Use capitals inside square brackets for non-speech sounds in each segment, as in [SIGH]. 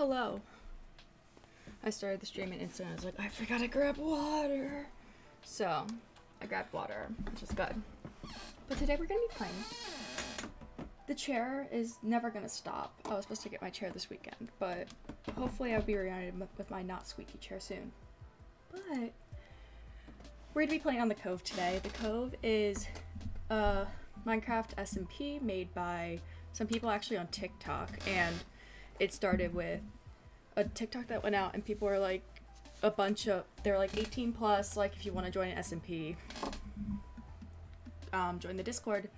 Hello. I started the stream and instantly I was like, I forgot to grab water. So, I grabbed water, which is good. But today we're gonna be playing. The chair is never gonna stop. I was supposed to get my chair this weekend, but hopefully I'll be reunited with my not squeaky chair soon. But we're gonna be playing on the Cove today. The Cove is a Minecraft SMP made by some people actually on TikTok, and it started with a TikTok that went out, and people were like, a bunch of they're like 18 plus. Like, if you want to join an SMP, um, join the Discord.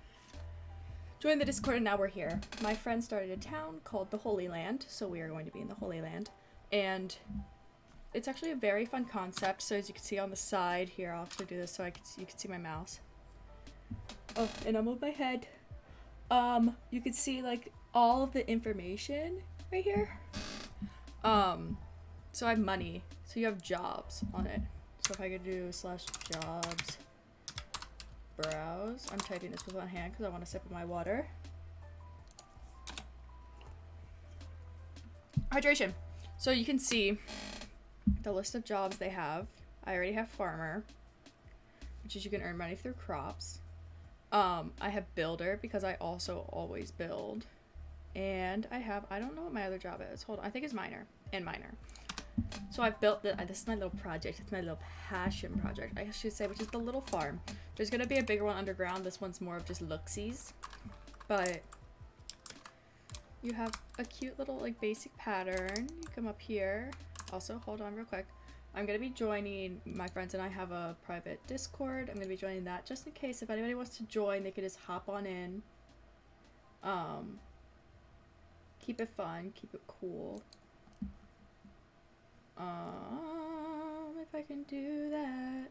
Join the Discord, and now we're here. My friend started a town called the Holy Land, so we are going to be in the Holy Land, and it's actually a very fun concept. So as you can see on the side here, I'll actually do this so I can you can see my mouse. Oh, and I'll move my head. Um, you can see like all of the information right here. Um, so I have money. So you have jobs on it. So if I could do slash jobs browse, I'm typing this with one hand because I want to sip of my water. Hydration. So you can see the list of jobs they have. I already have farmer, which is you can earn money through crops. Um, I have builder because I also always build. And I have, I don't know what my other job is. Hold on, I think it's miner and miner. So I've built the, this is my little project. It's my little passion project, I should say, which is the little farm. There's gonna be a bigger one underground. This one's more of just looksies. But you have a cute little like basic pattern. You come up here. Also, hold on real quick. I'm gonna be joining my friends and I have a private Discord. I'm gonna be joining that just in case if anybody wants to join, they could just hop on in. Um, keep it fun, keep it cool. Um, if I can do that.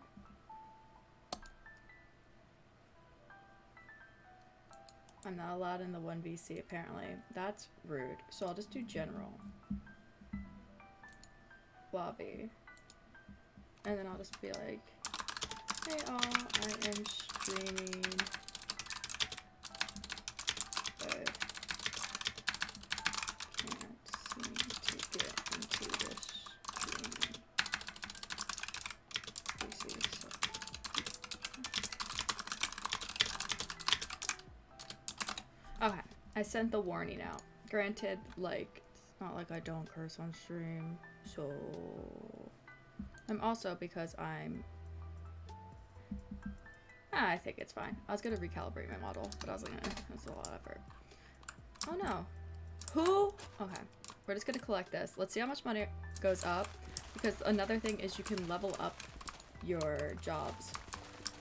I'm not allowed in the 1VC apparently. That's rude. So I'll just do general. Lobby. And then I'll just be like, hey all, I am streaming. But can't seem to get into this streaming. PC, so Okay, I sent the warning out. Granted, like, it's not like I don't curse on stream, so. I'm also because I'm. Ah, I think it's fine. I was gonna recalibrate my model, but I was like, eh, that's a lot of effort. Oh no. Who? Okay, we're just gonna collect this. Let's see how much money goes up. Because another thing is you can level up your jobs.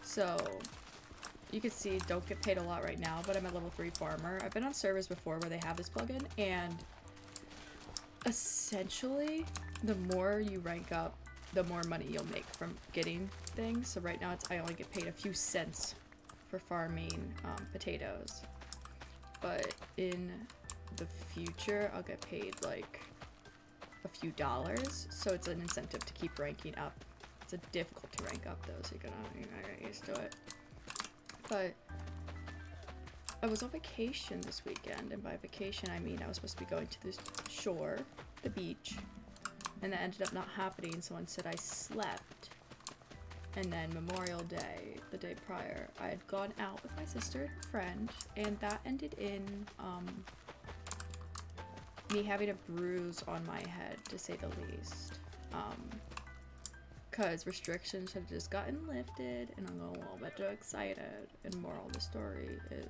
So you can see don't get paid a lot right now, but I'm a level 3 farmer. I've been on servers before where they have this plugin, and essentially, the more you rank up, the more money you'll make from getting things. So right now, it's I only get paid a few cents for farming um, potatoes, but in the future, I'll get paid like a few dollars. So it's an incentive to keep ranking up. It's a difficult to rank up though, so you're gonna, you're gonna get used to it. But I was on vacation this weekend, and by vacation I mean I was supposed to be going to the shore, the beach, and that ended up not happening. Someone said I slept. And then Memorial Day, the day prior, I had gone out with my sister and friend, and that ended in um, me having a bruise on my head, to say the least. Um, because restrictions have just gotten lifted and I'm a little bit too excited. And moral of the story is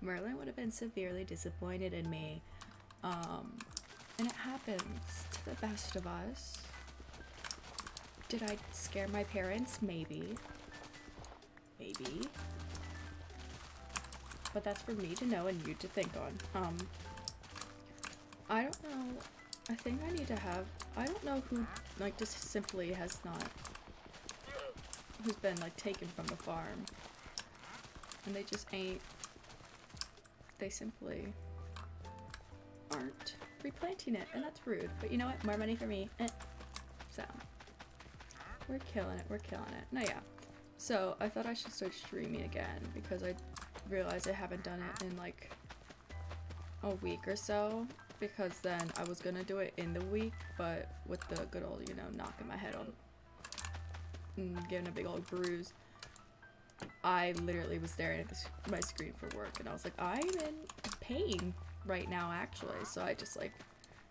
Merlin would have been severely disappointed in me. Um, and it happens to the best of us. Did I scare my parents? Maybe. Maybe. But that's for me to know and you to think on. Um, I don't know. I think I need to have. I don't know who, like, just simply has not. Who's been, like, taken from the farm. And they just ain't. They simply aren't replanting it. And that's rude. But you know what? More money for me. Eh. So. We're killing it. We're killing it. No, yeah. So I thought I should start streaming again because I realized I haven't done it in like a week or so. Because then I was gonna do it in the week, but with the good old, you know, knocking my head on and getting a big old bruise, I literally was staring at my screen for work and I was like, I'm in pain right now actually. So I just like,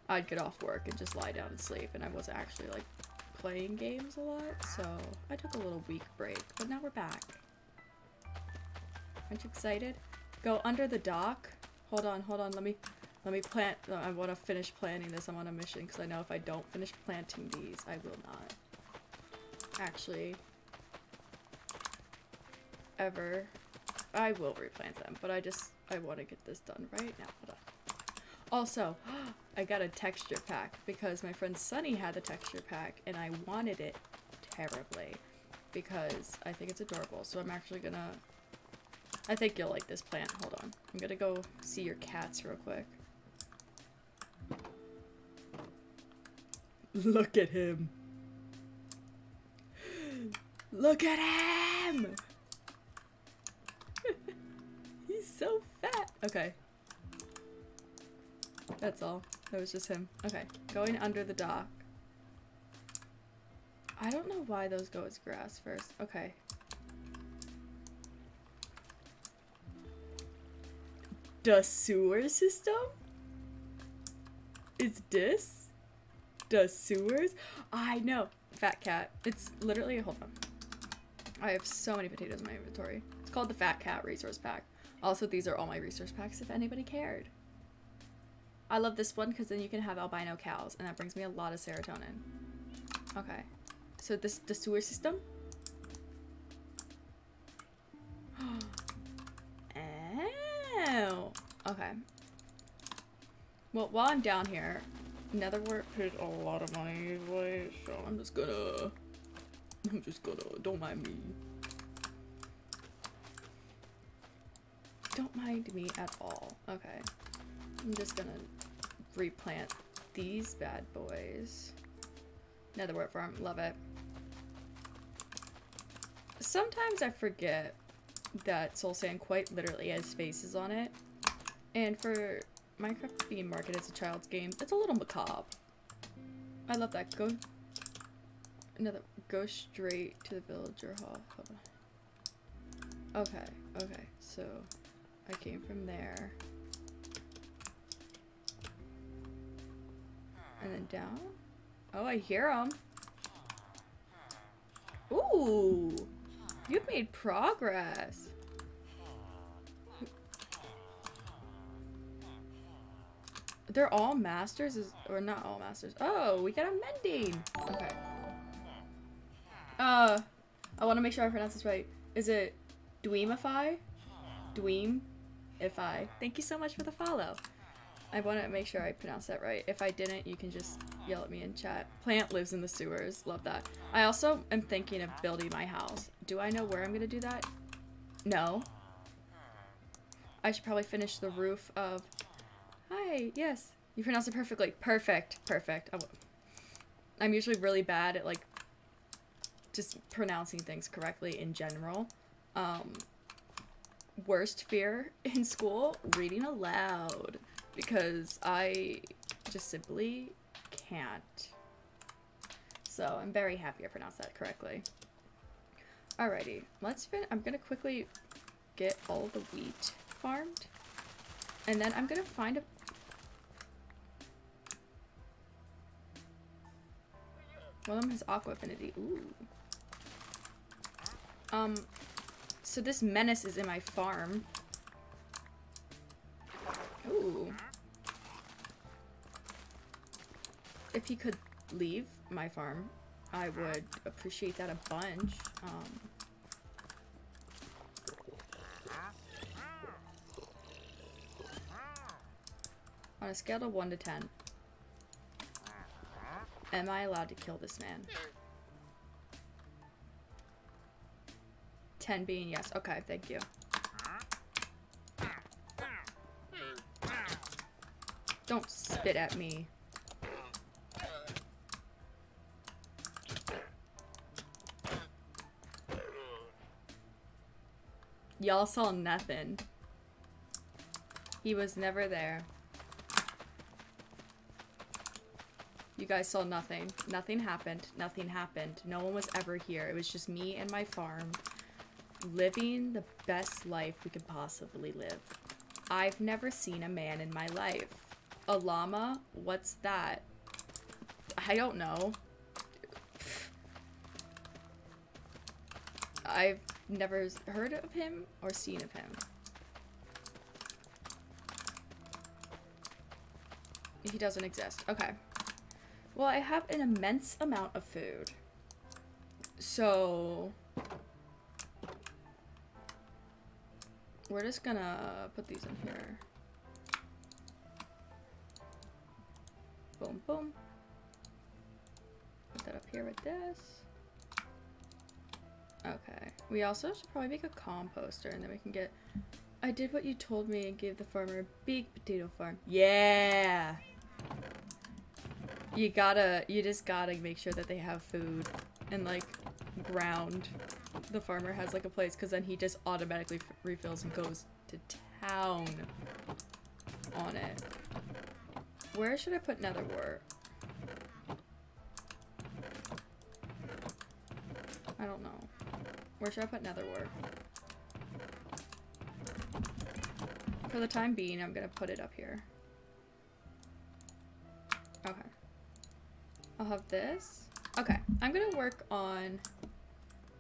I'd get off work and just lie down and sleep and I wasn't actually like playing games a lot. So I took a little week break, but now we're back. Aren't you excited? Go under the dock. Hold on, hold on. Let me, let me plant. Uh, I want to finish planting this. I'm on a mission because I know if I don't finish planting these, I will not. Actually, ever. I will replant them, but I just, I want to get this done right now. Also, [GASPS] I got a texture pack because my friend Sunny had the texture pack and I wanted it terribly because I think it's adorable. So I'm actually gonna, I think you'll like this plant. Hold on. I'm gonna go see your cats real quick. [LAUGHS] Look at him. Look at him! [LAUGHS] He's so fat. Okay. That's all. That was just him. Okay. Going under the dock. I don't know why those go as grass first. Okay. The sewer system? Is this? The sewers? I know. Fat cat. It's literally, hold on. I have so many potatoes in my inventory. It's called the Fat Cat Resource Pack. Also, these are all my resource packs if anybody cared. I love this one because then you can have albino cows and that brings me a lot of serotonin. Okay. So this the sewer system? [GASPS] oh. Okay. Well, while I'm down here, Netherwart paid a lot of money usually, so I'm just gonna I'm just gonna, don't mind me. Don't mind me at all. Okay. I'm just gonna replant these bad boys. Netherwart farm, love it. Sometimes I forget that Soul Sand quite literally has faces on it. And for Minecraft being marketed as a child's game, it's a little macabre. I love that. Go another go straight to the villager hall. Okay, okay, so I came from there. And then down. Oh, I hear them. Ooh! You've made progress. They're all masters? Or not all masters. Oh, we got a mending! Okay. Uh, I want to make sure I pronounce this right. Is it Dweemify? I. Thank you so much for the follow. I want to make sure I pronounce that right. If I didn't, you can just yell at me in chat. Plant lives in the sewers. Love that. I also am thinking of building my house. Do I know where I'm going to do that? No. I should probably finish the roof of... Hi, yes. You pronounced it perfectly. Perfect. Perfect. I'm usually really bad at like just pronouncing things correctly in general. Um, worst fear [LAUGHS] in school, reading aloud. Because I just simply can't. So I'm very happy I pronounced that correctly. Alrighty, let's fin- I'm gonna quickly get all the wheat farmed. And then I'm gonna find a One of them has aqua affinity. Ooh. Um, so this menace is in my farm. Ooh. If he could leave my farm, I would appreciate that a bunch. Um, on a scale of 1 to 10, am I allowed to kill this man? 10 being yes. Okay, thank you. Don't spit at me. Y'all saw nothing. He was never there. You guys saw nothing. Nothing happened. Nothing happened. No one was ever here. It was just me and my farm living the best life we could possibly live. I've never seen a man in my life. A llama? What's that? I don't know. I've never heard of him or seen of him. He doesn't exist. Okay. Well, I have an immense amount of food. So... We're just gonna put these in here. Boom, boom. Put that up here with this. Okay. We also should probably make a composter and then we can get... I did what you told me and gave the farmer a big potato farm. Yeah! You gotta, you just gotta make sure that they have food and like ground. The farmer has like a place because then he just automatically refills and goes to town on it. Where should I put nether wart? I don't know. Where should I put nether wart? For the time being, I'm gonna put it up here. Okay. I'll have this. Okay, I'm gonna work on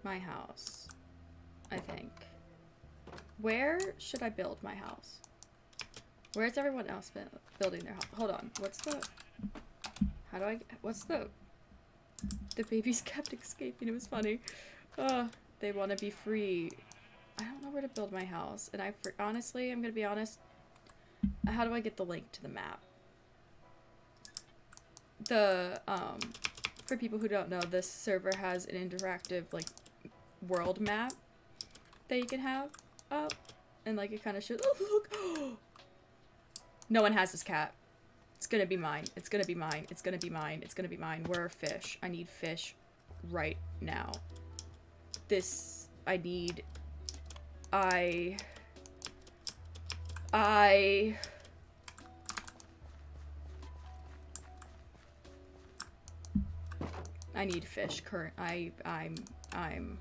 my house, I think. Where should I build my house? Where's everyone else building their house? Hold on, what's the... How do I... What's the... The babies [LAUGHS] kept escaping, it was funny. Uh, they want to be free. I don't know where to build my house, and I... Honestly, I'm gonna be honest. How do I get the link to the map? The um for people who don't know, this server has an interactive like world map that you can have up, and like it kind of shows. Oh look! [GASPS] no one has this cat. It's gonna be mine. It's gonna be mine. It's gonna be mine. It's gonna be mine. Where are fish? I need fish right now. This I need. I. I. I need fish. Current. I. I'm. I'm.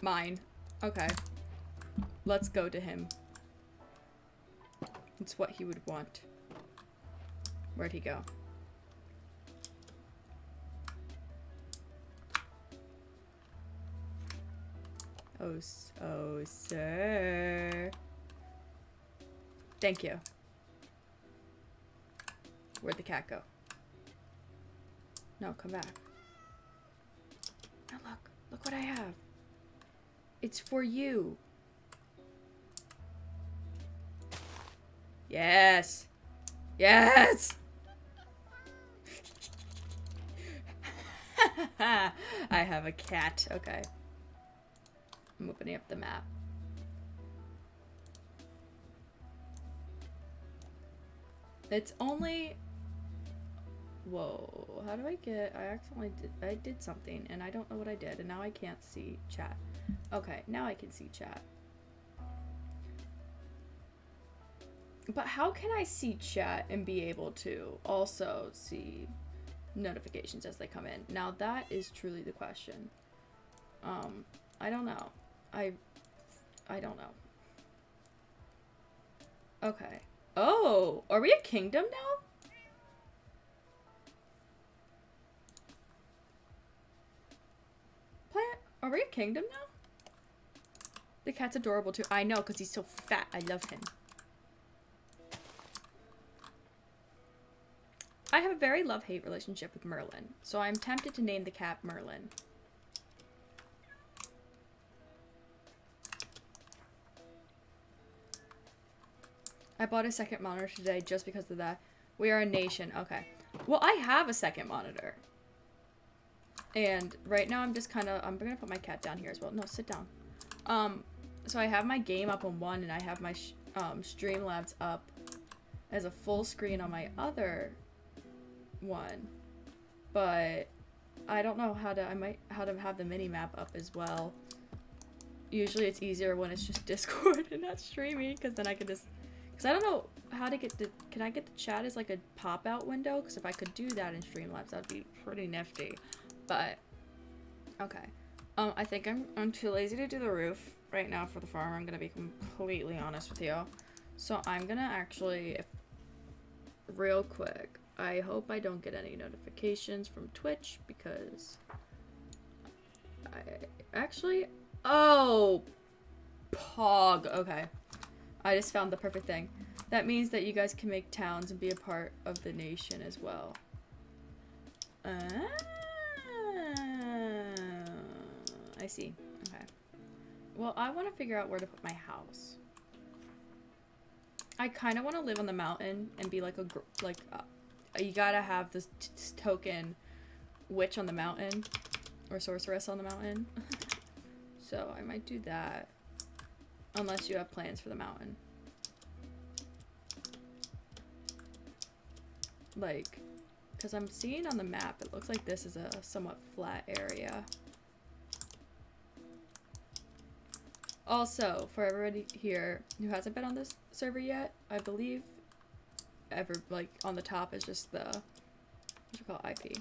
Mine. Okay. Let's go to him. It's what he would want. Where'd he go? Oh, oh, sir. Thank you. Where'd the cat go? No, come back. Now look. Look what I have. It's for you. Yes. Yes. [LAUGHS] I have a cat. Okay. I'm opening up the map. It's only Whoa, how do I get, I accidentally did, I did something and I don't know what I did and now I can't see chat. Okay, now I can see chat. But how can I see chat and be able to also see notifications as they come in? Now that is truly the question. Um, I don't know. I, I don't know. Okay. Oh, are we a kingdom now? Are we a kingdom now? The cat's adorable too. I know, because he's so fat. I love him. I have a very love-hate relationship with Merlin, so I'm tempted to name the cat Merlin. I bought a second monitor today just because of that. We are a nation. Okay. Well, I have a second monitor. And right now I'm just kind of, I'm gonna put my cat down here as well. No, sit down. Um, so I have my game up on one and I have my um, Streamlabs up as a full screen on my other one. But I don't know how to, I might, how to have the mini map up as well. Usually it's easier when it's just [LAUGHS] Discord and not streaming because then I can just Because I don't know how to get the... Can I get the chat as like a pop-out window? Because if I could do that in Streamlabs, that'd be pretty nifty. But, okay. Um, I think I'm, I'm too lazy to do the roof right now for the farm. I'm going to be completely honest with you. So I'm going to actually, if, real quick, I hope I don't get any notifications from Twitch because I actually, oh, pog. Okay. I just found the perfect thing. That means that you guys can make towns and be a part of the nation as well. Ah, I see. Okay. Well, I want to figure out where to put my house. I kind of want to live on the mountain and be like a like uh, you gotta have this token witch on the mountain or sorceress on the mountain. [LAUGHS] so I might do that unless you have plans for the mountain. Like, because I'm seeing on the map, it looks like this is a somewhat flat area. Also, for everybody here who hasn't been on this server yet, I believe ever like on the top is just the what you call IP.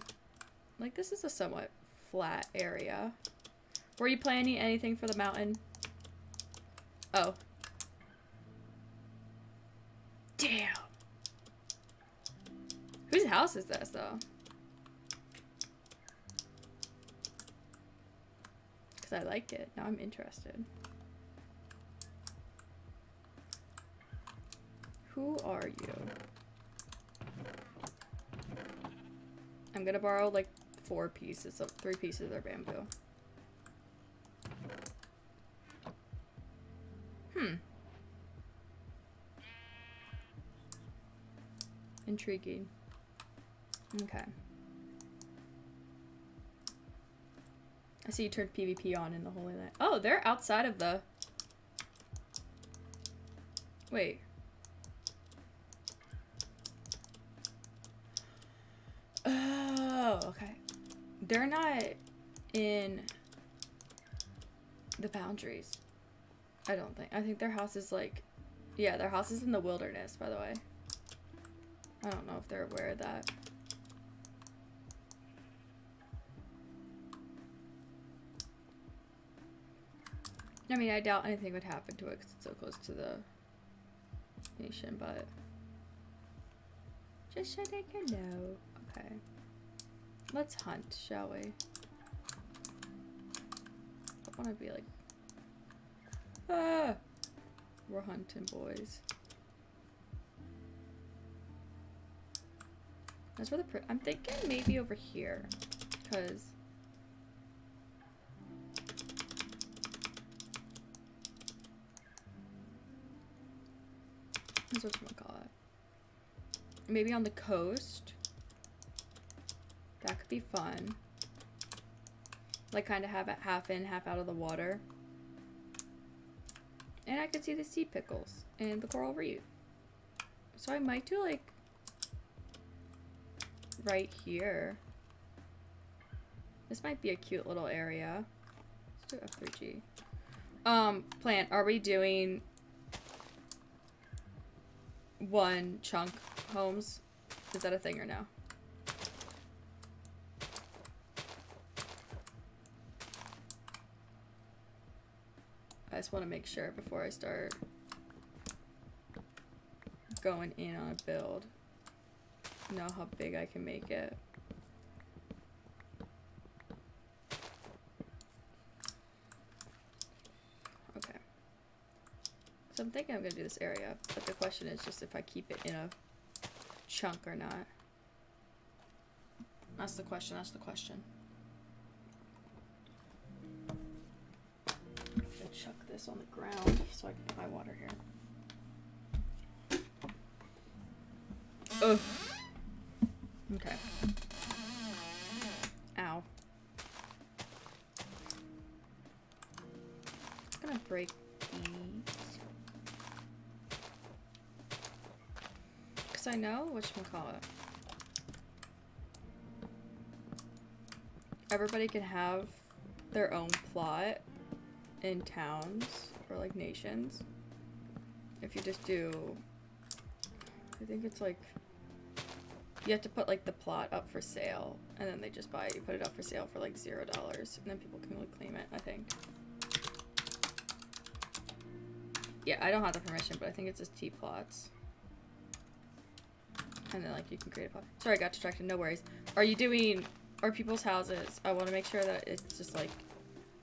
Like this is a somewhat flat area. Were you planning anything for the mountain? Oh. Damn. Whose house is this though? Because I liked it. Now I'm interested. Who are you? I'm gonna borrow like four pieces of three pieces of bamboo. Hmm. Intriguing. Okay. I see you turned PvP on in the Holy Land. Oh, they're outside of the... Wait. Oh, okay. They're not in the boundaries. I don't think. I think their house is like... Yeah, their house is in the wilderness, by the way. I don't know if they're aware of that. I mean, I doubt anything would happen to it because it's so close to the nation, but... Just so they can know. Okay. Let's hunt, shall we? I want to be like... Ah! We're hunting, boys. That's where the... I'm thinking maybe over here. Because... That's what you call it. Maybe on the coast. That could be fun. Like kind of have it half in, half out of the water. And I could see the sea pickles and the coral reef. So I might do like right here. This might be a cute little area. Let's do F3G. Um, plant, are we doing one chunk homes? Is that a thing or no? I just want to make sure before I start going in on a build. Know how big I can make it. Okay. So I'm thinking I'm going to do this area, but the question is just if I keep it in a chunk or not. That's the question, that's the question. Chuck this on the ground so I can get my water here. Ugh. Okay. Ow. I'm gonna break these. Cause I know whatchamacallit. Everybody can have their own plot in towns or like nations. If you just do I think it's like you have to put like the plot up for sale, and then they just buy it. You put it up for sale for like zero dollars, and then people can like claim it. I think. Yeah, I don't have the permission, but I think it's just T plots. And then like you can create a plot. Sorry, I got distracted. No worries. Are you doing? Are people's houses? I want to make sure that it's just like,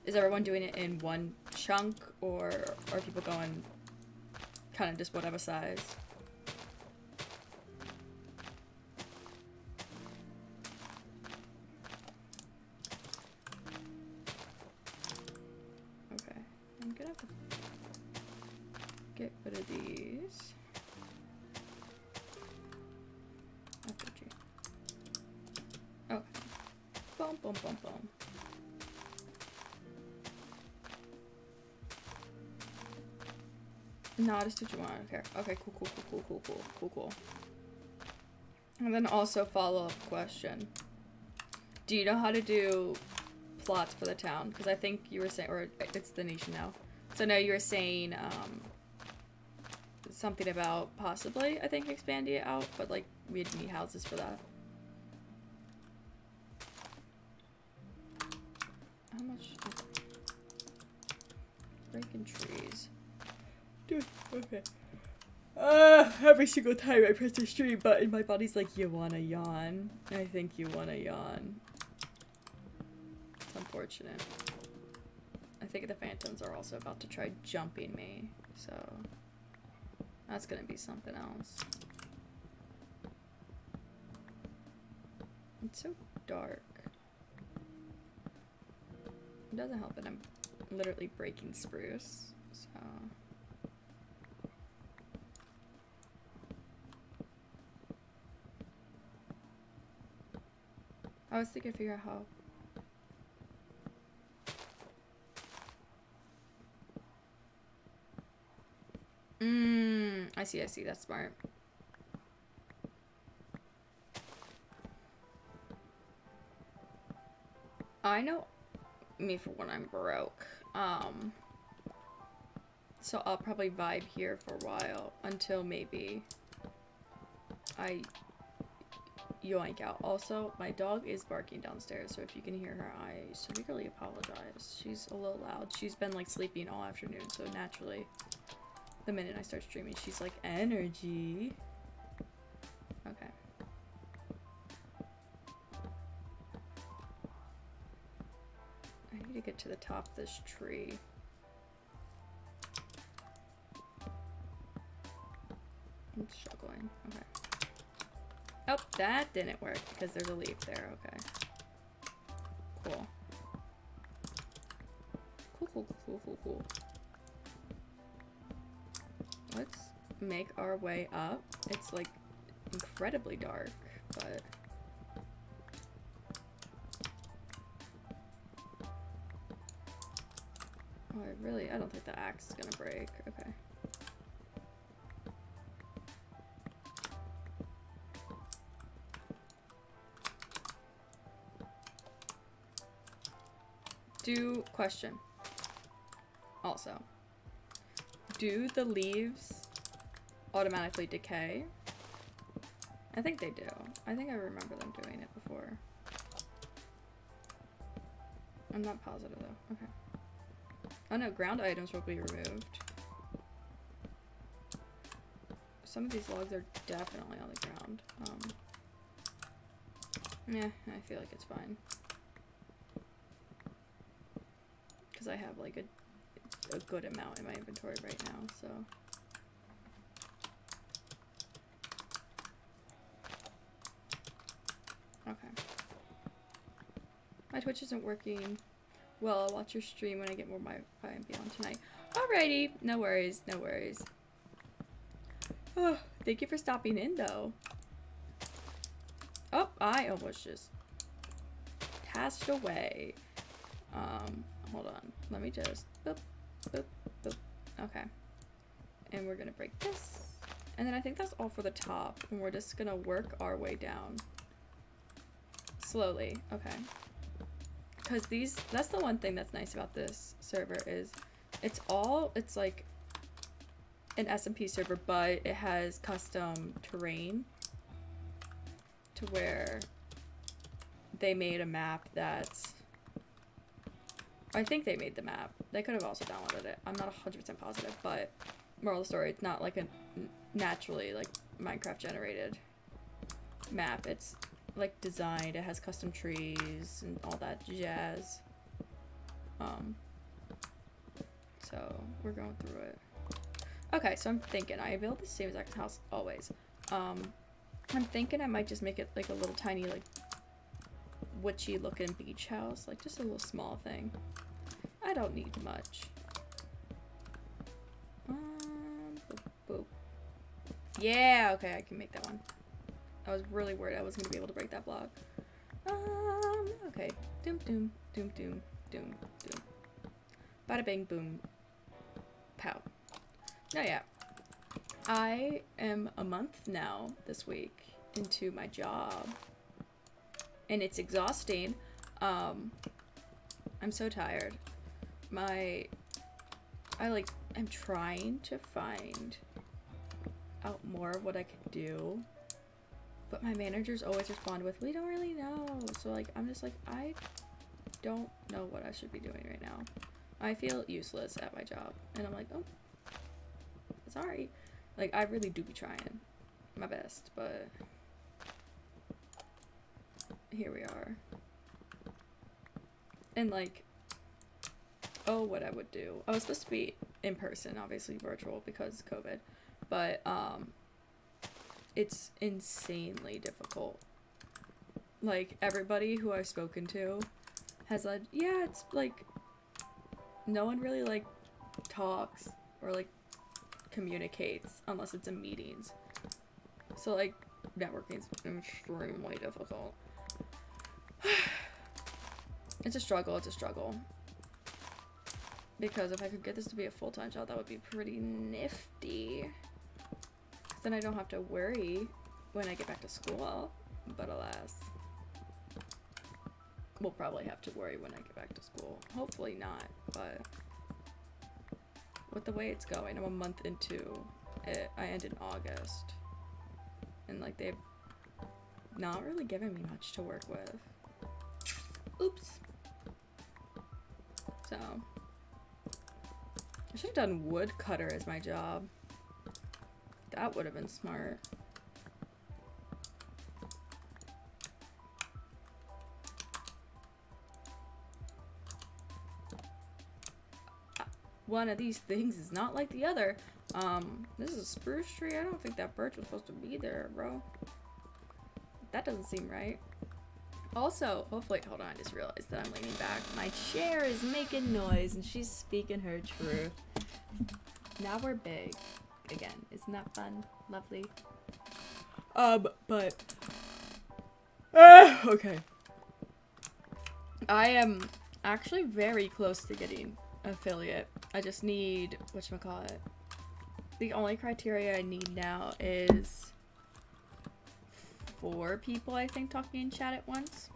is everyone doing it in one chunk, or are people going kind of just whatever size? No, just you want. I don't care. Okay, cool, cool, cool, cool, cool, cool, cool, cool. And then also follow-up question. Do you know how to do plots for the town? Because I think you were saying, or it's the nation now. So now you were saying um, something about possibly, I think, expanding it out, but like we'd need houses for that. How much? Breaking trees. Dude, okay. Uh, every single time I press the stream button, my body's like, you wanna yawn? I think you wanna yawn. It's unfortunate. I think the phantoms are also about to try jumping me, so that's gonna be something else. It's so dark. It doesn't help that I'm literally breaking spruce, so. I was thinking figure out how. Mmm, I see, I see, that's smart. I know me for when I'm broke. Um, so I'll probably vibe here for a while until maybe I yoink out. Also, my dog is barking downstairs, so if you can hear her, I severely apologize. She's a little loud. She's been like sleeping all afternoon, so naturally, the minute I start streaming, she's like, energy. Okay. I need to get to the top of this tree. I'm struggling. Okay. Oh, that didn't work because there's a leaf there. Okay. Cool. Cool, cool, cool, cool, cool. Let's make our way up. It's like incredibly dark, but... Oh, I really, I don't think the axe is gonna break. Okay. Do question. Also, do the leaves automatically decay? I think they do. I think I remember them doing it before. I'm not positive though. Okay. Oh no, ground items will be removed. Some of these logs are definitely on the ground. Um, yeah, I feel like it's fine. Because I have like a, a good amount in my inventory right now, so. Okay. My Twitch isn't working. Well, I'll watch your stream when I get more Wi-Fi and beyond tonight. Alrighty, no worries, no worries. Oh, [SIGHS] thank you for stopping in, though. Oh, I almost just passed away. Um, hold on. Let me just, boop, boop, boop. Okay. And we're gonna break this. And then I think that's all for the top. And we're just gonna work our way down. Slowly. Okay. Because these, that's the one thing that's nice about this server is it's all, it's like an SMP server, but it has custom terrain to where they made a map that's I think they made the map. They could have also downloaded it. I'm not 100% positive, but moral of the story, it's not like a naturally like Minecraft generated map. It's like designed. It has custom trees and all that jazz. Um so we're going through it. Okay, so I'm thinking I build the same exact house always. Um I'm thinking I might just make it like a little tiny like witchy looking beach house. Like just a little small thing. I don't need much. Um, boop, boop. Yeah, okay, I can make that one. I was really worried I wasn't gonna be able to break that block. Um, okay. Doom, doom, doom, doom, doom, doom. Bada bing, boom. Pow. Oh yeah. I am a month now, this week, into my job and it's exhausting. Um, I'm so tired. My, I like, I'm trying to find out more of what I can do, but my managers always respond with, we don't really know. So like, I'm just like, I don't know what I should be doing right now. I feel useless at my job, and I'm like, oh, sorry. Like, I really do be trying my best, but here we are. And like, oh, what I would do. I was supposed to be in person, obviously virtual because COVID, but um, it's insanely difficult. Like everybody who I've spoken to has said, yeah, it's like no one really like talks or like communicates unless it's in meetings. So like networking is extremely difficult. [SIGHS] it's a struggle, it's a struggle. Because if I could get this to be a full-time job, that would be pretty nifty. Then I don't have to worry when I get back to school. But alas. We'll probably have to worry when I get back to school. Hopefully not, but... With the way it's going, I'm a month into it. I end in August. And like they've not really given me much to work with. Oops. So. I should have done woodcutter as my job. That would have been smart. One of these things is not like the other. Um, this is a spruce tree. I don't think that birch was supposed to be there, bro. That doesn't seem right. Also, hopefully, hold on, I just realized that I'm leaning back. My chair is making noise and she's speaking her truth. Now we're big again. Isn't that fun? Lovely. Um, but... Uh, okay. I am actually very close to getting affiliate. I just need, whatchamacallit. The only criteria I need now is four people, I think, talking in chat at once.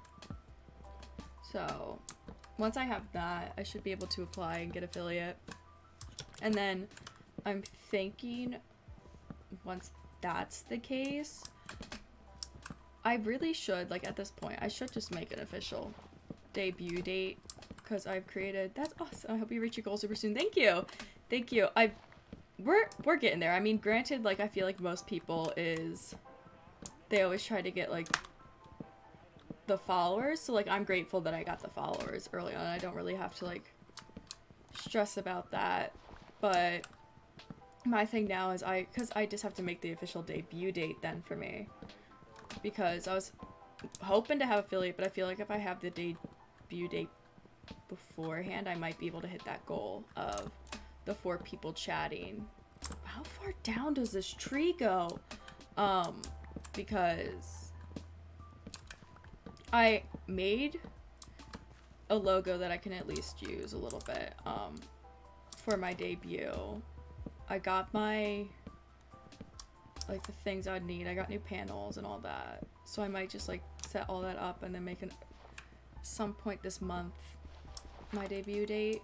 So, once I have that, I should be able to apply and get affiliate. And then I'm thinking once that's the case, I really should, like at this point, I should just make an official debut date because I've created, that's awesome. I hope you reach your goal super soon. Thank you. Thank you. I, we're, we're getting there. I mean, granted, like I feel like most people is they always try to get like the followers. So like I'm grateful that I got the followers early on. I don't really have to like stress about that. But my thing now is I cuz I just have to make the official debut date then for me. Because I was hoping to have affiliate, but I feel like if I have the debut date beforehand, I might be able to hit that goal of the four people chatting. How far down does this tree go? Um, because I made a logo that I can at least use a little bit um, for my debut. I got my, like the things I'd need. I got new panels and all that. So I might just like set all that up and then make an, some point this month, my debut date.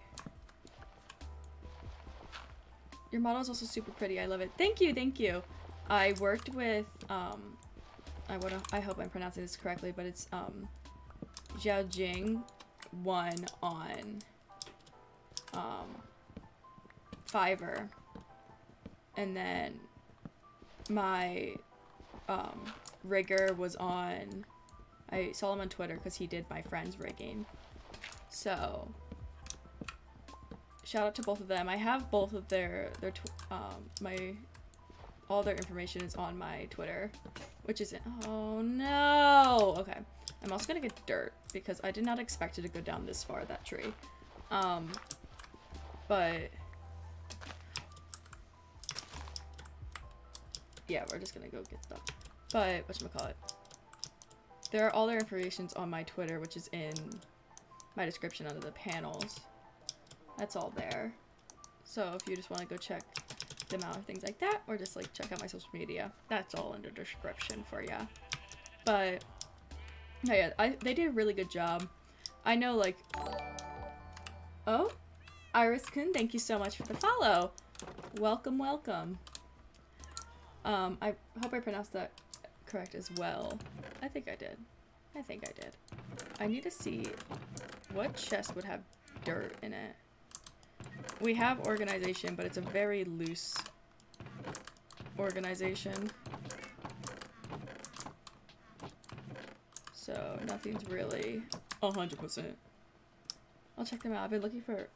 Your model is also super pretty. I love it. Thank you, thank you. I worked with um I wanna I hope I'm pronouncing this correctly, but it's um Zhao Jing one on um Fiverr. And then my um rigger was on I saw him on Twitter because he did my friend's rigging. So shout out to both of them. I have both of their their um my all their information is on my Twitter, which is oh no. Okay, I'm also gonna get dirt because I did not expect it to go down this far that tree. Um, but yeah, we're just gonna go get stuff. But whatchamacallit. There are all their informations on my Twitter, which is in my description under the panels. That's all there. So if you just want to go check them out or things like that, or just like check out my social media, that's all in the description for ya. But yeah, I, they did a really good job. I know like, oh, Iris Kun, thank you so much for the follow. Welcome, welcome. Um, I hope I pronounced that correct as well. I think I did. I think I did. I need to see what chest would have dirt in it. We have organization, but it's a very loose organization. So nothing's really 100%. I'll check them out. I've been looking for...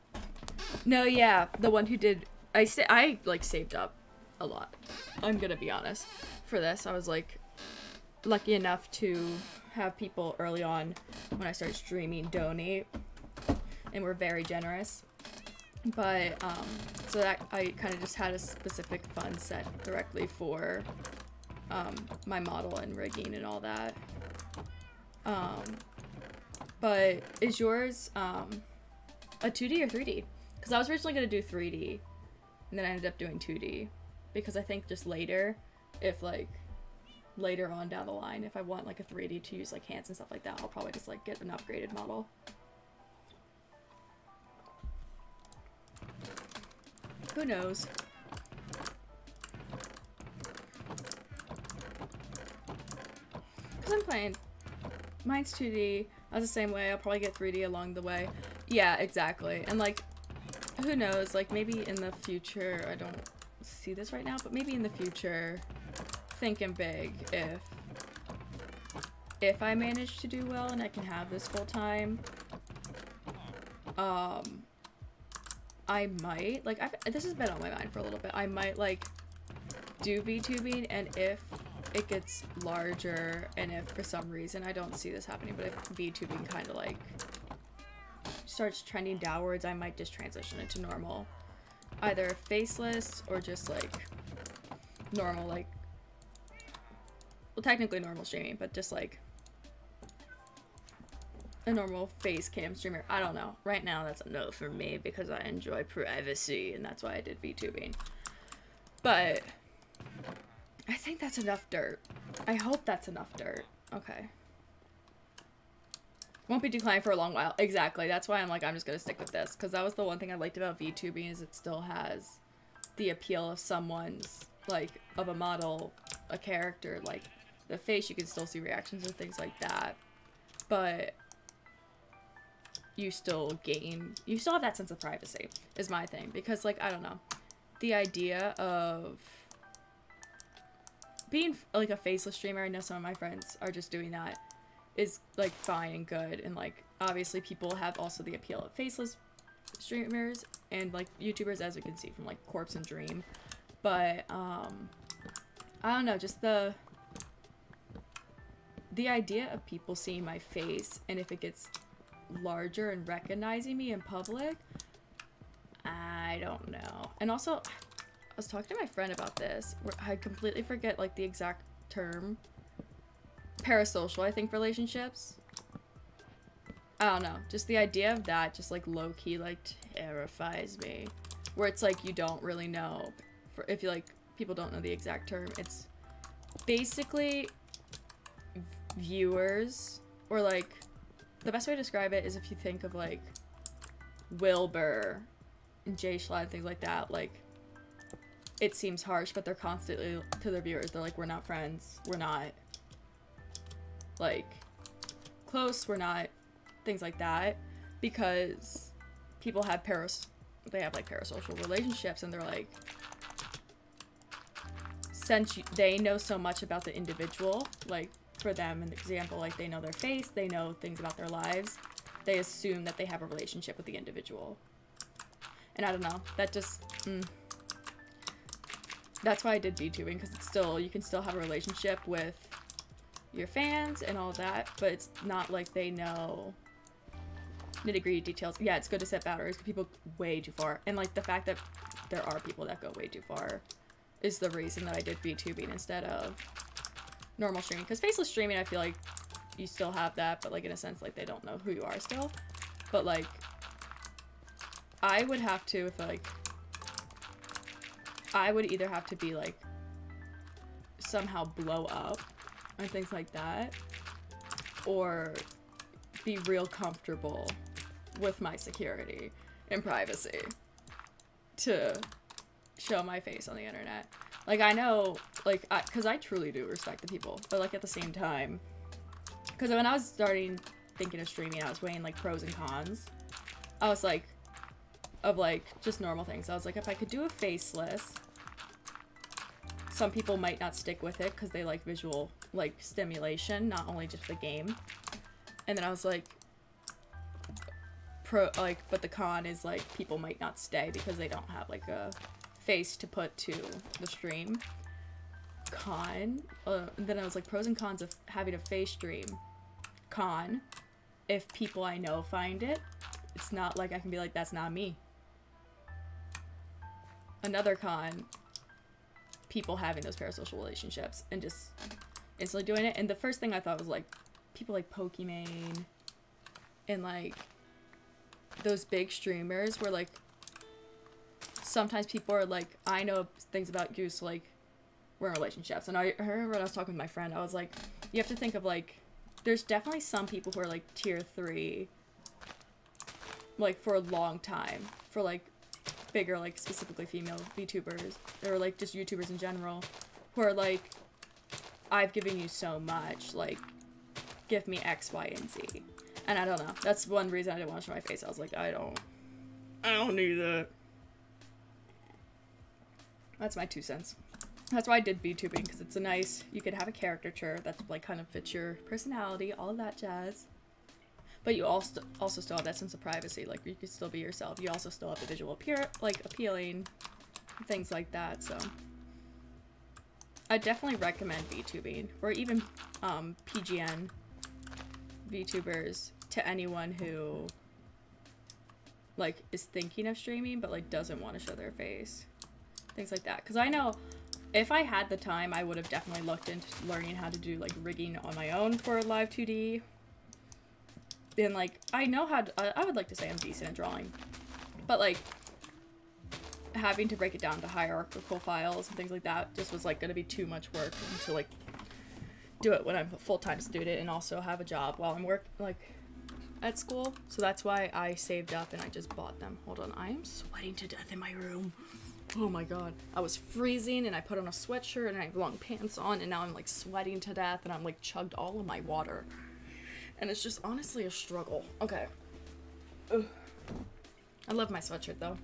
No, yeah, the one who did... I, I like, saved up a lot. I'm gonna be honest. For this, I was, like, lucky enough to have people early on when I started streaming donate and were very generous. But, um, so that I kind of just had a specific fund set directly for, um, my model and rigging and all that. Um, but is yours, um, a 2D or 3D? Because I was originally going to do 3D, and then I ended up doing 2D. Because I think just later, if, like, later on down the line, if I want, like, a 3D to use, like, hands and stuff like that, I'll probably just, like, get an upgraded model. Who knows? Because I'm playing. Mine's 2D. I was the same way. I'll probably get 3D along the way. Yeah, exactly. And like, who knows? Like maybe in the future, I don't see this right now, but maybe in the future, thinking big if if I manage to do well and I can have this full time, um, I might, like, I've, this has been on my mind for a little bit. I might, like, do VTubing, and if it gets larger, and if for some reason I don't see this happening, but if VTubing kind of, like, starts trending downwards, I might just transition into normal. Either faceless, or just, like, normal, like, well, technically normal streaming, but just, like, a normal face cam streamer. I don't know. Right now, that's a no for me because I enjoy privacy, and that's why I did VTubing. But I think that's enough dirt. I hope that's enough dirt. Okay. Won't be declining for a long while. Exactly. That's why I'm like, I'm just going to stick with this. Because that was the one thing I liked about VTubing is it still has the appeal of someone's, like, of a model, a character. Like, the face, you can still see reactions and things like that. But you still gain you still have that sense of privacy is my thing because like i don't know the idea of being like a faceless streamer i know some of my friends are just doing that is like fine and good and like obviously people have also the appeal of faceless streamers and like youtubers as you can see from like corpse and dream but um i don't know just the the idea of people seeing my face and if it gets larger and recognizing me in public, I don't know. And also, I was talking to my friend about this. I completely forget like the exact term. Parasocial, I think, relationships. I don't know. Just the idea of that just like low key like terrifies me. Where it's like you don't really know. For if you like people don't know the exact term, it's basically viewers or like the best way to describe it is if you think of like Wilbur and Jay Schlatt and things like that, like it seems harsh, but they're constantly to their viewers. They're like, we're not friends. We're not like close. We're not things like that because people have paras they have like parasocial relationships and they're like since you, they know so much about the individual like for them an example like they know their face they know things about their lives they assume that they have a relationship with the individual and i don't know that just mm, that's why i did vtubing because it's still you can still have a relationship with your fans and all that but it's not like they know nitty gritty details. Yeah, it's good to set boundaries. People way too far, and like the fact that there are people that go way too far is the reason that I did VTubing instead of normal streaming. Because faceless streaming, I feel like you still have that, but like in a sense, like they don't know who you are still. But like, I would have to if like, I would either have to be like somehow blow up or things like that, or be real comfortable with my security and privacy to show my face on the internet. Like I know, like, I, cause I truly do respect the people, but like at the same time, cause when I was starting thinking of streaming, I was weighing like pros and cons. I was like, of like just normal things. I was like, if I could do a faceless, some people might not stick with it because they like visual like stimulation, not only just the game. And then I was like, pro like but the con is like people might not stay because they don't have like a face to put to the stream. Con uh, then i was like pros and cons of having a face stream. Con if people i know find it it's not like i can be like that's not me. Another con people having those parasocial relationships and just instantly doing it and the first thing i thought was like people like pokimane and like those big streamers where like sometimes people are like, I know things about you, so like we're in relationships. And I, I remember when I was talking with my friend, I was like, you have to think of like, there's definitely some people who are like tier three, like for a long time, for like bigger, like specifically female VTubers, or like just YouTubers in general, who are like, I've given you so much, like, give me X, Y, and Z. And I don't know. That's one reason I didn't want to show my face. I was like, I don't, I don't need that. That's my two cents. That's why I did VTubing, because it's a nice, you could have a caricature that's like kind of fits your personality, all that jazz. But you also also still have that sense of privacy, like you could still be yourself. You also still have the visual appear like appealing, things like that. So I definitely recommend VTubing or even um, PNG VTubers to anyone who like is thinking of streaming but like doesn't want to show their face things like that because i know if i had the time i would have definitely looked into learning how to do like rigging on my own for live 2d and like i know how to, i would like to say i'm decent at drawing but like having to break it down to hierarchical files and things like that just was like gonna be too much work to like do it when i'm a full-time student and also have a job while i'm work like at school. So that's why I saved up and I just bought them. Hold on, I am sweating to death in my room. Oh my god. I was freezing and I put on a sweatshirt and I have long pants on and now I'm like sweating to death and I'm like chugged all of my water. And it's just honestly a struggle. Okay. Ugh. I love my sweatshirt though.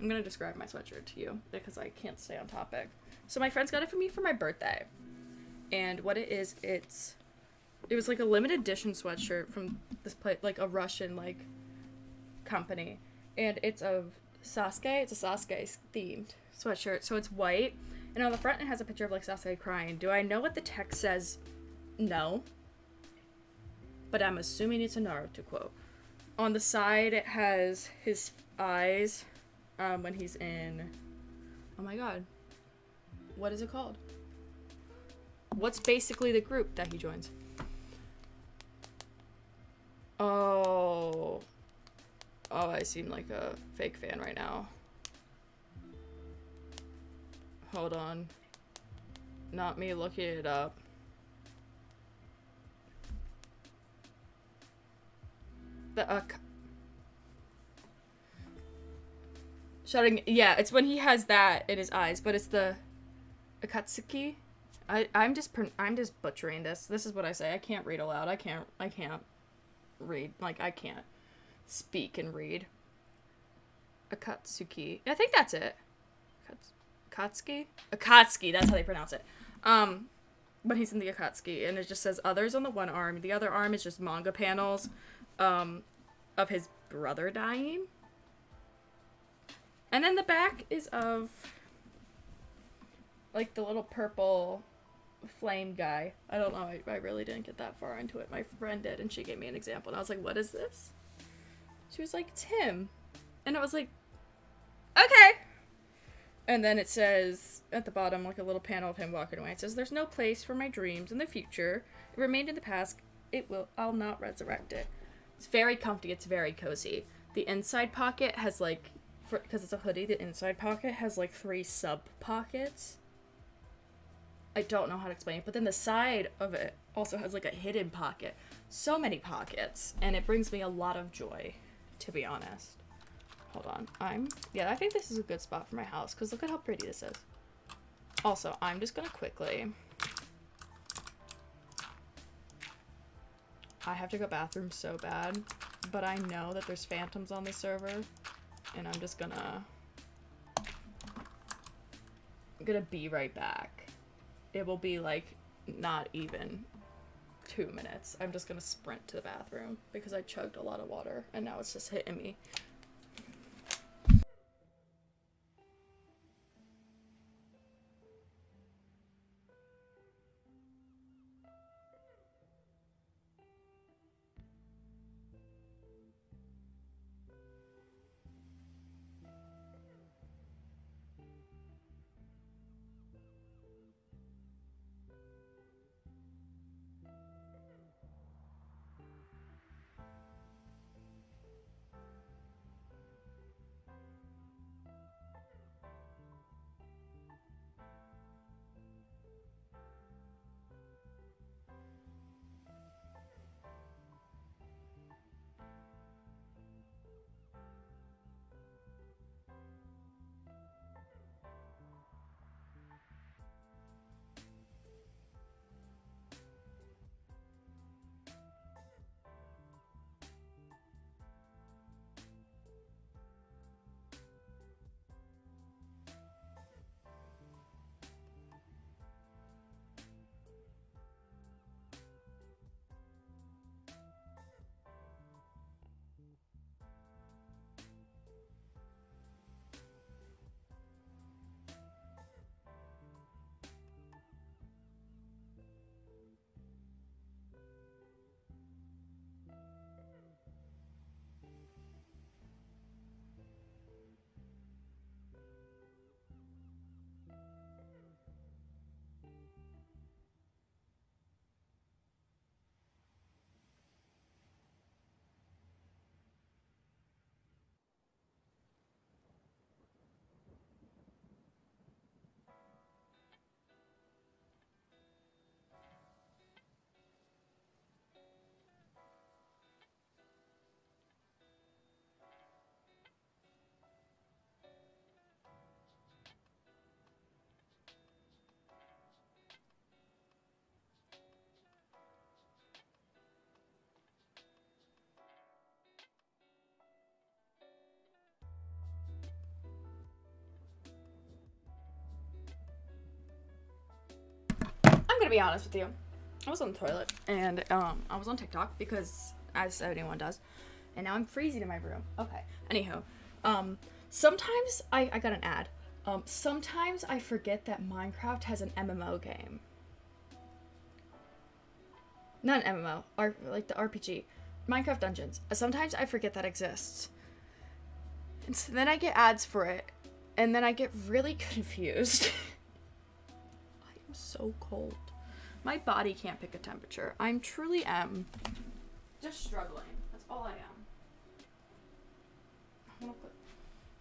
I'm gonna describe my sweatshirt to you because I can't stay on topic. So my friends got it for me for my birthday. And what it is, it's it was like a limited edition sweatshirt from this place, like a Russian like company, and it's of Sasuke. It's a Sasuke themed sweatshirt, so it's white, and on the front it has a picture of like Sasuke crying. Do I know what the text says? No, but I'm assuming it's a Naruto quote. On the side it has his eyes um, when he's in. Oh my god, what is it called? What's basically the group that he joins? Oh. Oh, I seem like a fake fan right now. Hold on. Not me looking it up. The uh, Shutting. Yeah, it's when he has that in his eyes, but it's the Akatsuki. I I'm just I'm just butchering this. This is what I say. I can't read aloud. I can't I can't read. Like I can't speak and read. Akatsuki. I think that's it. Akats- Akatsuki? Akatsuki, that's how they pronounce it. Um but he's in the Akatsuki and it just says others on the one arm. The other arm is just manga panels um of his brother dying. And then the back is of like the little purple flame guy. I don't know. I, I really didn't get that far into it. My friend did, and she gave me an example, and I was like, "What is this?" She was like, "It's him," and I was like, "Okay." And then it says at the bottom, like a little panel of him walking away. It says, "There's no place for my dreams in the future. It remained in the past. It will. I'll not resurrect it." It's very comfy. It's very cozy. The inside pocket has like, because it's a hoodie. The inside pocket has like three sub pockets. I don't know how to explain it, but then the side of it also has like a hidden pocket. So many pockets, and it brings me a lot of joy, to be honest. Hold on. I'm yeah, I think this is a good spot for my house cuz look at how pretty this is. Also, I'm just to quickly I have to go bathroom so bad, but I know that there's phantoms on the server and I'm just to I'm to be right back it will be like not even two minutes. I'm just gonna sprint to the bathroom because I chugged a lot of water and now it's just hitting me. Be honest with you. I was on the toilet and um I was on TikTok because as anyone does, and now I'm freezing in my room. Okay. Anywho, um sometimes I I got an ad. Um sometimes I forget that Minecraft has an MMO game. Not an MMO, R- like the RPG. Minecraft Dungeons. Sometimes I forget that exists. And so then I get ads for it, and then I get really [LAUGHS] confused. [LAUGHS] I am so cold. My body can't pick a temperature. I'm truly am just struggling. That's all I am.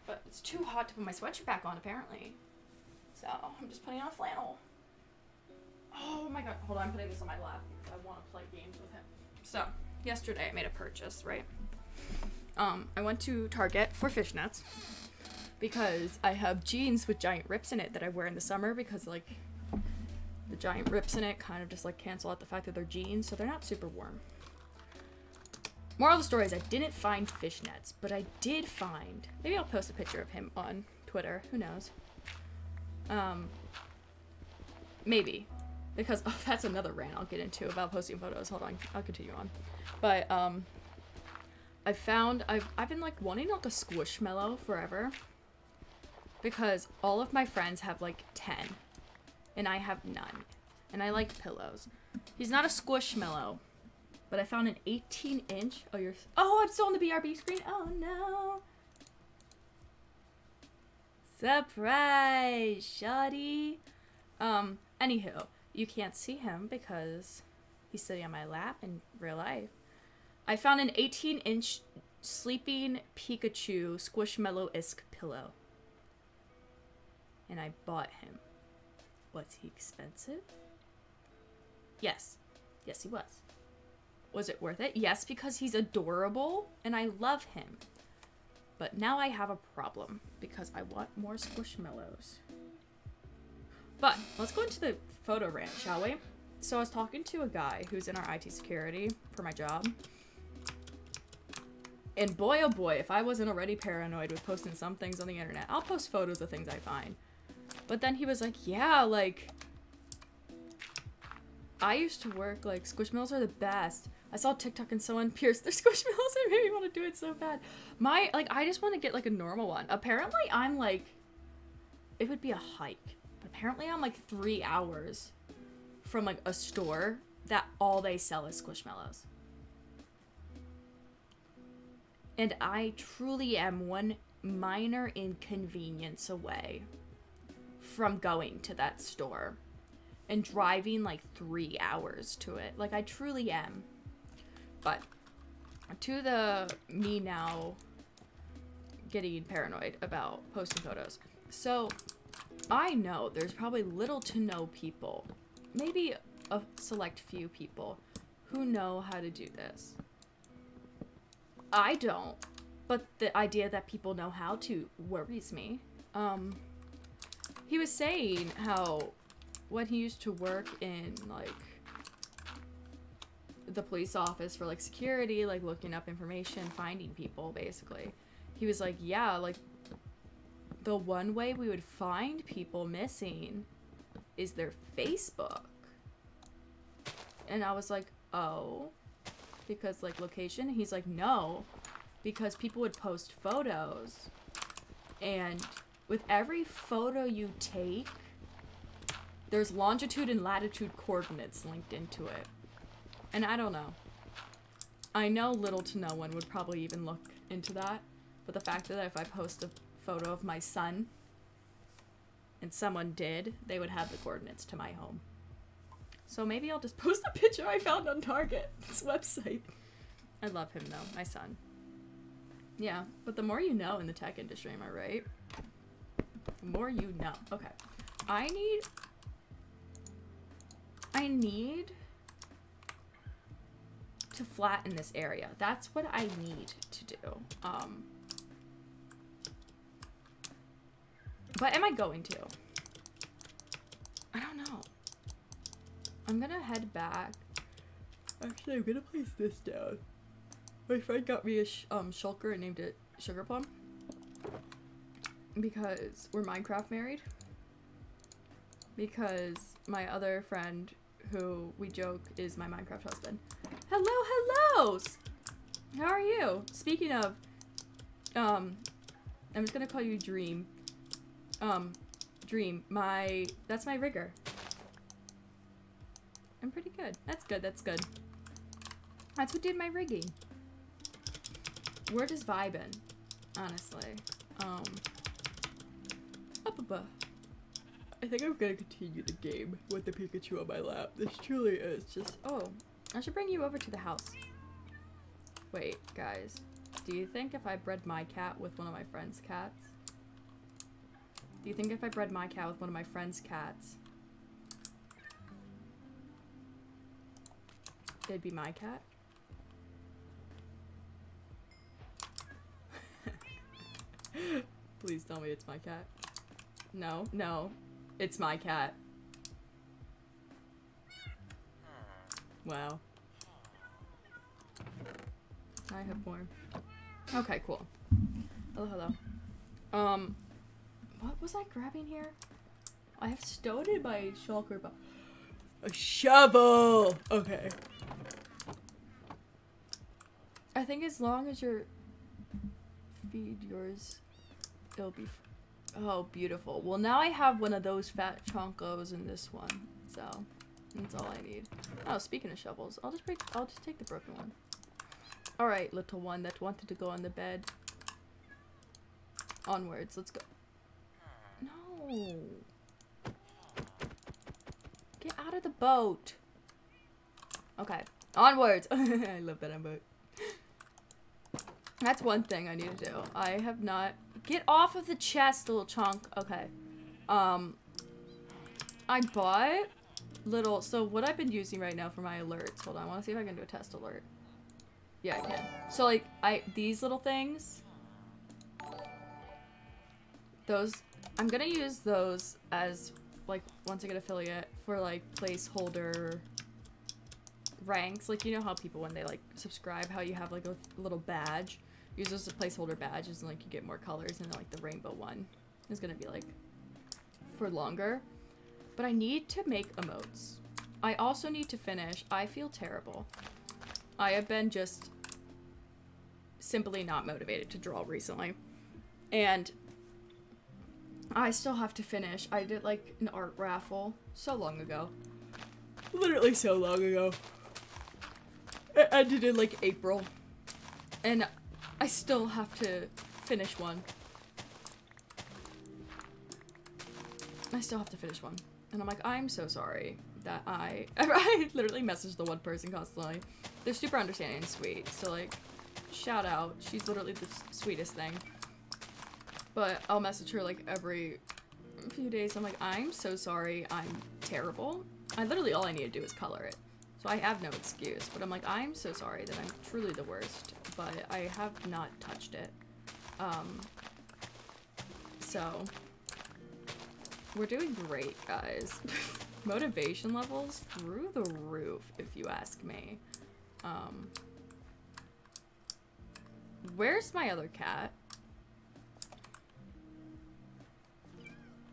But it's too hot to put my sweatshirt back on apparently. So I'm just putting on a flannel. Oh my god! Hold on, I'm putting this on my lap because I want to play games with him. So yesterday I made a purchase, right? Um, I went to Target for fishnets, because I have jeans with giant rips in it that I wear in the summer because like the giant rips in it kind of just like cancel out the fact that they're jeans, so they're not super warm. Moral of the story is I didn't find fishnets, but I did find. Maybe I'll post a picture of him on Twitter. Who knows? Um, maybe because [LAUGHS] oh, that's another rant I'll get into about posting photos. Hold on, I'll continue on. But um, I found I've I've been like wanting like a squishmallow forever because all of my friends have like ten, and I have none, and I like pillows. He's not a squishmallow, but I found an 18 inch. Oh, you're. Oh, I'm still on the BRB screen. Oh no. Surprise, shoddy. Um, anywho, you can't see him because he's sitting on my lap in real life. I found an 18 inch sleeping Pikachu squishmallow-esque pillow. And I bought him. Was he expensive? Yes. Yes, he was. Was it worth it? Yes, because he's adorable and I love him. But now I have a problem because I want more squishmallows. But let's go into the photo rant, shall we? So I was talking to a guy who's in our IT security for my job. And boy oh boy, if I wasn't already paranoid with posting some things on the internet, I'll post photos of things I find. But then he was like, yeah, like, I used to work, like, Squishmallows are the best. I saw TikTok and someone pierced their [LAUGHS] Squishmallows and made me want to do it so bad. My, like, I just want to get, like, a normal one. Apparently, I'm, like, it would be a hike. But apparently, I'm, like, three hours from, like, a store that all they sell is Squishmallows. And I truly am one minor inconvenience away from going to that store and driving like three hours to it. Like, I truly am. But to the me now getting paranoid about posting photos. So, I know there's probably little to no people, maybe a select few people, who know how to do this. I don't, but the idea that people know how to worries me. Um, he was saying how when he used to work in like the police office for like security, like looking up information, finding people basically. He was like, yeah, like the one way we would find people missing is their Facebook. And I was like, oh, because like location? He's like, no, because people would post photos. And with every photo you take, there's longitude and latitude coordinates linked into it. And I don't know. I know little to no one would probably even look into that. But the fact that if I post a photo of my son and someone did, they would have the coordinates to my home. So maybe I'll just [LAUGHS] post a picture I found on Target, [LAUGHS] this website. I love him though, my son. Yeah, but the more you know in the tech industry, am I right? The more you know. Okay. I need... I need to flatten this area. That's what I need to do. Um, but am I going to? I don't know. I'm gonna head back. Actually, I'm gonna place this down. My friend got me a sh um, shulker and named it Sugar Plum. Because we're Minecraft married. Because my other friend, who we joke is my Minecraft husband. Hello, hellos! How are you? Speaking of, um, I'm just gonna call you Dream. Um, Dream, my, that's my rigger. I'm pretty good. That's good, that's good. That's what did my rigging. We're just vibing, honestly. Um. I think I'm gonna continue the game with the Pikachu on my lap. This truly is just, oh, I should bring you over to the house. Wait, guys. Do you think if I bred my cat with one of my friend's cats? Do you think if I bred my cat with one of my friend's cats, they'd be my cat? [LAUGHS] Please tell me it's my cat. No, no. It's my cat. Wow. I have more. Okay, cool. Hello, hello. Um, what was I grabbing here? I have stowed in my shulker, but a shovel. Okay. I think as long as you're feed yours, it'll be. Oh, beautiful. Well, now I have one of those fat chonkos in this one, so that's all I need. Oh, speaking of shovels, I'll just break. I'll just take the broken one. All right, little one that wanted to go on the bed. Onwards, let's go. No. Get out of the boat. Okay, onwards. [LAUGHS] I love that on boat. That's one thing I need to do. I have not... Get off of the chest, little chunk. Okay. Um, I bought little... So what I've been using right now for my alerts... Hold on, I want to see if I can do a test alert. Yeah, I can. So, like, I... These little things... Those... I'm gonna use those as, like, once I get affiliate, for, like, placeholder ranks. Like, you know how people, when they, like, subscribe, how you have, like, a little badge? Use this as placeholder badges and like you get more colors and then like the rainbow one is gonna be like for longer. But I need to make emotes. I also need to finish. I feel terrible. I have been just simply not motivated to draw recently. And I still have to finish. I did like an art raffle so long ago. Literally so long ago. It ended in like April. And I still have to finish one. I still have to finish one. And I'm like, I'm so sorry that I... [LAUGHS] I literally message the one person constantly. They're super understanding and sweet. So, like, shout out. She's literally the sweetest thing. But I'll message her, like, every few days. I'm like, I'm so sorry. I'm terrible. I literally, all I need to do is color it. So I have no excuse. But I'm like, I'm so sorry that I'm truly the worst but I have not touched it. Um, so, we're doing great, guys. [LAUGHS] Motivation levels through the roof, if you ask me. Um, where's my other cat?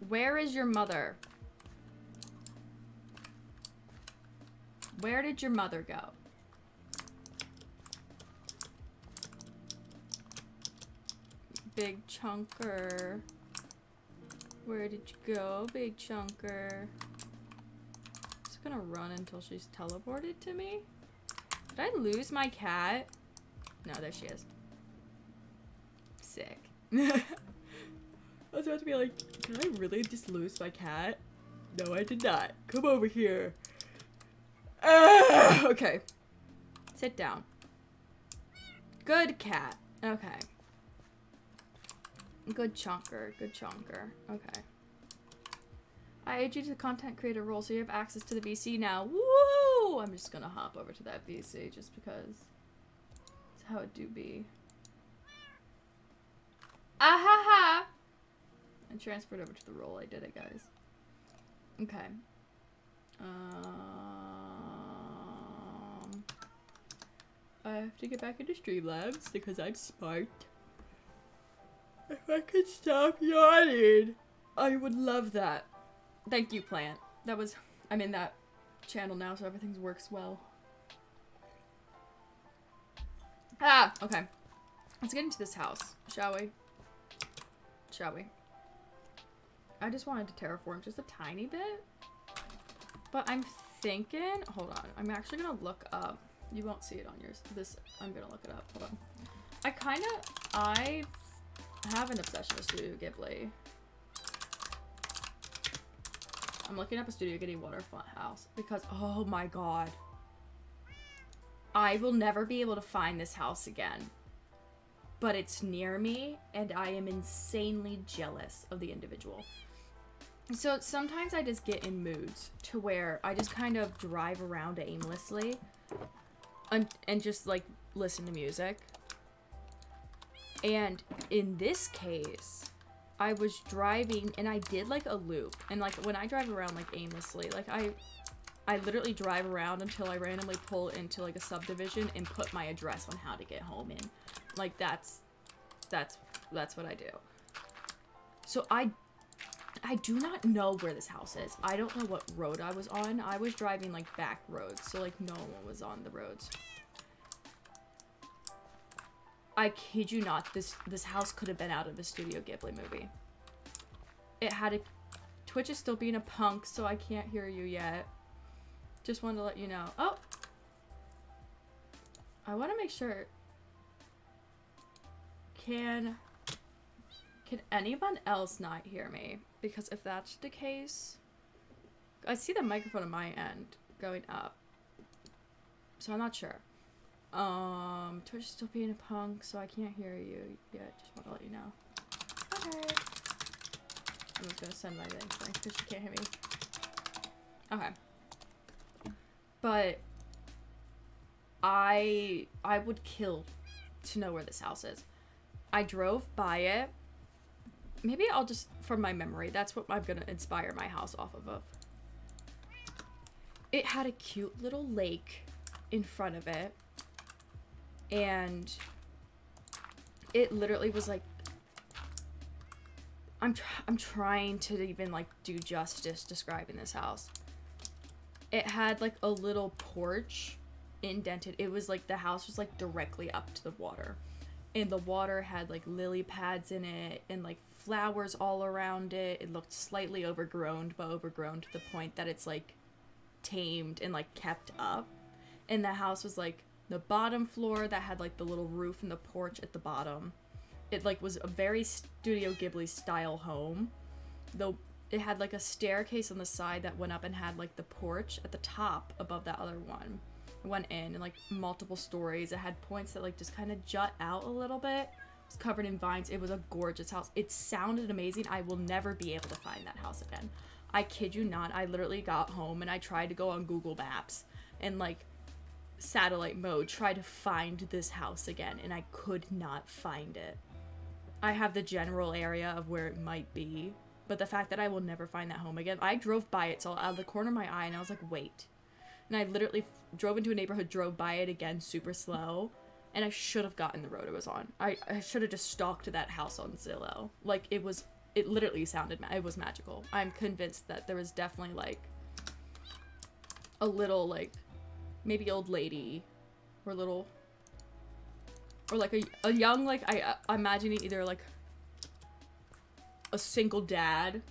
Where is your mother? Where did your mother go? Big chunker. Where did you go, big chunker? Just gonna run until she's teleported to me. Did I lose my cat? No, there she is. Sick. [LAUGHS] I was about to be like, did I really just lose my cat? No, I did not. Come over here. Okay. Sit down. Good cat. Okay. Good chunker, good chunker. Okay. I add you to the content creator role, so you have access to the VC now. Woo! I'm just gonna hop over to that VC just because it's how it do be. Ah ha ha! I transferred over to the role. I did it, guys. Okay. Um, I have to get back into Streamlabs because I'm smart. If I could stop yawning, I would love that. Thank you, plant. That was... I'm in that channel now, so everything works well. Ah! Okay. Let's get into this house, shall we? Shall we? I just wanted to terraform just a tiny bit. But I'm thinking... Hold on. I'm actually gonna look up... You won't see it on yours. This... I'm gonna look it up. Hold on. I kind of... I I have an obsession with Studio Ghibli. I'm looking up a Studio Ghibli waterfront house because, oh my god. I will never be able to find this house again. But it's near me, and I am insanely jealous of the individual. So sometimes I just get in moods to where I just kind of drive around aimlessly and, and just like listen to music and in this case, I was driving and I did like a loop. And like when I drive around like aimlessly, like I I literally drive around until I randomly pull into like a subdivision and put my address on how to get home in. Like that's that's that's what I do. So I I do not know where this house is. I don't know what road I was on. I was driving like back roads, so like no one was on the roads. I kid you not, this this house could have been out of a Studio Ghibli movie. It had a Twitch is still being a punk, so I can't hear you yet. Just wanted to let you know. Oh! I want to make sure. Can can anyone else not hear me? Because if that's the case, I see the microphone on my end going up. So I'm not sure. Um, Twitch is still being a punk, so I can't hear you yet. Just want to let you know. Okay. I'm just gonna send my thing because you can't hear me. Okay. But I I would kill to know where this house is. I drove by it. Maybe I'll just from my memory. That's what I'm gonna inspire my house off of. It had a cute little lake in front of it and it literally was like I'm tr I'm trying to even like do justice describing this house. It had like a little porch indented. It was like the house was like directly up to the water. And the water had like lily pads in it and like flowers all around it. It looked slightly overgrown, but overgrown to the point that it's like tamed and like kept up. And the house was like the bottom floor that had like the little roof and the porch at the bottom. It like was a very Studio Ghibli style home. Though it had like a staircase on the side that went up and had like the porch at the top above that other one. It went in and like multiple stories. It had points that like just kind of jut out a little bit. It was covered in vines. It was a gorgeous house. It sounded amazing. I will never be able to find that house again. I kid you not. I literally got home and I tried to go on Google Maps and like satellite mode try to find this house again and I could not find it. I have the general area of where it might be, but the fact that I will never find that home again. I drove by it so out of the corner of my eye and I was like, "Wait." And I literally drove into a neighborhood, drove by it again super slow, and I should have gotten the road it was on. I, I should have just stalked that house on Zillow. Like it was it literally sounded it was magical. I'm convinced that there was definitely like a little like maybe old lady or little or like a, a young like I I'm imagining either like a single dad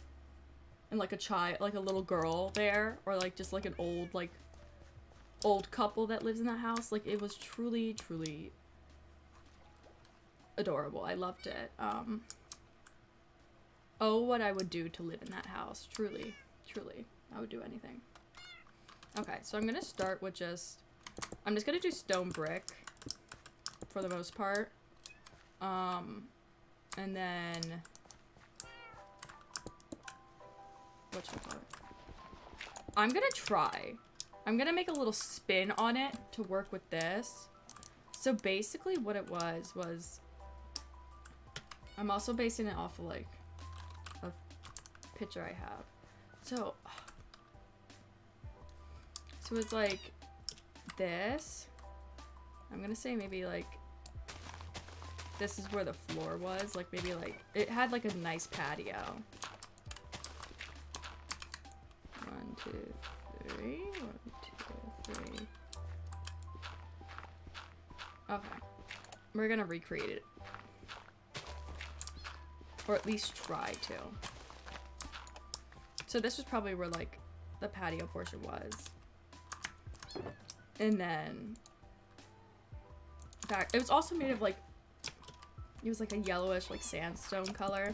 and like a child like a little girl there or like just like an old like old couple that lives in that house. Like it was truly truly adorable. I loved it. Um oh what I would do to live in that house. Truly truly I would do anything Okay, so I'm gonna start with just, I'm just gonna do stone brick for the most part. Um, and then, I'm gonna try. I'm gonna make a little spin on it to work with this. So basically what it was, was, I'm also basing it off of like a picture I have. So, so it's like this. I'm gonna say maybe like this is where the floor was. Like maybe like it had like a nice patio. One, two, three. One, two, three. Okay. We're gonna recreate it. Or at least try to. So this was probably where like the patio portion was. And then back it was also made of like it was like a yellowish like sandstone color.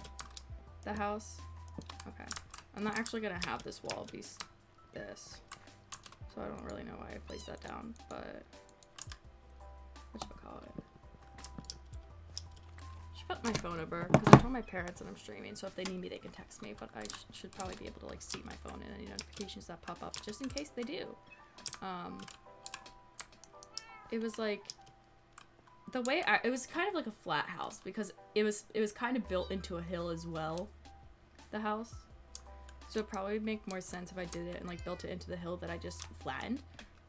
The house. Okay. I'm not actually gonna have this wall be this. So I don't really know why I placed that down, but what should I call it? Should put my phone over because I told my parents that I'm streaming, so if they need me, they can text me. But I sh should probably be able to like see my phone and any notifications that pop up, just in case they do. Um, it was like the way I, it was kind of like a flat house because it was it was kind of built into a hill as well. The house. So it probably would make more sense if I did it and like built it into the hill that I just flattened.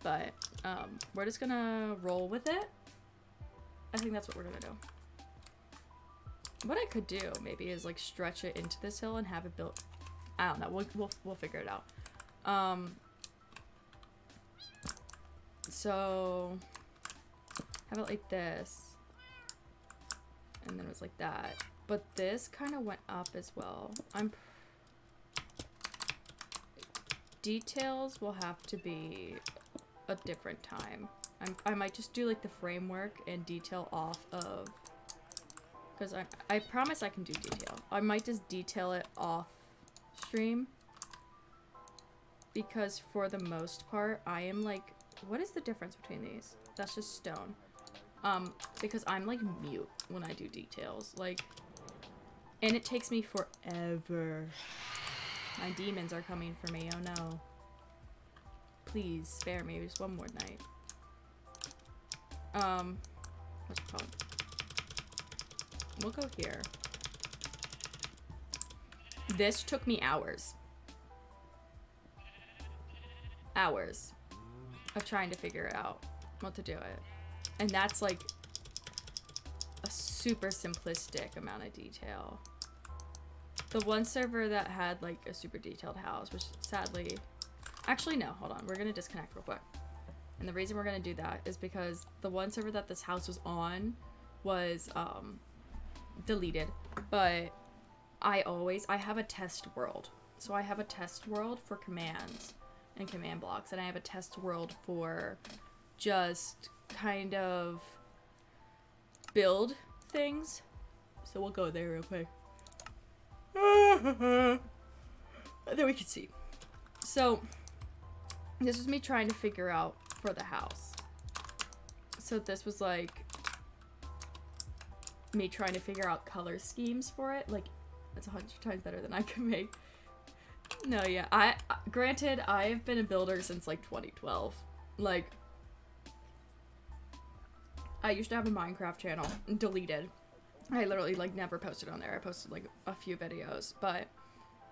But um, we're just gonna roll with it. I think that's what we're gonna do. What I could do maybe is like stretch it into this hill and have it built. I don't know. We'll we'll we'll figure it out. Um. So have it like this, and then it was like that. But this kind of went up as well. I'm details will have to be a different time. I'm, I might just do like the framework and detail off of because I, I promise I can do detail. I might just detail it off stream because for the most part I am like what is the difference between these? That's just stone. Um, because I'm like mute when I do details. Like, and it takes me forever. My demons are coming for me, oh no. Please spare me just one more night. Um, what's it called? We'll go here. This took me hours. Hours of trying to figure out what to do it. And that's like a super simplistic amount of detail. The one server that had like a super detailed house, which sadly, actually no, hold on, we're gonna disconnect real quick. And the reason we're gonna do that is because the one server that this house was on was um, deleted, but I always, I have a test world. So I have a test world for commands and command blocks, and I have a test world for just kind of build things. So we'll go there real quick. [LAUGHS] there we can see. So this was me trying to figure out for the house. So this was like me trying to figure out color schemes for it. Like it's a hundred times better than I can make. No, yeah. I granted I've been a builder since like 2012. Like I used to have a Minecraft channel, deleted. I literally like never posted on there. I posted like a few videos, but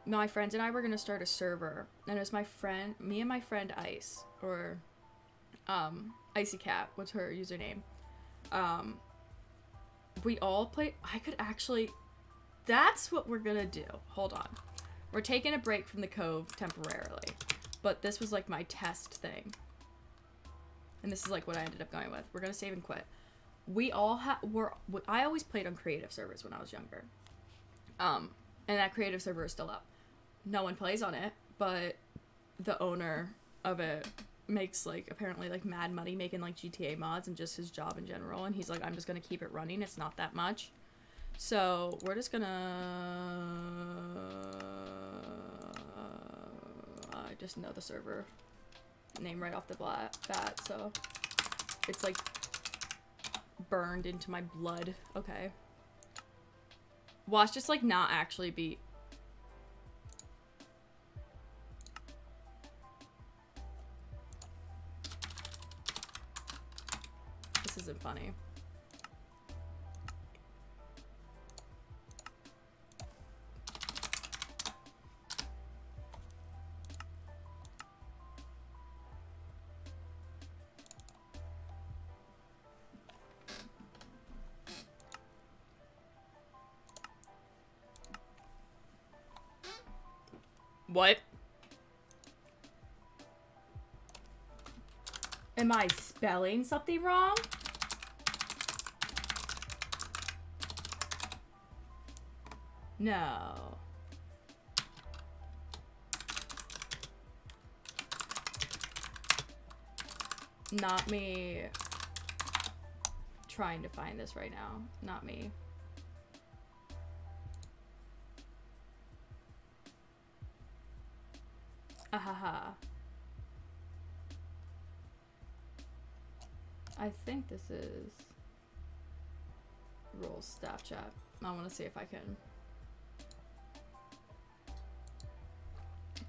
my friends and I were gonna start a server, and it was my friend, me and my friend Ice, or um, Icy Cat, what's her username? Um, we all play. I could actually. That's what we're gonna do. Hold on. We're taking a break from the cove temporarily, but this was like my test thing, and this is like what I ended up going with. We're gonna save and quit we all have were I always played on creative servers when I was younger. Um, and that creative server is still up. No one plays on it, but the owner of it makes like apparently like mad money making like GTA mods and just his job in general and he's like I'm just going to keep it running. It's not that much. So, we're just going to I just know the server name right off the bat, so it's like burned into my blood. Okay. Watch just like not actually be This isn't funny. What? Am I spelling something wrong? No. Not me trying to find this right now. Not me. I think this is rules staff chat. I want to see if I can.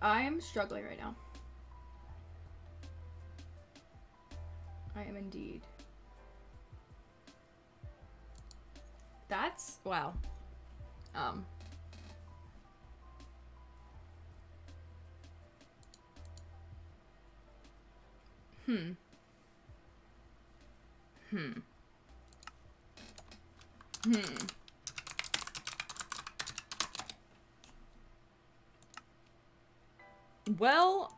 I am struggling right now. I am indeed. That's wow. Um. Hmm. Hmm. Hmm. Well,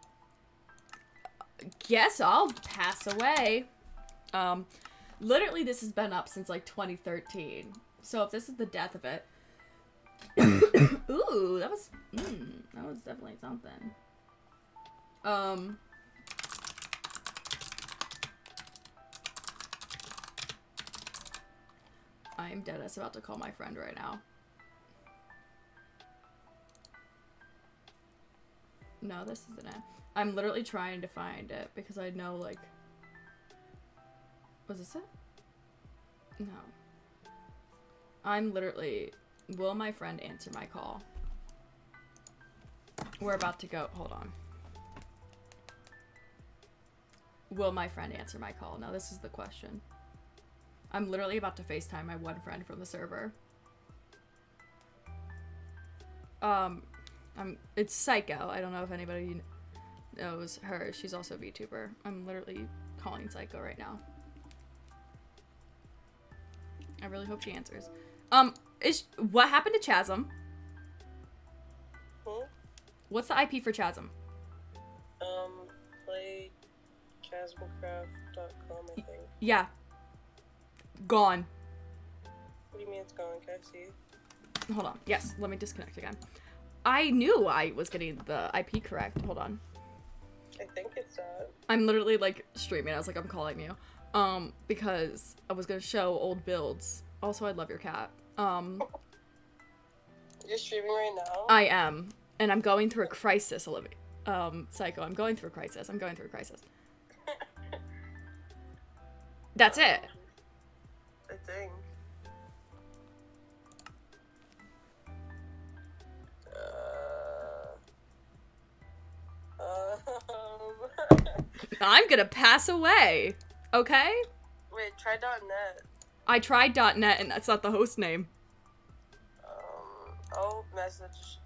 guess I'll pass away. Um, literally, this has been up since like 2013. So if this is the death of it, [COUGHS] ooh, that was mm, that was definitely something. Um. I'm dead ass about to call my friend right now. No, this isn't it. I'm literally trying to find it because I know, like... Was this it? No. I'm literally... Will my friend answer my call? We're about to go... Hold on. Will my friend answer my call? Now, this is the question. I'm literally about to FaceTime my one friend from the server. Um, I'm, it's Psycho. I don't know if anybody knows her. She's also a VTuber. I'm literally calling Psycho right now. I really hope she answers. Um, is what happened to Chasm? Hmm? What's the IP for Chasm? Um, play chasmocraft.com, I think. Yeah. Gone. What do you mean it's gone? Can I see? Hold on. Yes, let me disconnect again. I knew I was getting the IP correct. Hold on. I think it's that. I'm literally like streaming. I was like, I'm calling you. Um, because I was gonna show old builds. Also, I love your cat. Um, [LAUGHS] You're streaming right now? I am, and I'm going through a crisis, Olivia. Um, Psycho, I'm going through a crisis. I'm going through a crisis. [LAUGHS] That's it. I think. Uh, um, [LAUGHS] I'm gonna pass away. Okay? wait, try .net. I tried .net, and that's not the host name. Um, I'll message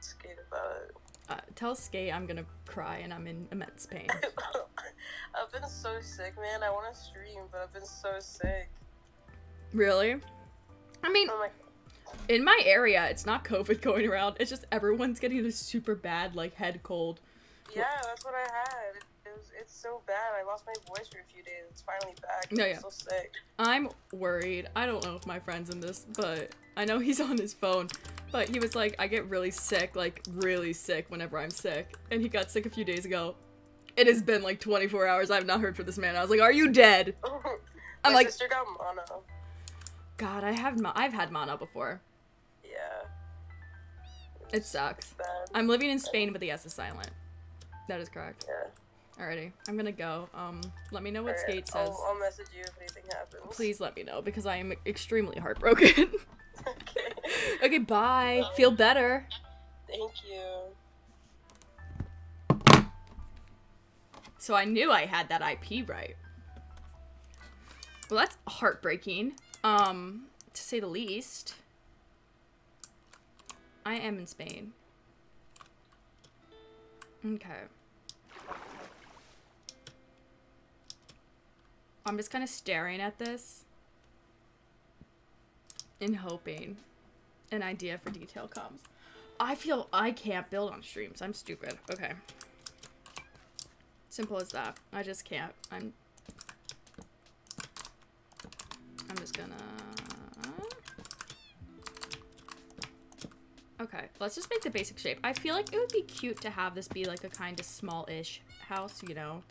Skate about it. Uh, tell Skate I'm gonna cry and I'm in immense pain. [LAUGHS] I've been so sick, man. I want to stream, but I've been so sick. Really? I mean, Oh my, in my area, it's not COVID going around. It's just everyone's getting this super bad, like, head cold. yeah, that's what I had. It, it was, it's so bad. I lost my voice for a few days. It's finally back. No, I'm yeah. so sick. I'm worried. I don't know if my friend's in this, but I know he's [LAUGHS] on his phone. But he was like, I get really sick, like, really sick whenever I'm sick. And he got sick a few days ago. It has been like 24 hours. I have not heard from this man. I was like, Are you dead? [LAUGHS] I'm like- sister got mono. God, I have I've had mono before. Yeah. It sucks. bad. I'm living in Spain, but the S is silent. That is correct. Yeah. Alrighty, I'm gonna go. Um, let me know what Alright, Skate says. I'll, I'll message you if anything happens. Please let me know because I am extremely heartbroken. [LAUGHS] okay. okay, bye. Feel better. Thank you. So I knew I had that IP right. Well, that's heartbreaking. Um, to say the least. I am in Spain. Okay. I'm just kind of staring at this and hoping an idea for detail comes. I feel I can't build on streams. I'm stupid. Okay. Simple as that. I just can't. I'm. I'm just gonna. Okay, let's just make the basic shape. I feel like it would be cute to have this be like a kind of small-ish house, you know?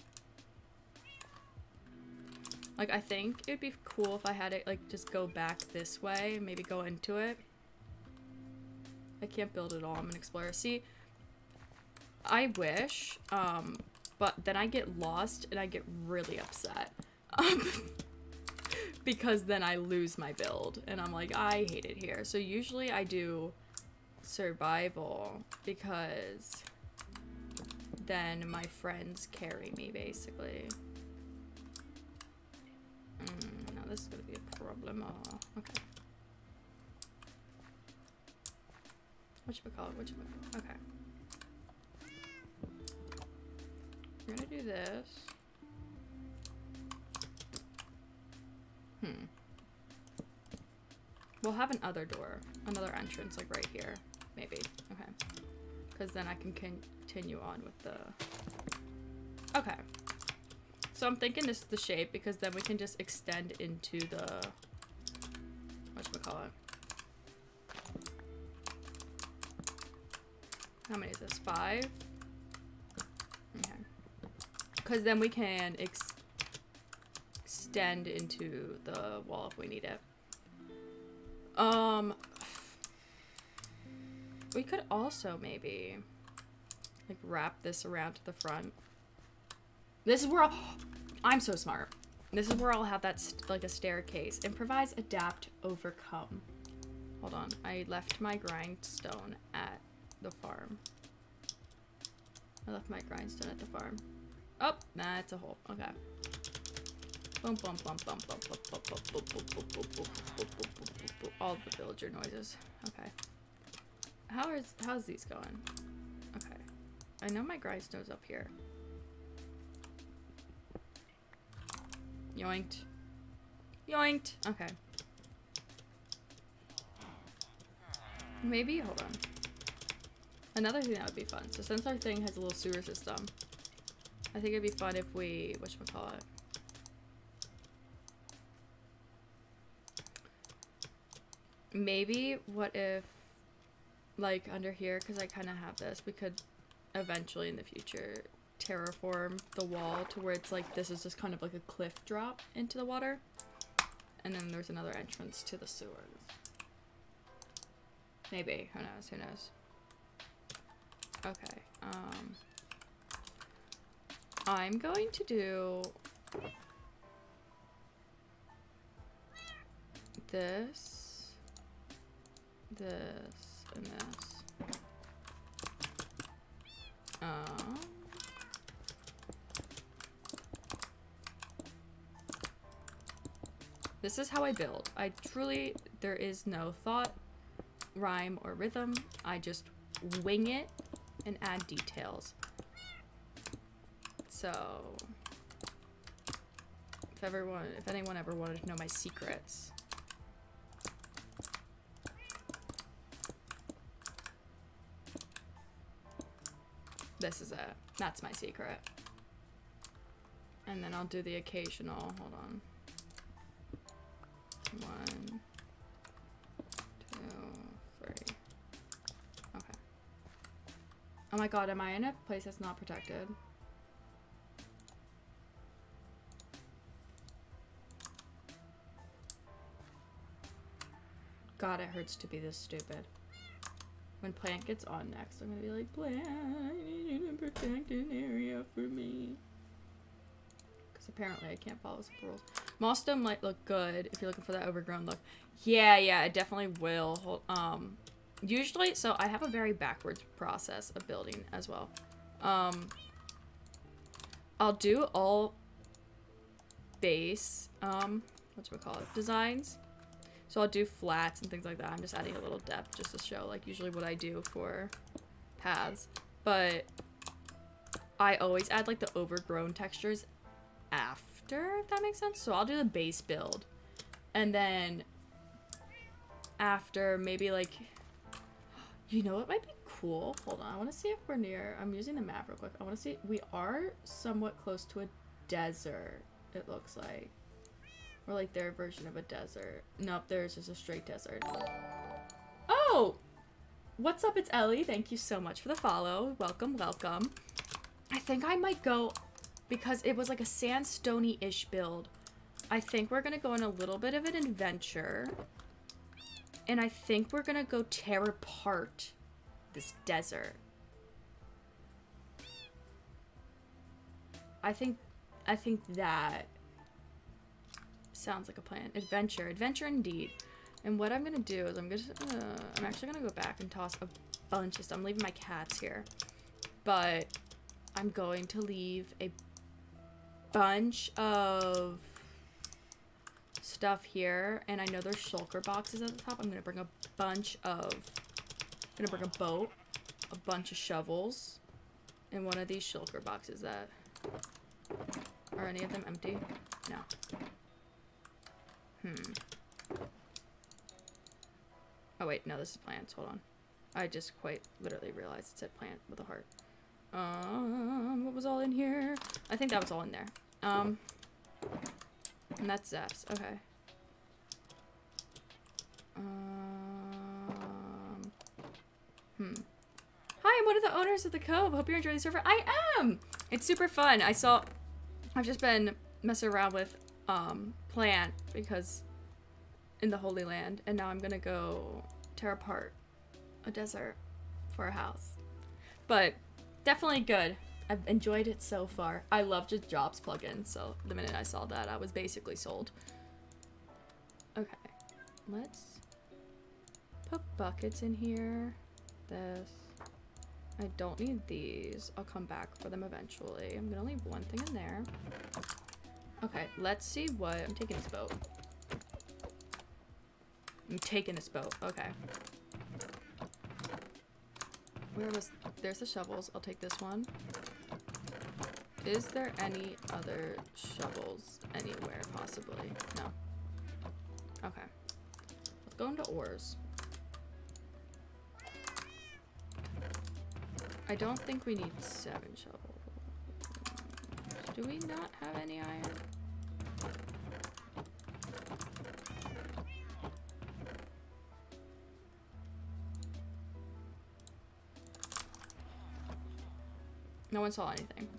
Like, I think it would be cool if I had it, like, just go back this way, maybe go into it. I can't build it all. I'm an explorer. See, I wish, um, but then I get lost and I get really upset. Um, [LAUGHS] because then I lose my build and I'm like, I hate it here. So usually I do survival because then my friends carry me basically. Mm, now this is gonna be a problem. Oh, okay. What should we call it? What should we Okay. We're gonna do this. Hmm. We'll have another door, another entrance, like right here, maybe. Okay. Because then I can continue on with the... Okay. So I'm thinking this is the shape because then we can just extend into the... What should we call it? How many is this? Five? Okay. Because then we can ex extend into the wall if we need it. Um, we could also maybe like wrap this around to the front. This is where I'll, I'm so smart. This is where I'll have that like a staircase. Improvise, adapt, overcome. Hold on, I left my grindstone at the farm. I left my grindstone at the farm. Oh, nah, it's a hole. Okay. All the villager noises. Okay. How is how's these going? Okay. I know my grindstone's up here. Yoinked. Yoinked. Okay. Maybe, hold on. Another thing that would be fun. So since our thing has a little sewer system, I think it'd be fun if we, whatchamacallit. Maybe, what if, like, under here, because I kind of have this, we could eventually in the future terraform the wall to where it's like, this is just kind of like a cliff drop into the water. And then there's another entrance to the sewers. Maybe. Who knows? Who knows? Okay. Um, I'm going to do this, this, and this. Um, this is how I build. I truly, there is no thought, rhyme, or rhythm. I just wing it and add details. So, if everyone, if anyone ever wanted to know my secrets, this is it. That's my secret. And then I'll do the occasional, hold on. One, two, three. Okay. Oh my god, am I in a place that's not protected? God, it hurts to be this stupid. When plant gets on next, I'm gonna be like, plant, I need you to protect an area for me. Because apparently I can't follow some rules. Mossstone might look good if you're looking for that overgrown look. Yeah, yeah, it definitely will. Hold, um, usually, so I have a very backwards process of building as well. Um, I'll do all base, um, what do we call it, designs. So I'll do flats and things like that. I'm just adding a little depth just to show like usually what I do for paths. But I always add like the overgrown textures after, if that makes sense. So I'll do the base build. And then after maybe like, you know what might be cool? Hold on, I want to see if we're near, I'm using the map real quick. I want to see, we are somewhat close to a desert, it looks like. Or like their version of a desert. Nope, there's just a straight desert. Oh! What's up? It's Ellie. Thank you so much for the follow. Welcome, welcome. I think I might go, because it was like a sandstony-ish build. I think we're gonna go on a little bit of an adventure. And I think we're gonna go tear apart this desert. I think, I think that sounds like a plan. Adventure, adventure indeed. And what I'm gonna do is I'm gonna, uh, I'm actually gonna go back and toss a bunch of stuff. I'm leaving my cats here, but I'm going to leave a bunch of stuff here. And I know there's shulker boxes at the top. I'm gonna bring a bunch of I'm Gonna bring a boat, a bunch of shovels, and one of these shulker boxes that are any of them empty? No. Hmm. Oh wait, no, this is plants. Hold on. I just quite literally realized it said plant with a heart. Um, what was all in here? I think that was all in there. Um, and that's Zeph's. Okay. Um, hmm. Hi, I'm one of the owners of the Cove. Hope you're enjoying the server. I am! It's super fun. I saw... I've just been messing around with um, plant because in the Holy Land, and now I'm gonna go tear apart a desert for a house. But definitely good. I've enjoyed it so far. I love just jobs plugin, so the minute I saw that, I was basically sold. Okay, let's put buckets in here. This. I don't need these. I'll come back for them eventually. I'm gonna leave one thing in there. Okay, let's see what... I'm taking this boat. I'm taking this boat. Okay. Where was... There's the shovels. I'll take this one. Is there any other shovels anywhere, possibly? No. Okay. Let's go into ores. I don't think we need seven shovels. Do we not have any iron? No one saw anything.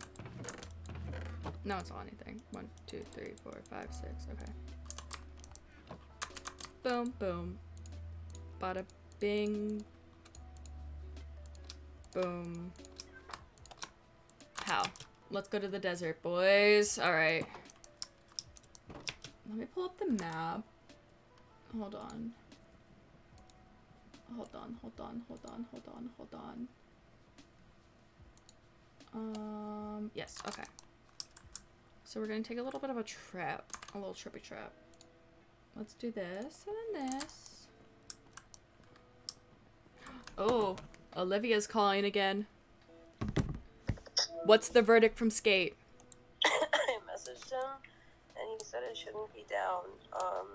No one saw anything. One, two, three, four, five, six. Okay. Boom, boom. Bada bing. Boom. How? Let's go to the desert, boys. Alright. Let me pull up the map. Hold on. Hold on, hold on, hold on, hold on, hold on. Um, yes, okay. So we're gonna take a little bit of a trip, a little trippy trap. Let's do this and then this. [GASPS] Oh, Olivia's calling again. What's the verdict from Skate? [COUGHS] I messaged him, and he said it shouldn't be down. Um,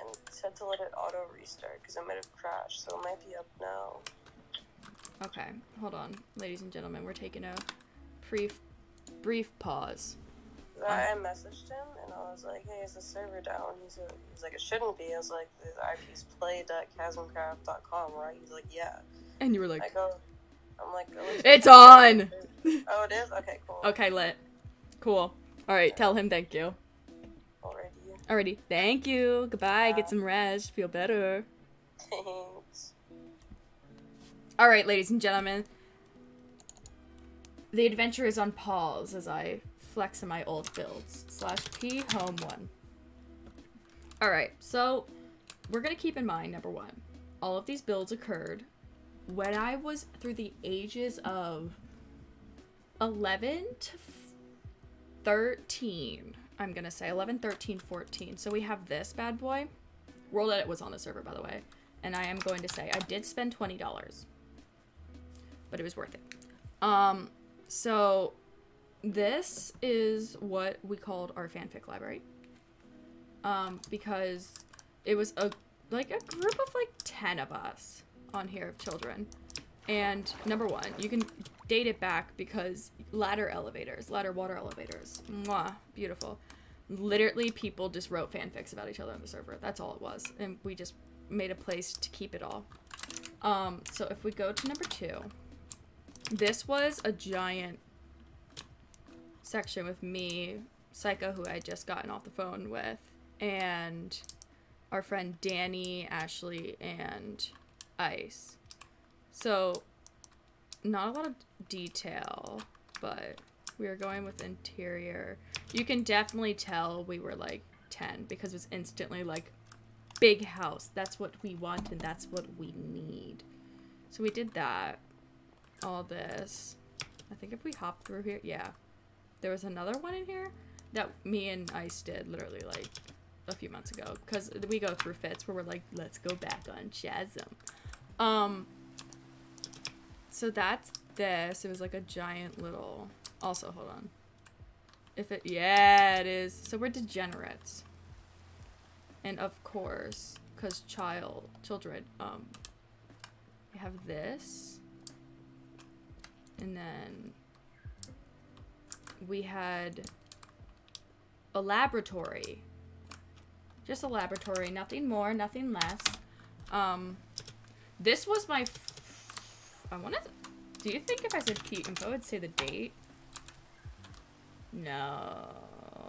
and said to let it auto restart because it might have crashed, so it might be up now. Okay, hold on, ladies and gentlemen. We're taking a brief, brief pause. I I messaged him and I was like, "Hey, is the server down?" He's, a, he's like, "It shouldn't be." I was like, "The IP's play.chasmcraft.com, right?" He's like, "Yeah." And you were like, I go, I'm like, "Oh, It's on!" Oh, it is. Okay, cool. Okay, lit. Cool. Alright, tell him thank you. Already. Alrighty, thank you. Goodbye, get some rest, feel better. Thanks. Alright, ladies and gentlemen. The adventure is on pause as I flex in my old builds. Slash P home one. Alright, so we're gonna keep in mind, number one, all of these builds occurred when I was through the ages of 11 to 13. I'm gonna say 11, 13, 14. So we have this bad boy. World Edit was on the server, by the way. And I am going to say I did spend $20 but it was worth it. Um, so this is what we called our fanfic library. Um, because it was a like a group of like 10 of us on here of children. And number one, you can date it back because ladder elevators, ladder water elevators. Mwah, beautiful. Literally, people just wrote fanfics about each other on the server. That's all it was. And we just made a place to keep it all. Um, so if we go to number two, this was a giant section with me, Psycho, who I just gotten off the phone with, and our friend Danny, Ashley, and Ice. So, not a lot of detail, but we were going with interior. You can definitely tell we were like 10 because it was instantly like, big house. That's what we want and that's what we need. So we did that all this. I think if we hop through here, yeah. There was another one in here that me and Ice did literally like a few months ago because we go through fits where we're like, let's go back on Chasm. Um. So that's this. It was like a giant little. Also, hold on. If it, yeah, it is. So we're degenerates. And of course, because child, children, um, we have this. And then we had a laboratory. Just a laboratory, nothing more, nothing less. Um, this was my. I want to. Do you think if I said key info, it'd say the date? No,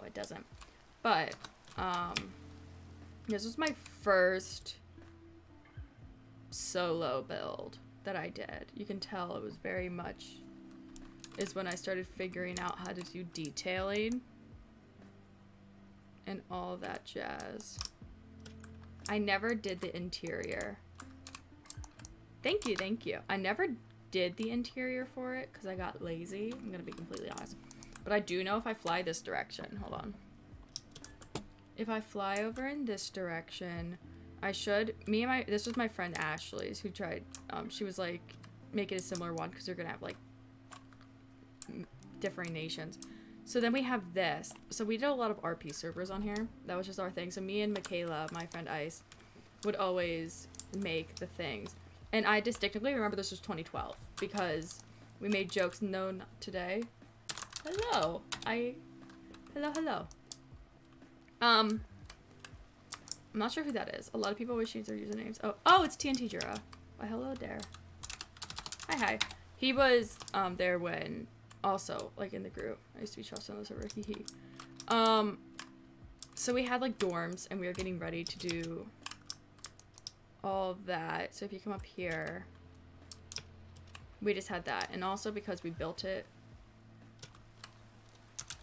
it doesn't. But, um, this was my first solo build that I did. You can tell it was very much is when I started figuring out how to do detailing and all that jazz. I never did the interior. Thank you, thank you. I never did the interior for it because I got lazy. I'm gonna be completely honest. But I do know if I fly this direction. Hold on. If I fly over in this direction, I should. Me and my. This was my friend Ashley's who tried. Um, she was like, make it a similar one because they're gonna have like differing nations. So then we have this. So we did a lot of RP servers on here. That was just our thing. So me and Michaela, my friend Ice, would always make the things. And I distinctly remember this was 2012 because we made jokes. No, not today. Hello. I. Hello, hello. Um. I'm not sure who that is. A lot of people always change their usernames. Oh, oh, it's TNT Jura. Why, hello there. Hi, hi. He was um there when also like in the group. I used to be trusted on the server. Hee hee. Um. So we had like dorms, and we were getting ready to do all that. So if you come up here, we just had that, and also because we built it.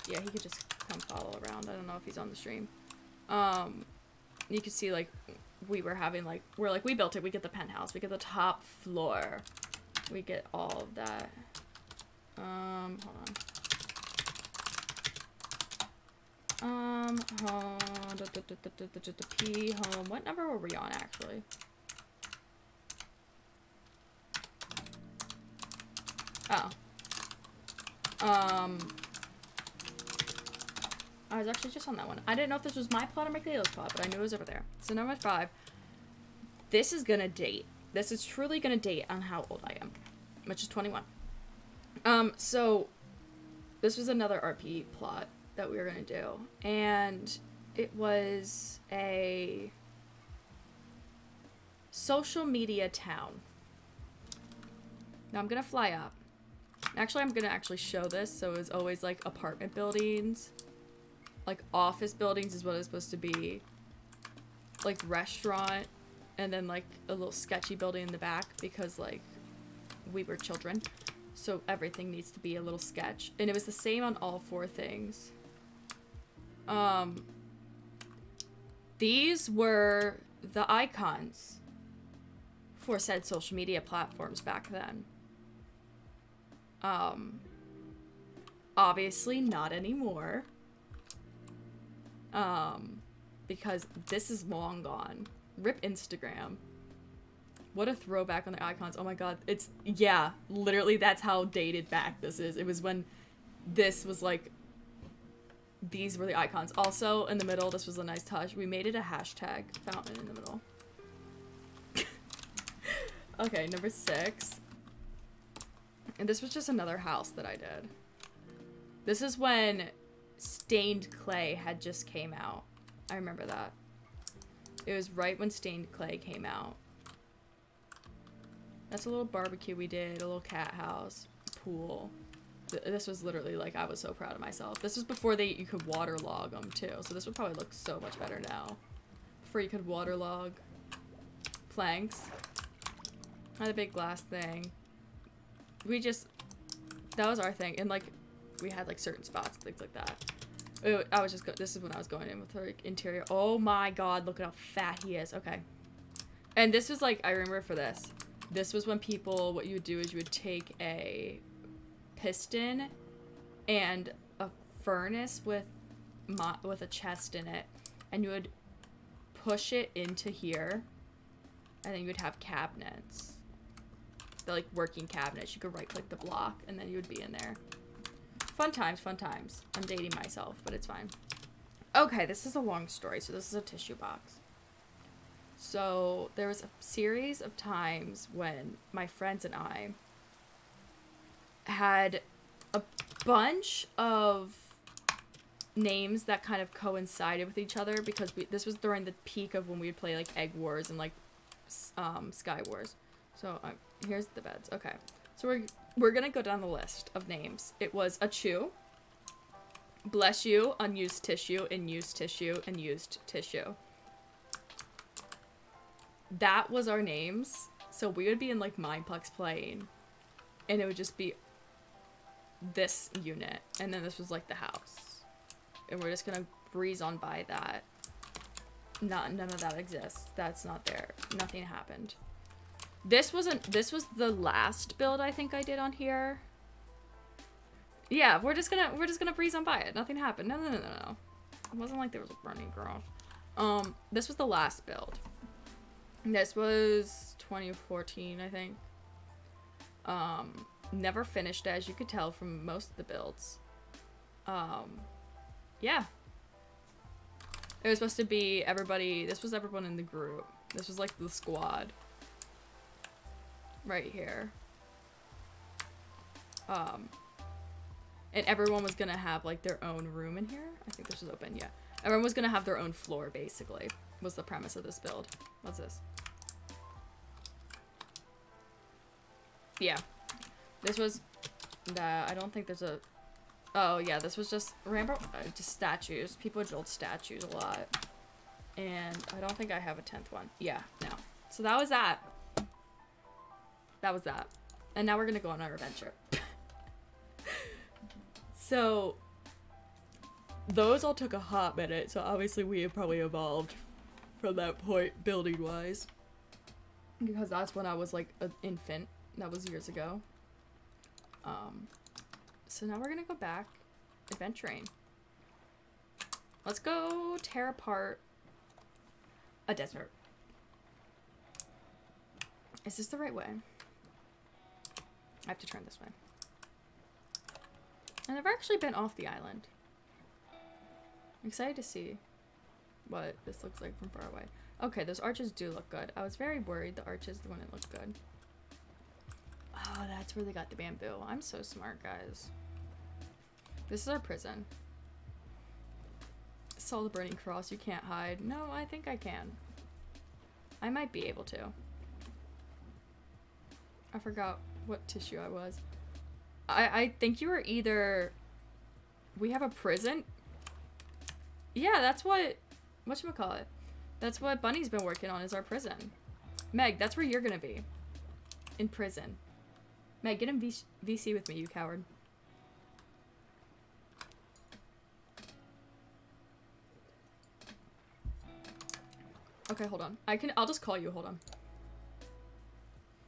Yeah, he could just come follow around. I don't know if he's on the stream. Um, you can see like we were having like we're like we built it. We get the penthouse. We get the top floor. We get all of that. Um, hold on. Um, home, da, da, da, da, da, da, da, P, home. What number were we on, actually? Oh. Um, I was actually just on that one. I didn't know if this was my plot or Michaela's plot, but I knew it was over there. So number five. This is gonna date. This is truly gonna date on how old I am, which is 21. Um, so this was another RP plot that we were gonna do, and it was a social media town. Now I'm gonna fly up. Actually, I'm gonna actually show this. So it was always like apartment buildings, like office buildings is what it's supposed to be, like restaurant, and then like a little sketchy building in the back because like we were children. So everything needs to be a little sketch. And it was the same on all four things. Um, these were the icons for said social media platforms back then. Um, obviously not anymore. Um, because this is long gone. Rip Instagram. What a throwback on the icons. Oh my god. It's, yeah, literally that's how dated back this is. It was when this was like, these were the icons. Also, in the middle, this was a nice touch. We made it a hashtag fountain in the middle. [LAUGHS] okay, number six. And this was just another house that I did. This is when Stained Clay had just came out. I remember that. It was right when Stained Clay came out. That's a little barbecue we did, a little cat house, pool. Th this was literally like, I was so proud of myself. This was before they you could waterlog them too, so this would probably look so much better now. Before you could waterlog planks. Had a big glass thing. We just, that was our thing, and like, we had like certain spots, things like that. It, I was just, this is when I was going in with her interior. Oh my god, look at how fat he is. Okay. And this was like, I remember for this. This was when people, what you would do is you would take a piston and a furnace with with a chest in it, and you would push it into here, and then you would have cabinets. like working cabinets. You could right click the block and then you would be in there. Fun times, fun times. I'm dating myself, but it's fine. Okay, this is a long story, so this is a tissue box. So there was a series of times when my friends and I had a bunch of names that kind of coincided with each other because we, this was during the peak of when we would play like Egg Wars and like um, Sky Wars. So uh, here's the beds. Okay, so we're we're gonna go down the list of names. It was a chew, bless you, unused tissue, and used tissue, and used tissue. That was our names. So we would be in like Mineplex playing, and it would just be this unit, and then this was like the house, and we're just gonna breeze on by that. Not none of that exists. That's not there. Nothing happened. This wasn't. This was the last build I think I did on here. Yeah, we're just gonna we're just gonna breeze on by it. Nothing happened. No, no, no, no, no. It wasn't like there was a burning girl. Um, this was the last build. This was 2014, I think. Um, never finished, as you could tell from most of the builds. Um, yeah. It was supposed to be everybody, this was everyone in the group. This was like the squad. Right here. Um, and everyone was gonna have like their own room in here. I think this is open, yeah. Everyone was gonna have their own floor, basically, was the premise of this build. What's this? Yeah. This was that I don't think there's a Oh yeah, this was just remember uh, just statues. People build statues a lot. And I don't think I have a tenth one. Yeah, no. So that was that. That was that. And now we're gonna go on our adventure. [LAUGHS] so those all took a hot minute, so obviously we have probably evolved from that point building wise. Because that's when I was like an infant. That was years ago. Um, so now we're gonna go back adventuring. Let's go tear apart a desert. Is this the right way? I have to turn this way. And I've never actually been off the island. I'm excited to see what this looks like from far away. Okay, those arches do look good. I was very worried the arches wouldn't look good. Oh, that's where they got the bamboo. I'm so smart, guys. This is our prison. Saw the burning cross. You can't hide. No, I think I can. I might be able to. I forgot what tissue I was. I, I think you were either... We have a prison? Yeah, that's what... Whatchamacallit? That's what Bunny's been working on is our prison. Meg, that's where you're gonna be. In prison. Meg, get in v VC with me, you coward. Okay, hold on. I can- I'll just call you, hold on.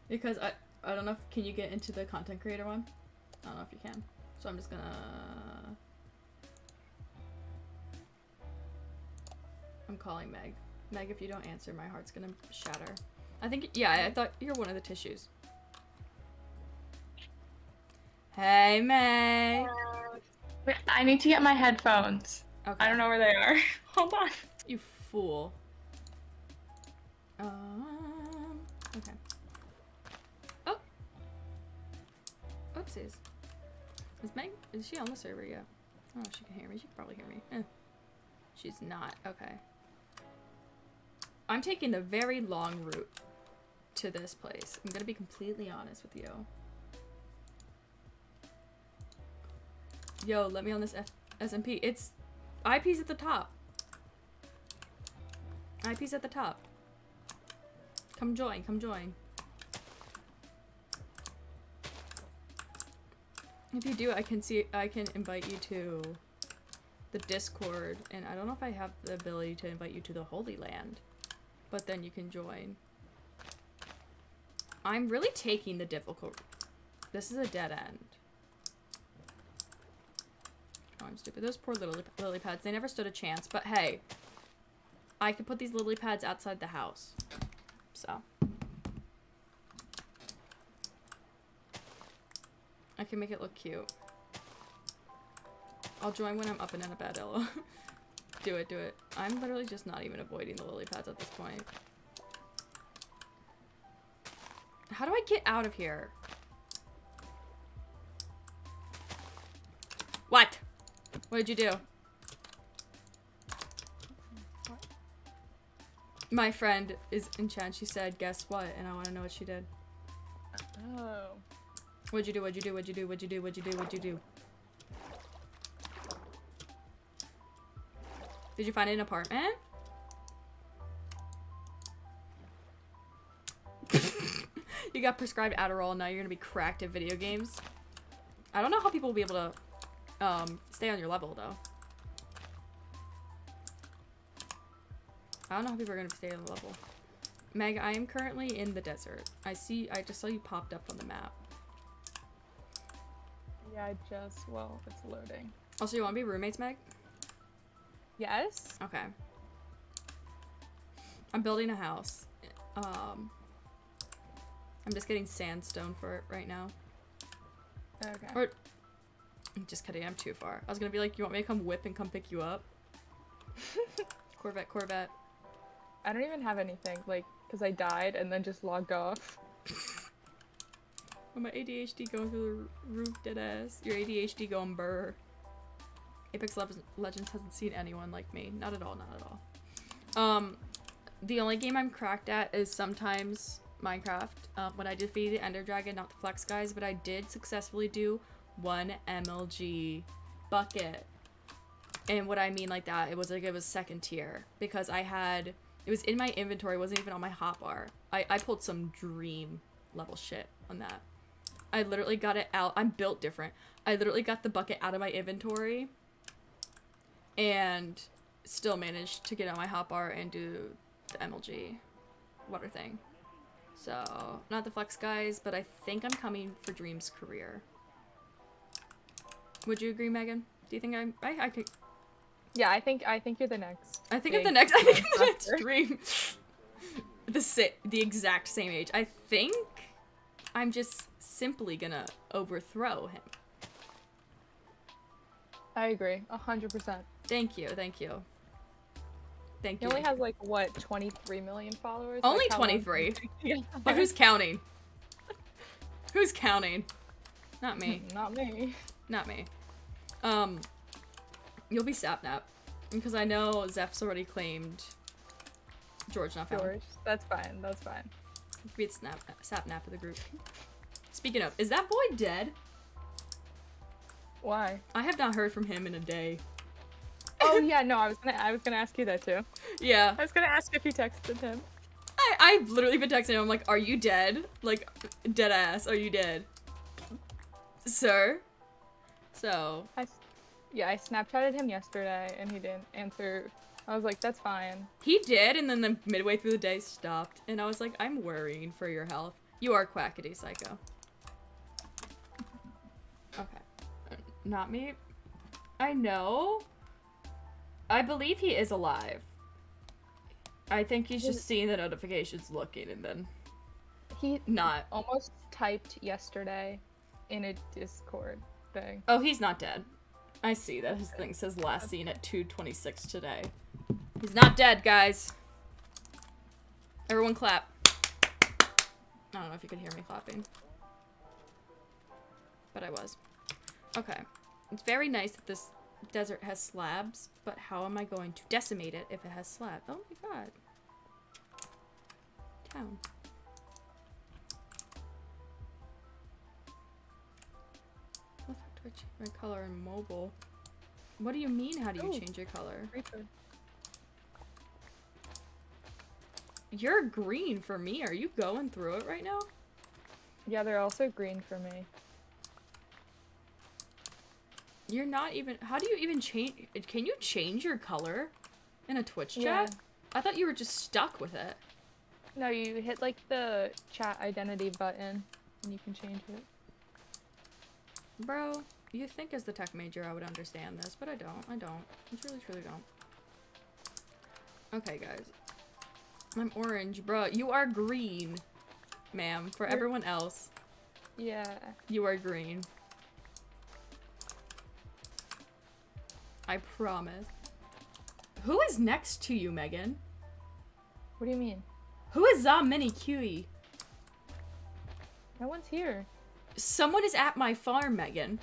Because I- I don't know if- can you get into the content creator one? I don't know if you can. So I'm just gonna... I'm calling Meg. Meg, if you don't answer, my heart's gonna shatter. I think- yeah, I thought you're one of the tissues. Hey, Meg! Wait, I need to get my headphones. Okay. I don't know where they are. [LAUGHS] Hold on. You fool. Um, okay. Oh! Oopsies. Is Meg, is she on the server yet? I don't know if she can hear me. She can probably hear me. Eh. She's not. Okay. I'm taking the very long route to this place. I'm gonna be completely honest with you. Yo, let me on this F SMP. It's IP's at the top. IP's at the top. Come join, come join. If you do, I can see I can invite you to the Discord, and I don't know if I have the ability to invite you to the Holy Land, but then you can join. I'm really taking the difficult. This is a dead end. Oh, I'm stupid. Those poor little lily pads. They never stood a chance. But hey, I could put these lily pads outside the house. So. I can make it look cute. I'll join when I'm up and in a bed, Ella. [LAUGHS] do it, do it. I'm literally just not even avoiding the lily pads at this point. How do I get out of here? What? What did you do? My friend is in chat. She said, "Guess what?" And I want to know what she did. Oh. What'd you do? What'd you do? What'd you do? What'd you do? What'd you do? What'd you do? Did you find an apartment? [LAUGHS] you got prescribed Adderall, now you're gonna be cracked at video games. I don't know how people will be able to um, stay on your level, though. I don't know how people are gonna stay on the level. Meg, I am currently in the desert. I see, I just saw you popped up on the map. Yeah, I just, well, it's loading. Also, you wanna be roommates, Meg? Yes? Okay. I'm building a house. Um, I'm just getting sandstone for it right now. Okay. Or, just kidding, I'm too far. I was gonna be like, you want me to come whip and come pick you up? [LAUGHS] Corvette, Corvette. I don't even have anything, like, because I died and then just logged off. [LAUGHS] My ADHD going through the roof, dead ass. Your ADHD going burr. Apex Le- Legends hasn't seen anyone like me. Not at all, not at all. Um, the only game I'm cracked at is sometimes Minecraft. Um, when I defeated the Ender Dragon, not the Flex guys, but I did successfully do one MLG bucket. And what I mean like that, it was like it was second tier because I had it was in my inventory, wasn't even on my hotbar. I I pulled some dream level shit on that. I literally got it out. I'm built different. I literally got the bucket out of my inventory and still managed to get on my hotbar and do the MLG water thing. So, not the flex guys, but I think I'm coming for Dream's career. Would you agree, Megan? Do you think I'm I, I could Yeah, I think I think you're the next. I think of the next I think of the next. Dream the sa- the exact same age. I think I'm just simply gonna overthrow him. I agree, a hundred percent. Thank you, thank you. Thank He you. only has like what, 23 million followers? Only Like, 23. [LAUGHS] Yeah. But who's counting? Who's counting? Not me. [LAUGHS] Not me. Not me. Um, you'll be Sapnap. Because I know Zeph's already claimed GeorgeNotFound. George, that's fine. That's fine. Be it snap Sapnap of the group. Speaking of, is that boy dead? Why? I have not heard from him in a day. Oh [LAUGHS] yeah, no, I was gonna I was gonna ask you that too. Yeah. I was gonna ask if you texted him. I, I've literally been texting him. I'm like, are you dead? Like, dead ass, are you dead? Sir? So, I, yeah, I Snapchatted him yesterday and he didn't answer. I was like, that's fine. He did, and then the midway through the day stopped, and I was like, I'm worrying for your health. You are quackity psycho. Okay. Not me. I know. I believe he is alive. I think he's just seeing the notifications looking and then He not. almost typed yesterday in a Discord thing. Oh, he's not dead. I see that his thing says last seen at 226 today. He's not dead, guys. Everyone clap. I don't know if you can hear me clapping. But I was. Okay. It's very nice that this desert has slabs, but how am I going to decimate it if it has slabs? Oh my god. Town. How the fuck do I change my color in mobile? What do you mean, how do you Ooh. change your color? Creeper. You're green for me. Are you going through it right now? Yeah, they're also green for me. You're not even. How do you even change? Can you change your color in a Twitch chat? Yeah. I thought you were just stuck with it. No, you hit like the chat identity button and you can change it. Bro, you think as the tech major I would understand this, but I don't. I don't. I truly, truly don't. Okay, guys. I'm orange. Bro, you are green, ma'am. For You're everyone else. Yeah. You are green. I promise. Who is next to you, Megan? What do you mean? Who is Zom Mini Q.E.? No one's here. Someone is at my farm, Megan.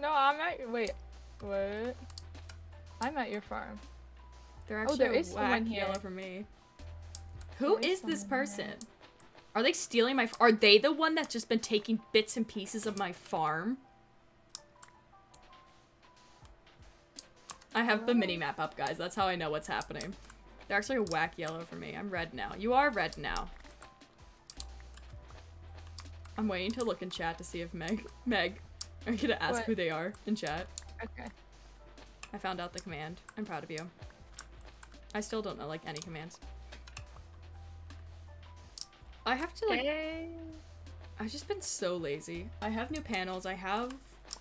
No, I'm at. Wait. What? I'm at your farm. They're Oh, actually there a is someone yellow here. for me. Who There is is this person? Are they stealing my? f- Are they the one that's just been taking bits and pieces of my farm? I have the mini map up, guys. That's how I know what's happening. They're actually a whack yellow for me. I'm red now. You are red now. I'm waiting to look in chat to see if Meg, Meg, are you gonna ask What? who they are in chat? Okay. I found out the command. I'm proud of you. I still don't know like any commands. I have to like Hey. I've just been so lazy. I have new panels. I have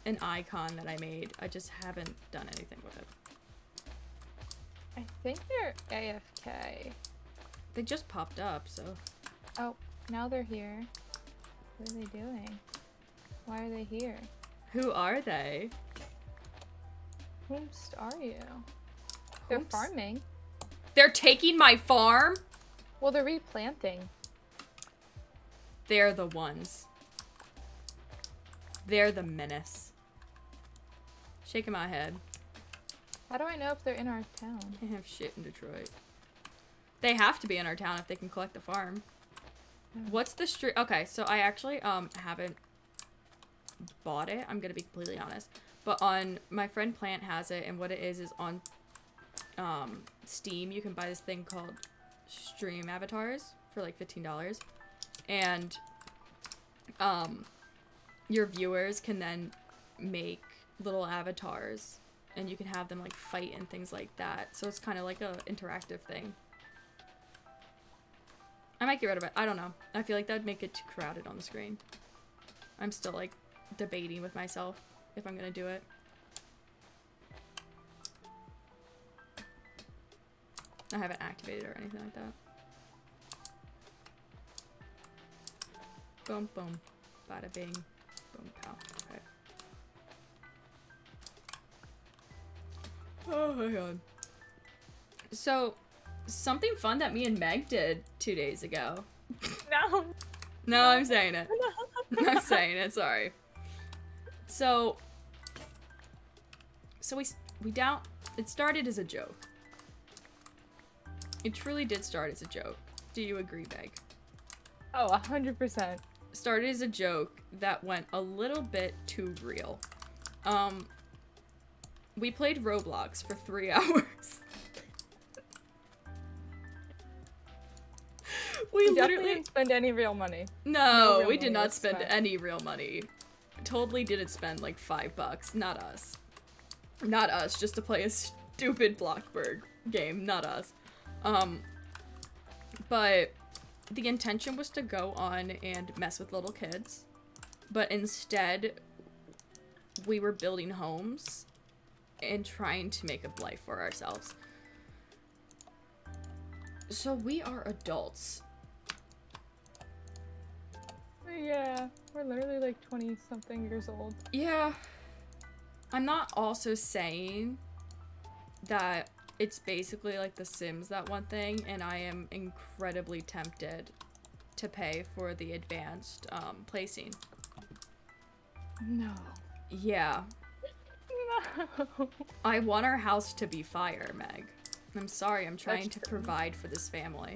an icon that I made. I just haven't done anything with it. I think they're AFK. They just popped up, so Oh, now they're here. What are they doing? Why are they here? who are they? Whomst are you? They're farming. They're taking my farm. Well, they're replanting. They're the ones. They're the menace. Shaking my head. How do I know if they're in our town? Can't have shit in Detroit. They have to be in our town if they can collect the farm. What's the street? Okay, so I actually um haven't bought it. I'm gonna be completely honest, but on my friend Plant has it, and what it is is on um Steam you can buy this thing called Stream Avatars for like fifteen dollars, and um your viewers can then make little avatars and you can have them like fight and things like that. So it's kind of like a interactive thing. I might get rid of it. I don't know. I feel like that would make it too crowded on the screen. I'm still like debating with myself if I'm gonna do it. I haven't activated or anything like that. Boom, boom. Bada bing. Boom, pow. Okay. Oh my god. So, something fun that me and Meg did two days ago. No. No, I'm saying it. No. [LAUGHS] I'm saying it. Sorry. So, so we we down. It started as a joke. It truly did start as a joke. Do you agree, Meg? Oh, a hundred percent. Started as a joke that went a little bit too real. Um, we played Roblox for three [LAUGHS] hours. We We definitely literally didn't spend any real money. no, real we did not spend spent. any real money. Totally didn't spend like five bucks. Not us. Not us. Just to play a stupid Bloxburg game. Not us. Um, but the intention was to go on and mess with little kids, but instead we were building homes and trying to make a life for ourselves. So we are adults. Yeah, we're literally like twenty something years old. Yeah. I'm not also saying that it's basically like The Sims, that one thing, and I am incredibly tempted to pay for the advanced um, placing. No. Yeah. [LAUGHS] No. I want our house to be fire, Meg. I'm sorry, I'm trying That's to true. provide for this family.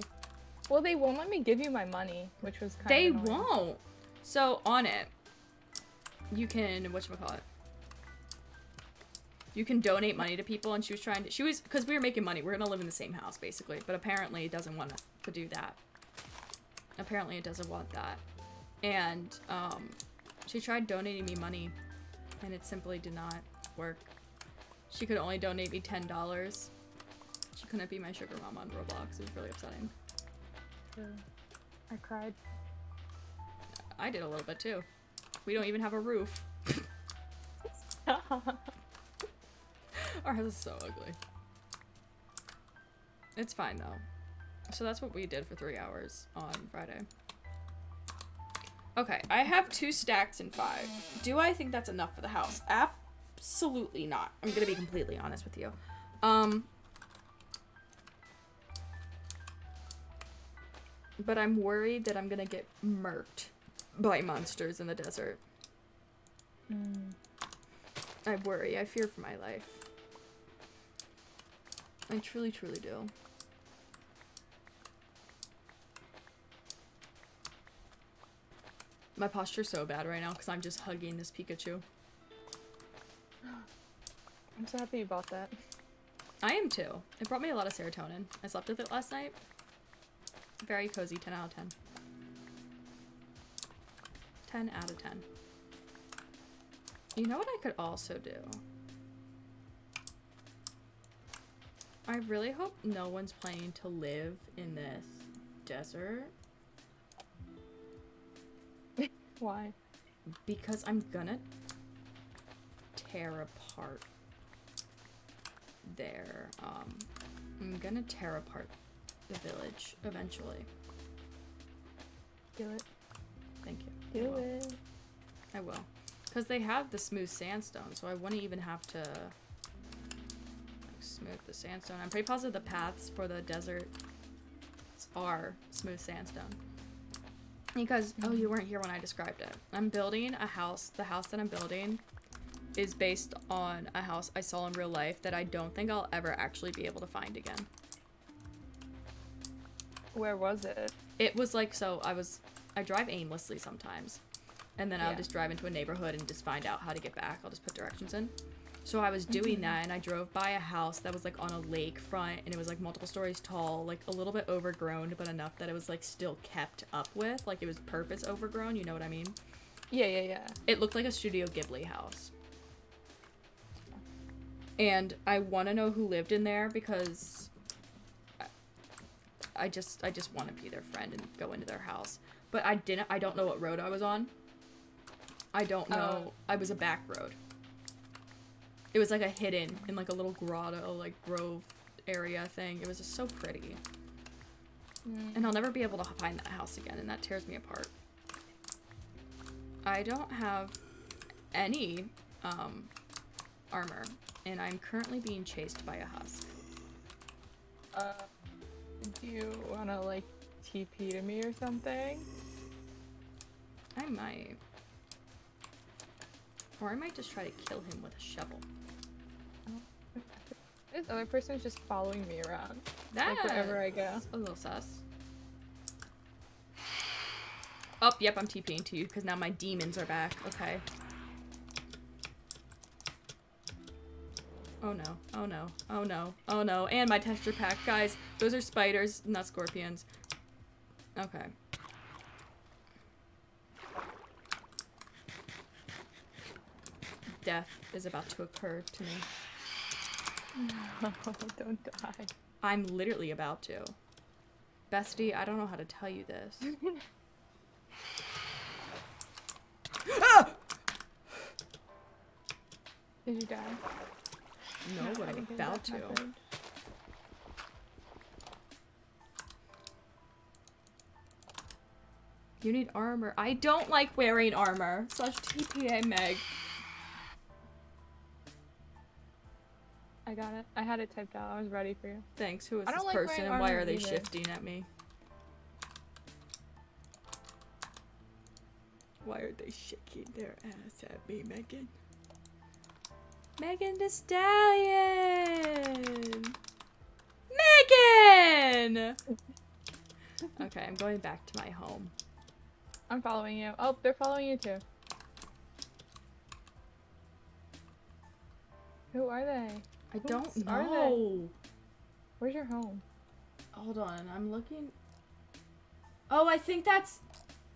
Well, they won't let me give you my money, which was kind They annoying. won't. So on it, you can whatchamacallit. You can donate money to people, and she was trying to. She was because we were making money. We're gonna live in the same house basically, but apparently it doesn't want us to do that. Apparently it doesn't want that, and um, she tried donating me money, and it simply did not work. She could only donate me ten dollars. She couldn't be my sugar mama on Roblox. It was really upsetting. I cried. I did a little bit too. We don't even have a roof. [LAUGHS] Our house is so ugly. It's fine though. So that's what we did for three hours on Friday. Okay, I have two stacks and five. Do I think that's enough for the house? absolutely not. I'm gonna be completely honest with you. Um, but I'm worried that I'm gonna get murked by monsters in the desert. Mm. I worry. I fear for my life. I truly, truly do. My posture's so bad right now because I'm just hugging this Pikachu. I'm so happy you bought that. I am too. It brought me a lot of serotonin. I slept with it last night. Very cozy, 10 out of 10. 10 out of 10. You know what I could also do? I really hope no one's planning to live in this desert [LAUGHS] Why? because I'm gonna tear apart their um I'm gonna tear apart village eventually. Do it. Thank you. I Do will. it. I will. Because they have the smooth sandstone, so I wouldn't even have to like, smooth the sandstone. I'm pretty positive the paths for the desert are smooth sandstone. Because, oh, you weren't here when I described it. I'm building a house. The house that I'm building is based on a house I saw in real life that I don't think I'll ever actually be able to find again. Where was it? It was like so I was I drive aimlessly sometimes. And then I'll just drive into a neighborhood and just find out how to get back. I'll just put directions in. So I was doing mm-hmm. that and I drove by a house that was like on a lake front and it was like multiple stories tall, like a little bit overgrown, but enough that it was like still kept up with. Like it was purpose overgrown, you know what I mean? Yeah, yeah, yeah. It looked like a Studio Ghibli house. And I want to know who lived in there because I just I just want to be their friend and go into their house. But I didn't I don't know what road I was on. I don't know. Oh. I was a back road. It was like a hidden in like a little grotto like grove area thing. It was just so pretty. Mm. And I'll never be able to find that house again, and that tears me apart. I don't have any um, armor, and I'm currently being chased by a husk. Uh, you wanna like TP to me or something? I might. Or I might just try to kill him with a shovel. [LAUGHS] This other person's just following me around. That Like wherever I go. a little sus. [SIGHS] Oh, yep, I'm TPing to you because now my demons are back. Okay. Oh no, oh no, oh no, oh no. And my texture pack. Guys, those are spiders, not scorpions. Okay. Death is about to occur to me. [LAUGHS] don't die. I'm literally about to. Bestie, I don't know how to tell you this. [LAUGHS] ah! Did you die? No, but I I'm about to. happened. You need armor. I don't like wearing armor. Slash TPA Meg. I got it. I had it typed out. I was ready for you. Thanks. Who is this like person and why are they either. shifting at me? Why are they shaking their ass at me, Megan? Megan Thee Stallion! Megan! okay, I'm going back to my home. I'm following you. Oh, they're following you too. Who are they? I don't are they? know. Where's your home? Hold on, I'm looking. Oh, I think that's.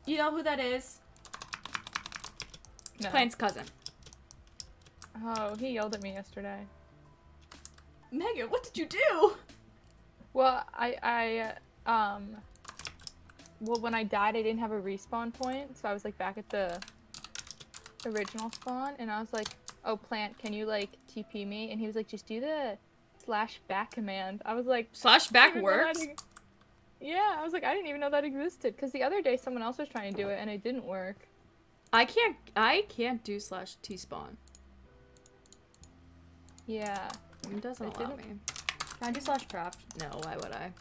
You know who that is? No. Plant's cousin. Oh, he yelled at me yesterday. Megan, what did you do? Well, I, I, um, well, when I died, I didn't have a respawn point, so I was like back at the original spawn, and I was like, "Oh, plant, can you like TP me?" And he was like, "Just do the slash back command." I was like, Slash back didn't know that works. Yeah, I was like, I didn't even know that existed because the other day someone else was trying to do it and it didn't work. I can't. I can't do slash T spawn. Yeah. It doesn't I allow didn't- me. Can I do slash craft? No, why would I?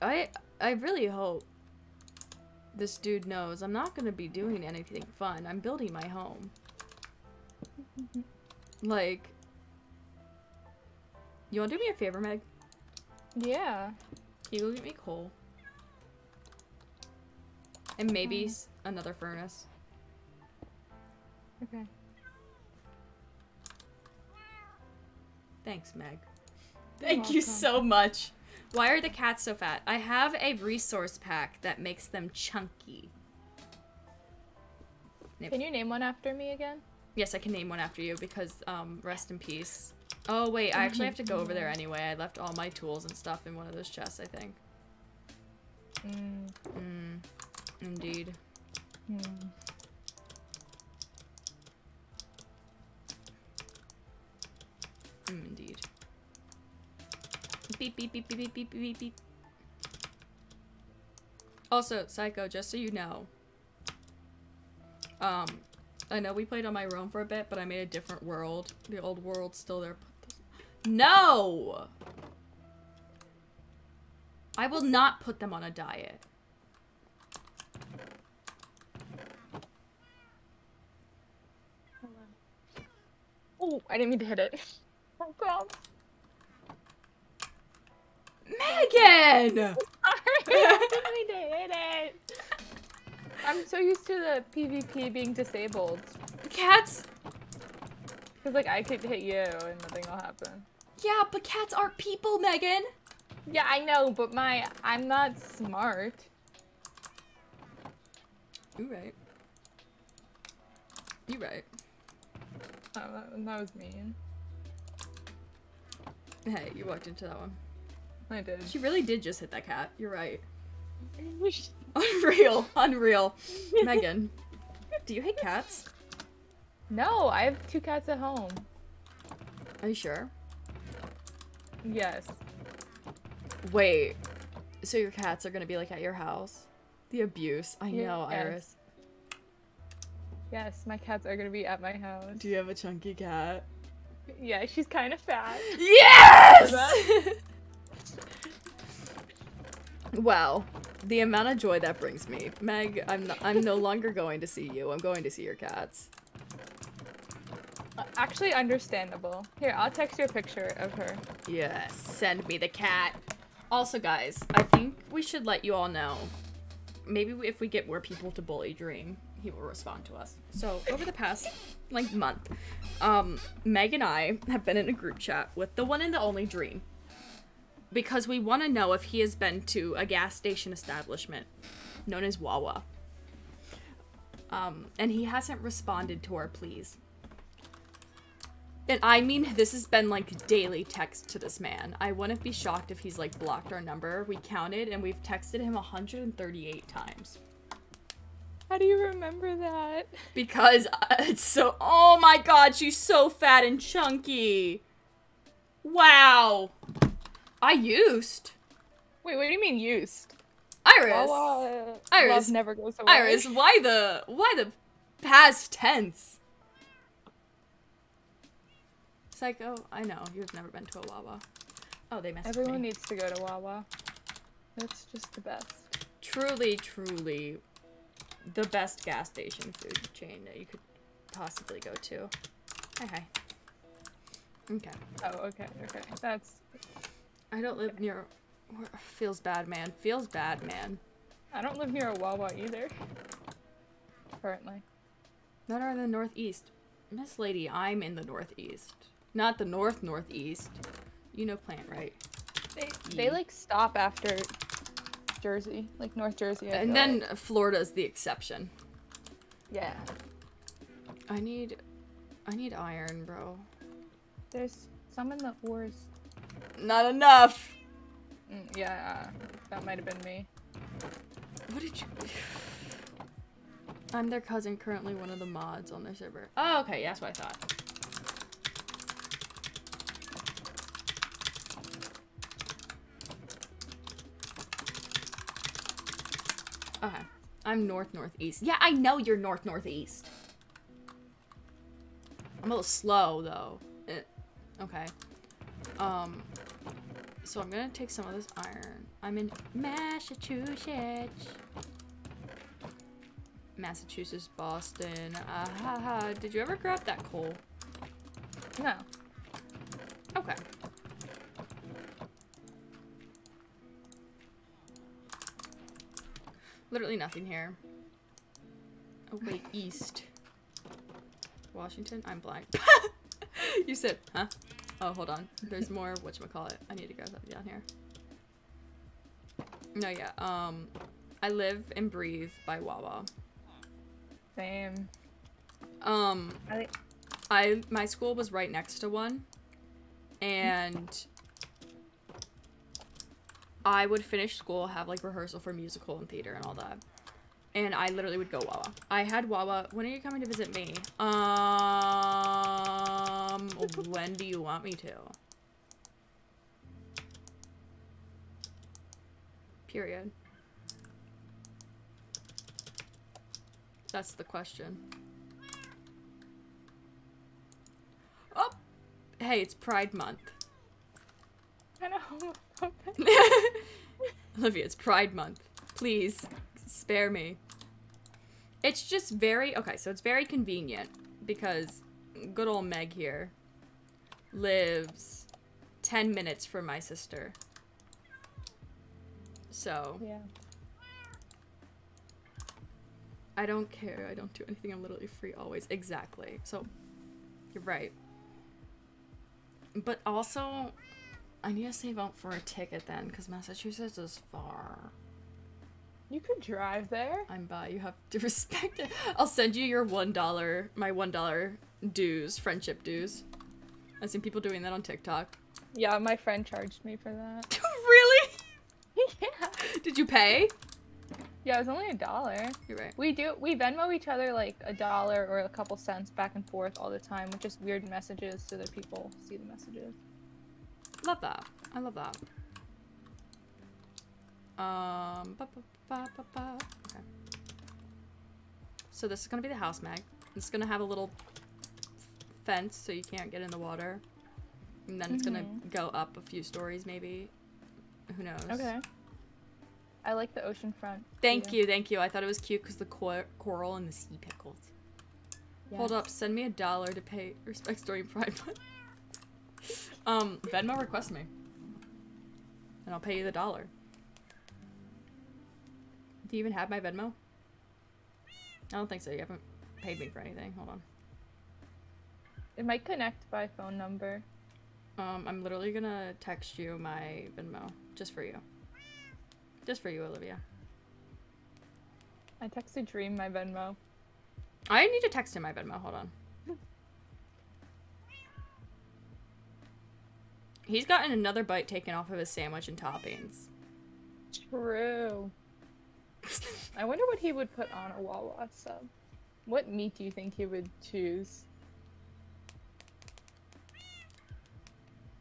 I I really hope this dude knows I'm not gonna be doing anything fun. I'm building my home. [LAUGHS] like, you wanna do me a favor, Meg? Yeah. Can you go get me coal? And maybe s another furnace. Okay. Thanks, Meg. You're Thank you welcome. so much. Why are the cats so fat? I have a resource pack that makes them chunky. Can you name one after me again? Yes, I can name one after you because um rest in peace. Oh wait, I actually have to go over there anyway. I left all my tools and stuff in one of those chests, I think. Mm. Mm, indeed. Hmm. Mm, indeed. Beep beep beep beep beep beep beep beep. Also, Psycho, just so you know. Um, I know we played on my roam for a bit, but I made a different world. The old world's still there. No! I will not put them on a diet. Oh, I didn't mean to hit it. [LAUGHS] Oh god. Megan! [LAUGHS] Sorry, [LAUGHS] I didn't mean to hit it. I'm so used to the PvP being disabled. Cats Cause like I could hit you and nothing will happen. Yeah, but cats aren't people, Megan. Yeah, I know, but my I'm not smart. You right. You right. Oh, that, that was mean. Hey, you walked into that one. I did. She really did just hit that cat. You're right. [LAUGHS] Unreal. Unreal. Megan, do you hate cats? no, I have two cats at home. Are you sure? Yes. Wait. So your cats are gonna be like at your house? The abuse. I know, Yes. Iris. Yes, my cats are gonna be at my house. Do you have a chunky cat? Yeah, she's kind of fat. Yes! wow. The amount of joy that brings me. Meg, I'm no- I'm no longer going to see you. I'm going to see your cats. Uh, Actually, understandable. Here, I'll text you a picture of her. Yes, send me the cat. Also, guys, I think we should let you all know. Maybe if we get more people to bully Dream, he will respond to us. So over the past like month, um, Meg and I have been in a group chat with the one and the only Dream because we want to know if he has been to a gas station establishment known as Wawa. Um, and he hasn't responded to our pleas. And I mean, this has been like daily text to this man. I wouldn't be shocked if he's like blocked our number. We counted and we've texted him 138 times. How do you remember that? Because uh, it's so. Oh my god, she's so fat and chunky. Wow. I used. Wait, what do you mean used? Iris. Iris. Love never goes away. Iris, why the. Why the past tense? Psycho, I know, you've never been to a Wawa. Oh, they messaged Everyone needs to go to Wawa. That's just the best. truly, truly the best gas station food chain that you could possibly go to. Hi, hi. Okay. Oh, okay, okay. That's. I don't live near. Feels bad, man. Feels bad, man. I don't live near a Wawa either. Currently. Not are in the northeast. Miss Lady, I'm in the northeast. Not the north northeast. You know plant, right? They, they like stop after Jersey, like North Jersey. I And then like. Florida's the exception. yeah, I need. I need iron, bro. there's some in the ores. Not enough! Mm, yeah, that might have been me. What did you. [SIGHS] I'm their cousin, currently one of the mods on their server. Oh, okay, yeah, that's what I thought. Okay. I'm north northeast. Yeah, I know you're north northeast. I'm a little slow though. Okay. Um. So I'm gonna take some of this iron. I'm in Massachusetts. Massachusetts, Boston. Ah ha ha. Did you ever grab that coal? No. Literally nothing here. Oh wait, east. Washington? I'm blind. [LAUGHS] you said, huh? Oh, hold on. There's more whatchamacallit. I call it? I need to grab something down here. No, yeah. Um, I live and breathe by Wawa. Same. Um, I I my school was right next to one, and I would finish school, have like rehearsal for musical and theater and all that, and I literally would go Wawa. I had Wawa. When are you coming to visit me? Um, when do you want me to? Period. That's the question. Oh! Hey, it's Pride Month. of homophobic. [LAUGHS] [LAUGHS] Olivia, it's Pride Month. Please, spare me. It's just very okay, so it's very convenient because good old Meg here lives 10 minutes from my sister. So, Yeah. I don't care. I don't do anything. I'm literally free always. Exactly. So, you're right. But also, I need to save up for a ticket then, because Massachusetts is far. You could drive there. I'm by. You have to [LAUGHS] respect it. I'll send you your one dollar, my one dollar dues, friendship dues. I've seen people doing that on TikTok. Yeah, my friend charged me for that. [LAUGHS] really? [LAUGHS] yeah. Did you pay? Yeah, it was only a dollar. You're right. We do we Venmo each other like a dollar or a couple cents back and forth all the time with just weird messages so that people see the messages. Love that. I love that. Um. Ba, ba, ba. Okay. So this is gonna be the house mag. It's gonna have a little fence so you can't get in the water, and then it's gonna Mhm. go up a few stories maybe. Who knows? Okay. I like the ocean front. Thank you, thank you. I thought it was cute because the cor- coral and the sea pickles. Hold up, send me a dollar to pay respects during Pride Month. [LAUGHS] um, Venmo request me. And I'll pay you the dollar. Do you even have my Venmo? I don't think so. You haven't paid me for anything. Hold on. It might connect by phone number. Um, I'm literally gonna text you my Venmo just for you. Just for you, Olivia. I texted Dream my Venmo. I need to text him my Venmo. Hold on. He's gotten another bite taken off of his sandwich and toppings. True. [LAUGHS] I wonder what he would put on a Wawa sub. What meat do you think he would choose?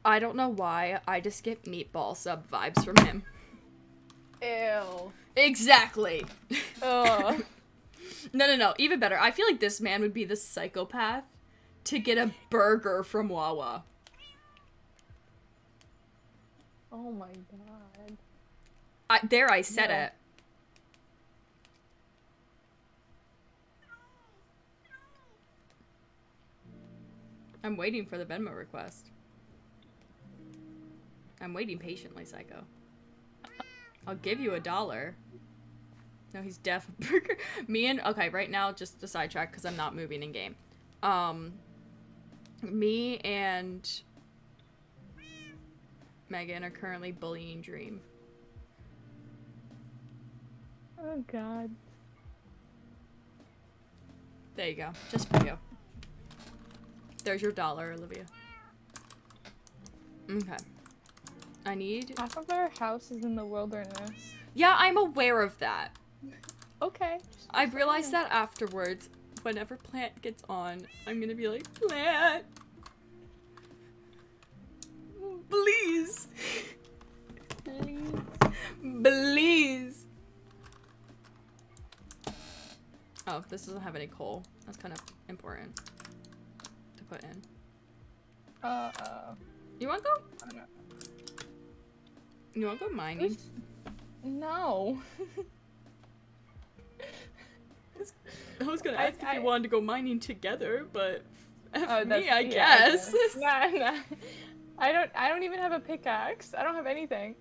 I don't know why. I just get meatball sub vibes from him. Ew. Exactly. Ugh. [LAUGHS] No, no, no. Even better. I feel like this man would be the psychopath to get a burger from Wawa. Oh my god. I, there, I said No. it. I'm waiting for the Venmo request. I'm waiting patiently, Psycho. I'll give you a dollar. No, he's deaf. [LAUGHS] Me and okay, right now, just a sidetrack because I'm not moving in game. Um, me and Megan are currently bullying Dream. Oh god. There you go. Just for you. There's your dollar, Olivia. Okay. I need. Half of our house is in the wilderness. Yeah, I'm aware of that. Okay. I realized that afterwards. Whenever Plant gets on, I'm gonna be like, Plant! Please! Please. Please! Oh, this doesn't have any coal. That's kind of important to put in. Uh oh. You wanna go? I don't know. You wanna go mining? No. I was gonna I- ask if I- you wanted to go mining together, but F Oh, me, I yeah, guess. Nah, [LAUGHS] nah. I don't. I don't even have a pickaxe. I don't have anything.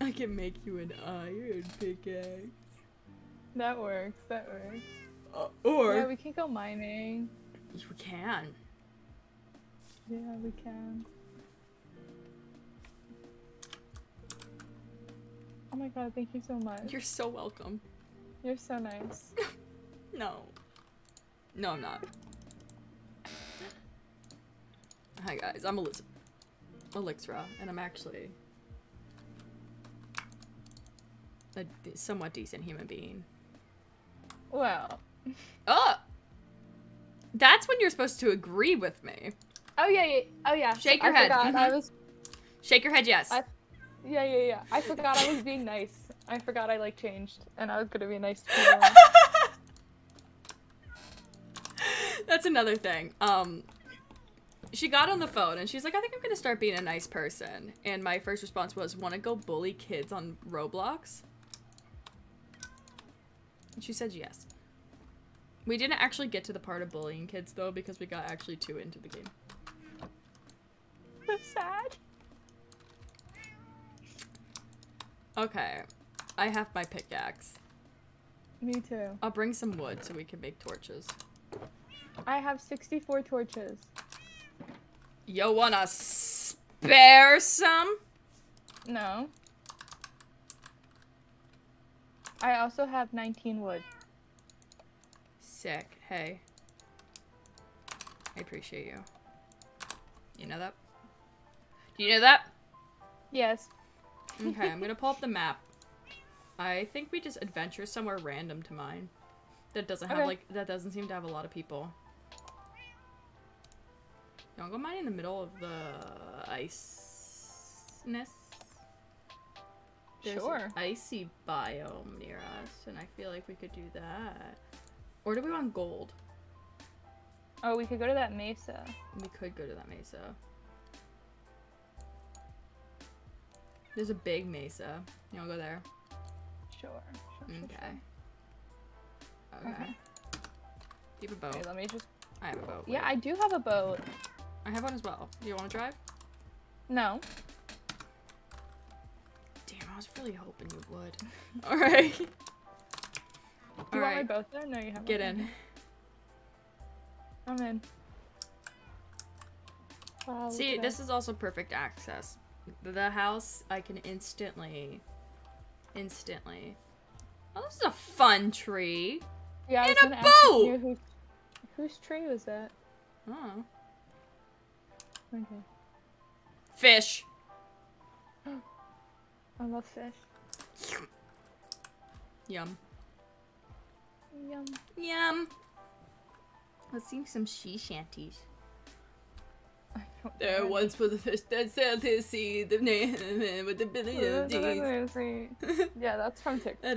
I can make you an iron pickaxe. That works. That works. Uh, or yeah, we can go mining. we can. Yeah, we can. Oh my god, thank you so much. You're so welcome. You're so nice. [LAUGHS] No. No, I'm not. Hi guys, I'm Eliz- Elixra, and I'm actually a somewhat decent human being. Well. [LAUGHS] Oh! That's when you're supposed to agree with me. Oh yeah, yeah. Oh yeah. Shake your I head. Forgot. I Mhm. was. Shake your head, yes. I- Yeah, yeah, yeah. I forgot I was being nice. I forgot I like changed, and I was gonna be nice to people. [LAUGHS] That's another thing. Um, she got on the phone and she's like, I think I'm gonna start being a nice person. And my first response was, wanna go bully kids on Roblox? And she said yes. We didn't actually get to the part of bullying kids though because we got actually too into the game. That's sad. Okay, I have my pickaxe. Me too. I'll bring some wood so we can make torches. I have 64 torches. Yo, wanna spare some? No. I also have 19 wood. Sick. Hey. I appreciate you. You know that? Do you know that? Yes. Okay, I'm gonna pull up the [LAUGHS] map. I think we just adventure somewhere random to mine. That doesn't have Okay. like that doesn't seem to have a lot of people. Wanna go mine in the middle of the iceness? There's Sure. an icy biome near us, and I feel like we could do that. Or do we want gold? Oh, we could go to that mesa. We could go to that mesa. There's a big mesa. You wanna go there? Sure. sure, sure, Okay. sure. Okay. Okay. Do you have a boat? Okay, let me just. I have a boat. Yeah. I do have a boat. I have one as well. Do you want to drive? No. Damn, I was really hoping you would. [LAUGHS] All right. Do All you want my right. boat there? No, you have. Get in. I'm in. Wow, See, this is also perfect access. The house, I can instantly, instantly. Oh, this is a fun tree. Yeah, was a gonna ask you boat! whose whose tree was that? Oh. Okay. Fish. [GASPS] I love fish. Yum. Yum. Yum. Let's sing some sea shanties. There know. once was a fish that sailed to sea, the name with the billion D's. [LAUGHS] yeah, that's from TikTok.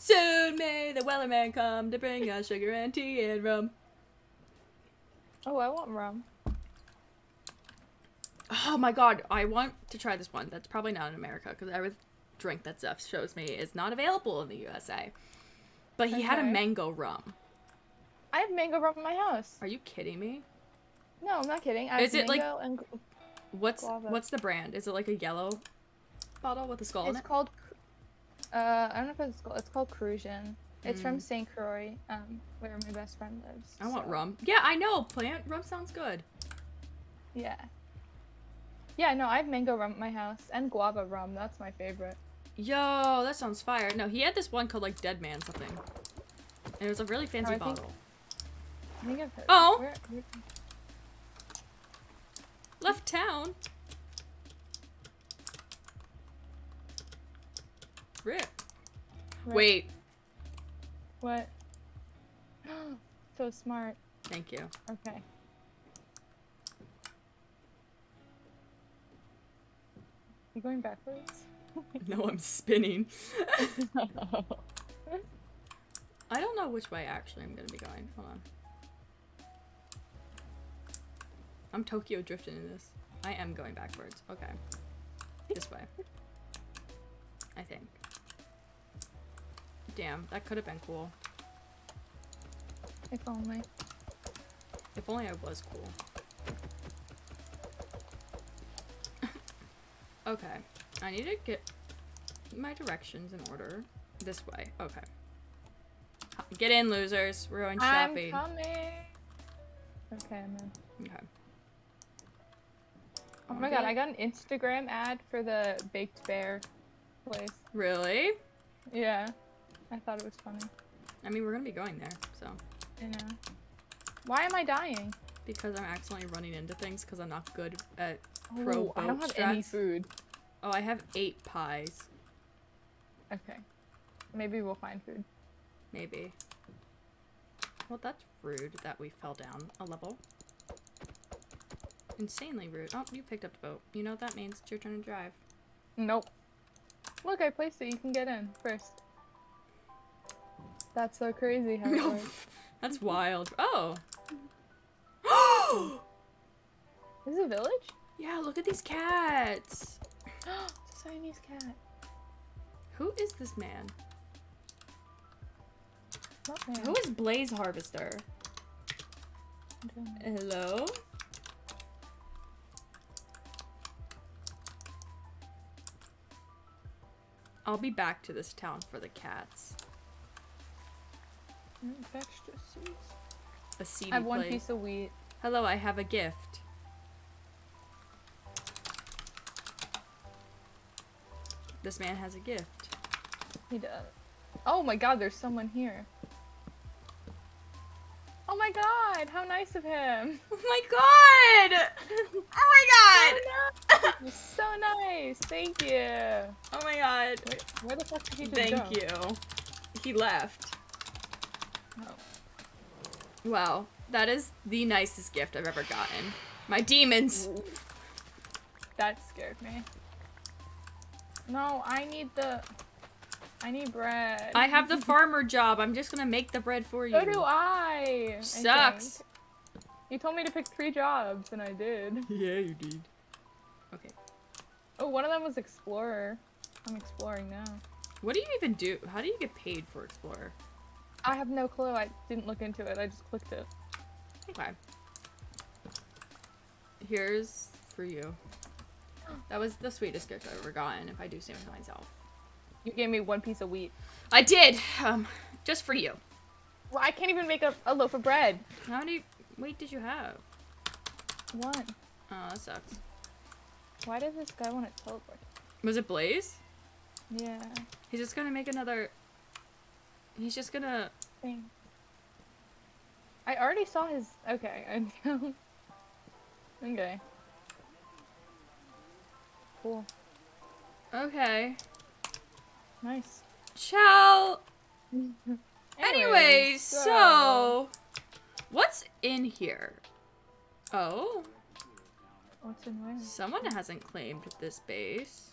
Soon may the Wellerman come to bring us sugar and tea and rum. Oh, I want rum. Oh my god, I want to try this one. That's probably not in America because every drink that Zeph shows me is not available in the USA. But he had a mango rum. I have mango rum in my house. Are you kidding me? No, I'm not kidding. I Is have it, like- and What's Guava. what's the brand? Is it like a yellow bottle with a skull in it? it's it? called. Uh, I don't know if it's called. It's called Cruzan. It's from Mm. St. Croix, um, where my best friend lives. I want rum. Yeah, I know. Plant rum sounds good. Yeah. Yeah, no, I have mango rum at my house and guava rum. That's my favorite. Yo, that sounds fire. No, he had this one called like Dead Man something. And it was a really fancy I think- bottle. I think I've heard. Oh. Where, where- Left town. Rip. where- Wait. What? [GASPS] so smart. Thank you. Okay. You going backwards? [LAUGHS] No, I'm spinning. [LAUGHS] I don't know which way actually I'm gonna be going. Hold on. I'm Tokyo drifting in this. I am going backwards. Okay. This way. I think. Damn, that could have been cool. If only. If only I was cool. [LAUGHS] okay. I need to get my directions in order. This way. Okay. Get in, losers. We're going shopping. I'm coming. Okay, I'm in. Okay. Oh my god, I got an Instagram ad for the baked bear place. Really? Yeah. I thought it was funny. I mean, we're gonna be going there, so. I know. Why am I dying? Because I'm accidentally running into things because I'm not good at pro Oh, I don't have any food. Oh, I have eight pies. Okay. Maybe we'll find food. Maybe. Well, that's rude that we fell down a level. Insanely rude. Oh, you picked up the boat. You know what that means? It's your turn to drive. Nope. Look, I placed it. You can get in first. That's so crazy how it No, works. [LAUGHS] that's wild. Oh! [GASPS] This is a village? yeah, look at these cats! [GASPS] it's a Siamese cat. Who is this man? Man. Who is Blaze Harvester? I don't know. Hello? I'll be back to this town for the cats. Extra seeds. A CD I have one plays. piece of wheat. Hello, I have a gift. This man has a gift. He does. Oh my god, there's someone here. Oh my god, how nice of him. [LAUGHS] Oh my god! [LAUGHS] Oh my god! You're [LAUGHS] so nice. Thank you. Oh my god. Wait, where the fuck did he just Thank go? you. He left. Wow, that is the nicest gift I've ever gotten. My demons! That scared me. No, I need the. I need bread. I have the farmer job. I'm just gonna make the bread for you. So do I. I Sucks. think. You told me to pick three jobs, and I did. [LAUGHS] Yeah, you did. Okay. Oh, one of them was explorer. I'm exploring now. What do you even do? How do you get paid for Explorer? I have no clue. I didn't look into it. I just clicked it. Okay. Here's for you. That was the sweetest gift I've ever gotten, if I do say so myself. You gave me one piece of wheat. I did! Um, just for you. Well, I can't even make a, a loaf of bread. How many weight did you have? One. Oh, that sucks. Why does this guy want to teleport? Was it Blaze? Yeah. He's just gonna make another... He's just gonna... Thing. I already saw his. Okay. I [LAUGHS] okay. Cool. Okay. Nice. Ciao! [LAUGHS] Anyways, so... What's in here? Oh, What's in where? someone hasn't claimed this base.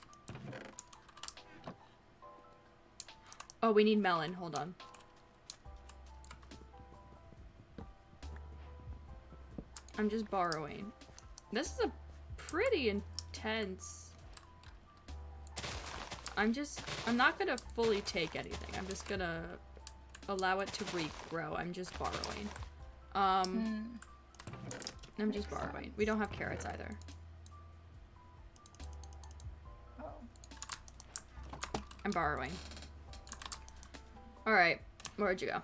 Oh, we need melon. Hold on. I'm just borrowing. This is a pretty intense... I'm just... I'm not gonna fully take anything. I'm just gonna allow it to regrow. I'm just borrowing. Um... Hmm. I'm just Makes borrowing. sense. We don't have carrots either. Oh. I'm borrowing. Alright, where'd you go?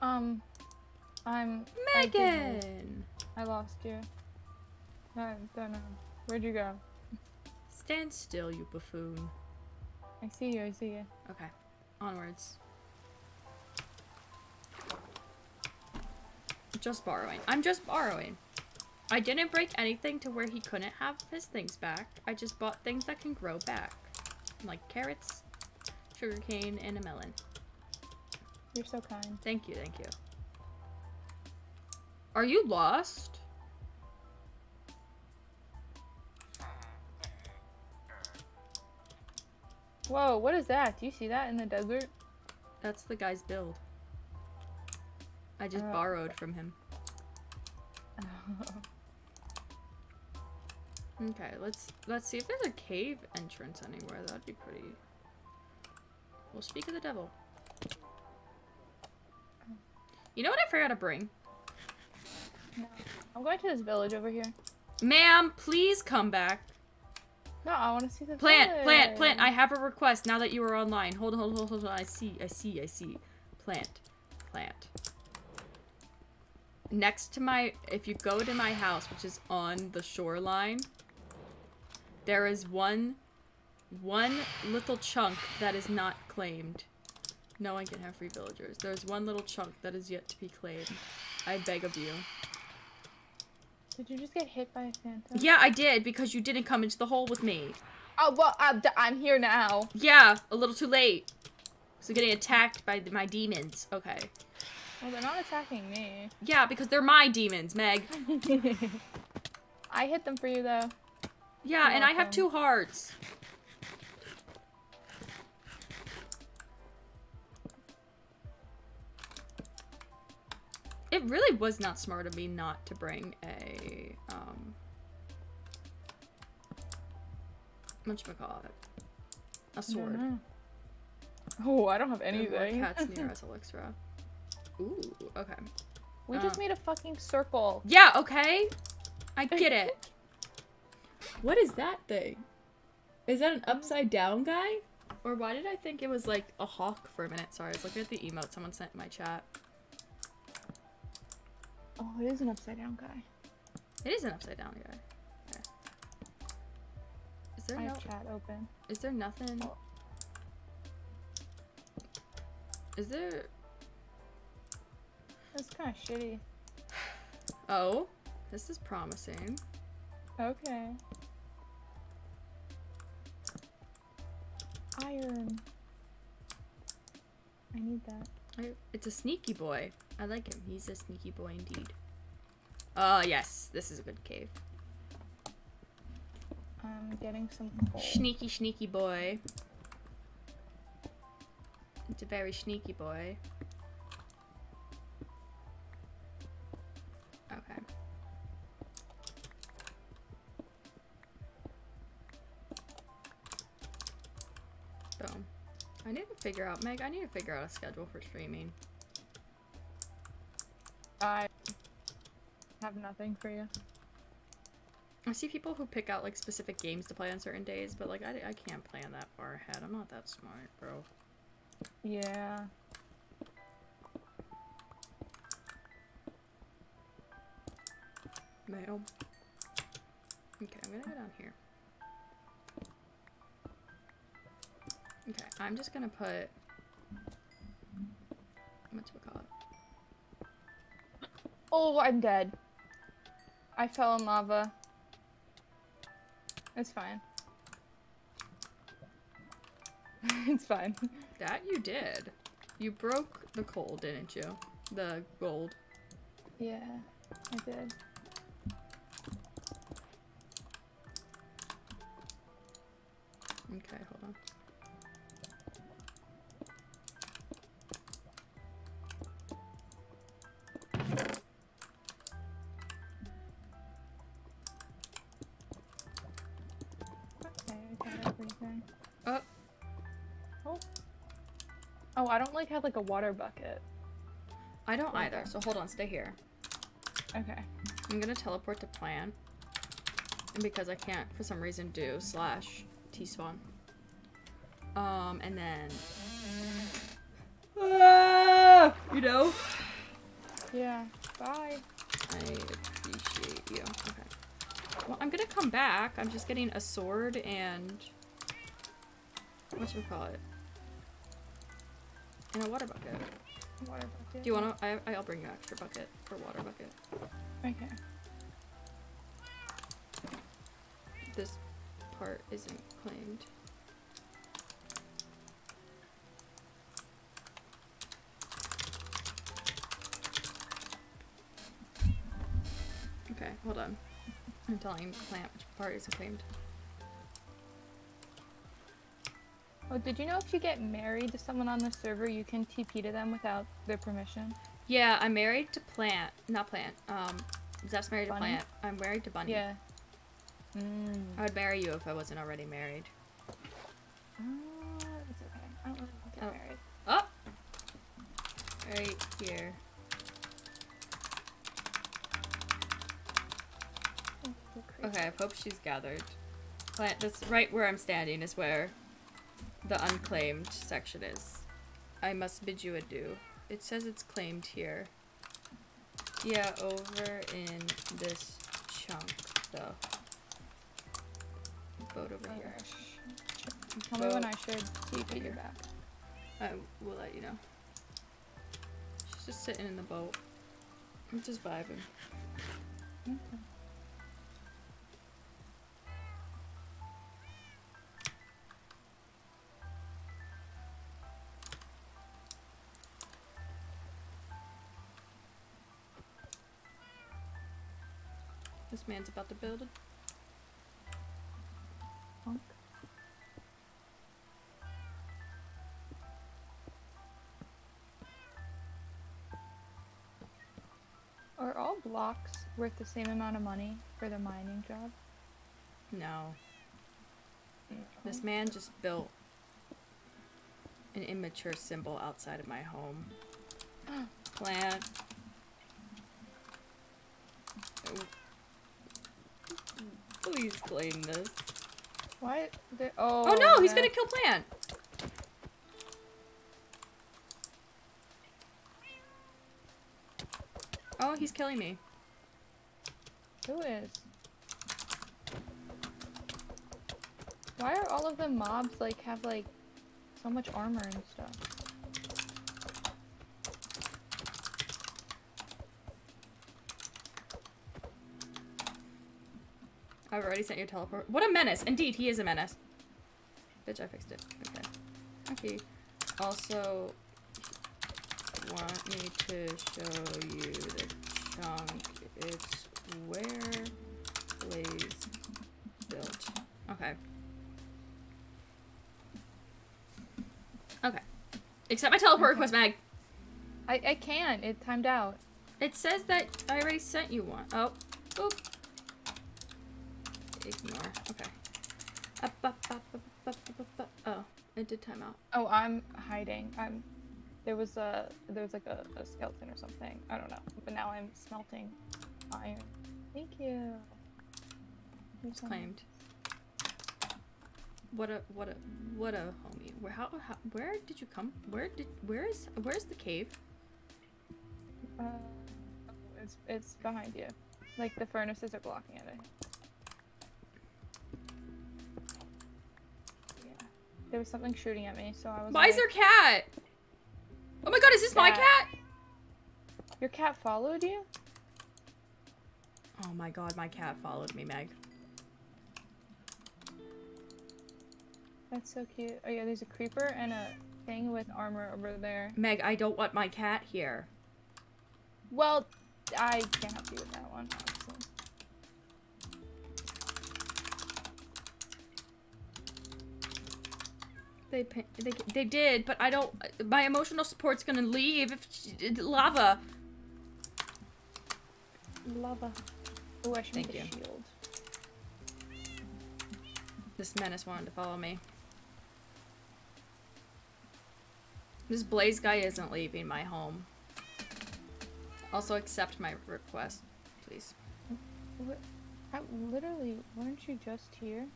Um. I'm. I. Megan! I lost you. I don't know. Where'd you go? Stand still, you buffoon. I see you. I see you. Okay, onwards. Just borrowing. I'm just borrowing. I didn't break anything to where he couldn't have his things back. I just bought things that can grow back. Like carrots, sugarcane, and a melon. You're so kind. Thank you, thank you. Are you lost? Whoa, what is that? Do you see that in the desert? That's the guy's build. I just Oh. borrowed from him. [LAUGHS] Okay, let's let's see if there's a cave entrance anywhere. That'd be pretty. We'll speak of the devil. You know what I forgot to bring? No. I'm going to this village over here. Ma'am, please come back. No, I want to see the Plant, plant, village. plant. I have a request now that you are online. Hold hold on, hold on, hold on. I see, I see, I see. Plant, plant. Next to my, if you go to my house, which is on the shoreline, there is one, one little chunk that is not claimed. No one can have free villagers. There's one little chunk that is yet to be claimed. I beg of you. Did you just get hit by a phantom? Yeah, I did because you didn't come into the hole with me. Oh well, uh, I'm, d- I'm here now. Yeah, a little too late. So getting attacked by the, my demons. Okay. Well, they're not attacking me. Yeah, because they're my demons, Meg. [LAUGHS] [LAUGHS] I hit them for you though. Yeah, and I have two hearts. It really was not smart of me not to bring a, um... Whatchamacallit? A sword. Oh, I don't have anything. cats near us, [LAUGHS] Elixra. Ooh, okay. we just Uh. made a fucking circle. Yeah, okay. I get it. What is that thing? Is that an upside down guy? Or why did I think it was like a hawk for a minute? Sorry, I was looking at the emote someone sent in my chat. Oh, it is an upside down guy. It is an upside down guy. Okay. Is there I no chat open. is there nothing Oh. Is there That's kind of shitty. [SIGHS] Oh, this is promising. Okay. Iron. I need that. I, it's a sneaky boy. I like him. He's a sneaky boy indeed. Oh, yes. This is a good cave. I'm getting some coal. Sneaky, sneaky boy. It's a very sneaky boy. Okay. Boom. I need to figure out, Meg, I need to figure out a schedule for streaming. I have nothing for you. I see people who pick out like specific games to play on certain days, but like I, I can't plan that far ahead. I'm not that smart, bro. Yeah. Mail. Okay, I'm gonna go down here. Okay, I'm just gonna put. What's we call it? Oh, I'm dead. I fell in lava. It's fine. [LAUGHS] it's fine. That you did. You broke the coal, didn't you? The gold. Yeah, I did. Okay, hold on. I don't like have like a water bucket. I don't Okay. either, so hold on, stay here. Okay. I'm gonna teleport to plan. And because I can't, for some reason, do slash T-spawn. Um, and then... Ah, you know? Yeah. Bye. I appreciate you. Okay. Well, I'm gonna come back. I'm just getting a sword and... What should we call it? And a water bucket. Water bucket. Do you wanna- I, I'll bring you an extra bucket for water bucket. Okay. This part isn't claimed. Okay, hold on. I'm telling you, Plant which part isn't claimed. Oh, did you know if you get married to someone on the server, you can TP to them without their permission? Yeah, I'm married to Plant. Not Plant. Um, Zeph's married Bunny? to Plant. I'm married to Bunny. Yeah. Mm. I would marry you if I wasn't already married. Uh, it's okay. I don't really want to get Oh. married. Oh! Right here. Oh. Okay, I hope she's gathered. Plant. That's right where I'm standing is where the unclaimed section is. I must bid you adieu. It says it's claimed here. Yeah, over in this chunk, though. Boat over Oh, here. Tell me when I should TP you back. I will let you know. She's just sitting in the boat. I'm just vibing. Okay. Man's about to build it. Honk. Are all blocks worth the same amount of money for the mining job? No. No. This man just built an immature symbol outside of my home. [GASPS] Plant. Please claim this. Why? The, oh. Oh, no, he's gonna kill Plant. Oh, he's killing me. Who is? Why are all of the mobs like have like so much armor and stuff? I've already sent you a teleport. What a menace! Indeed, he is a menace. Bitch, I fixed it. Okay. Okay. Also, want me to show you the chunk. It's where Blaze built. Okay. Okay. Accept my teleport request, Mag. I I can't. It timed out. It says that I already sent you one. Oh, boop. Ignore. Okay. Up, up, up, up, up, up, up. Oh, it did time out. Oh, I'm hiding. I'm. There was a there was like a, a skeleton or something. I don't know. But now I'm smelting iron. Thank you. It's claimed. What a what a what a homie. Where how, how where did you come? Where did where is where is the cave? Uh, it's it's behind you. Like the furnaces are blocking it. Yeah. There was something shooting at me, so I was. Why is like, there cat? Oh my god, is this my Cat. cat? Your cat followed you? Oh my god, my cat followed me, Meg. That's so cute. Oh yeah, there's a creeper and a thing with armor over there. Meg, I don't want my cat here. Well, I can't help you with that one, honestly. They they they did, but I don't. My emotional support's gonna leave if she, lava. Lava. Oh, I should Thank you. shield. This menace wanted to follow me. This blaze guy isn't leaving my home. Also accept my request, please. What? I, literally, weren't you just here?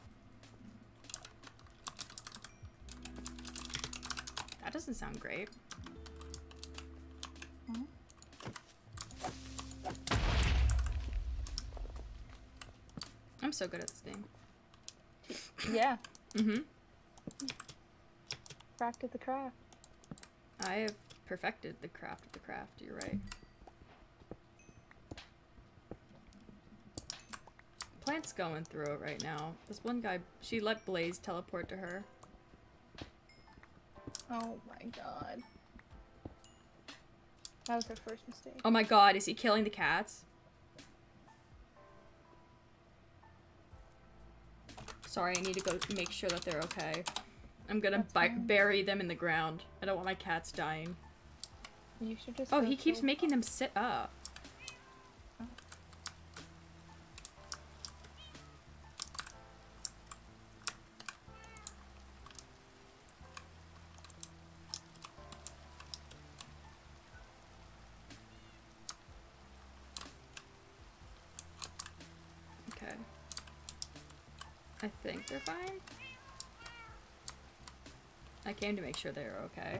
That doesn't sound great. I'm so good at this game. Yeah, Mm-hmm. cracked at the craft. I have perfected the craft of the craft, you're right. Plant's going through it right now. This one guy, she let Blaze teleport to her. Oh my god. That was her first mistake. Oh my god, is he killing the cats? Sorry, I need to go make sure that they're okay. I'm gonna That's bi- fine. bury them in the ground. I don't want my cats dying. You should just. Oh, he keeps making them sit up. are fine. I came to make sure they were okay.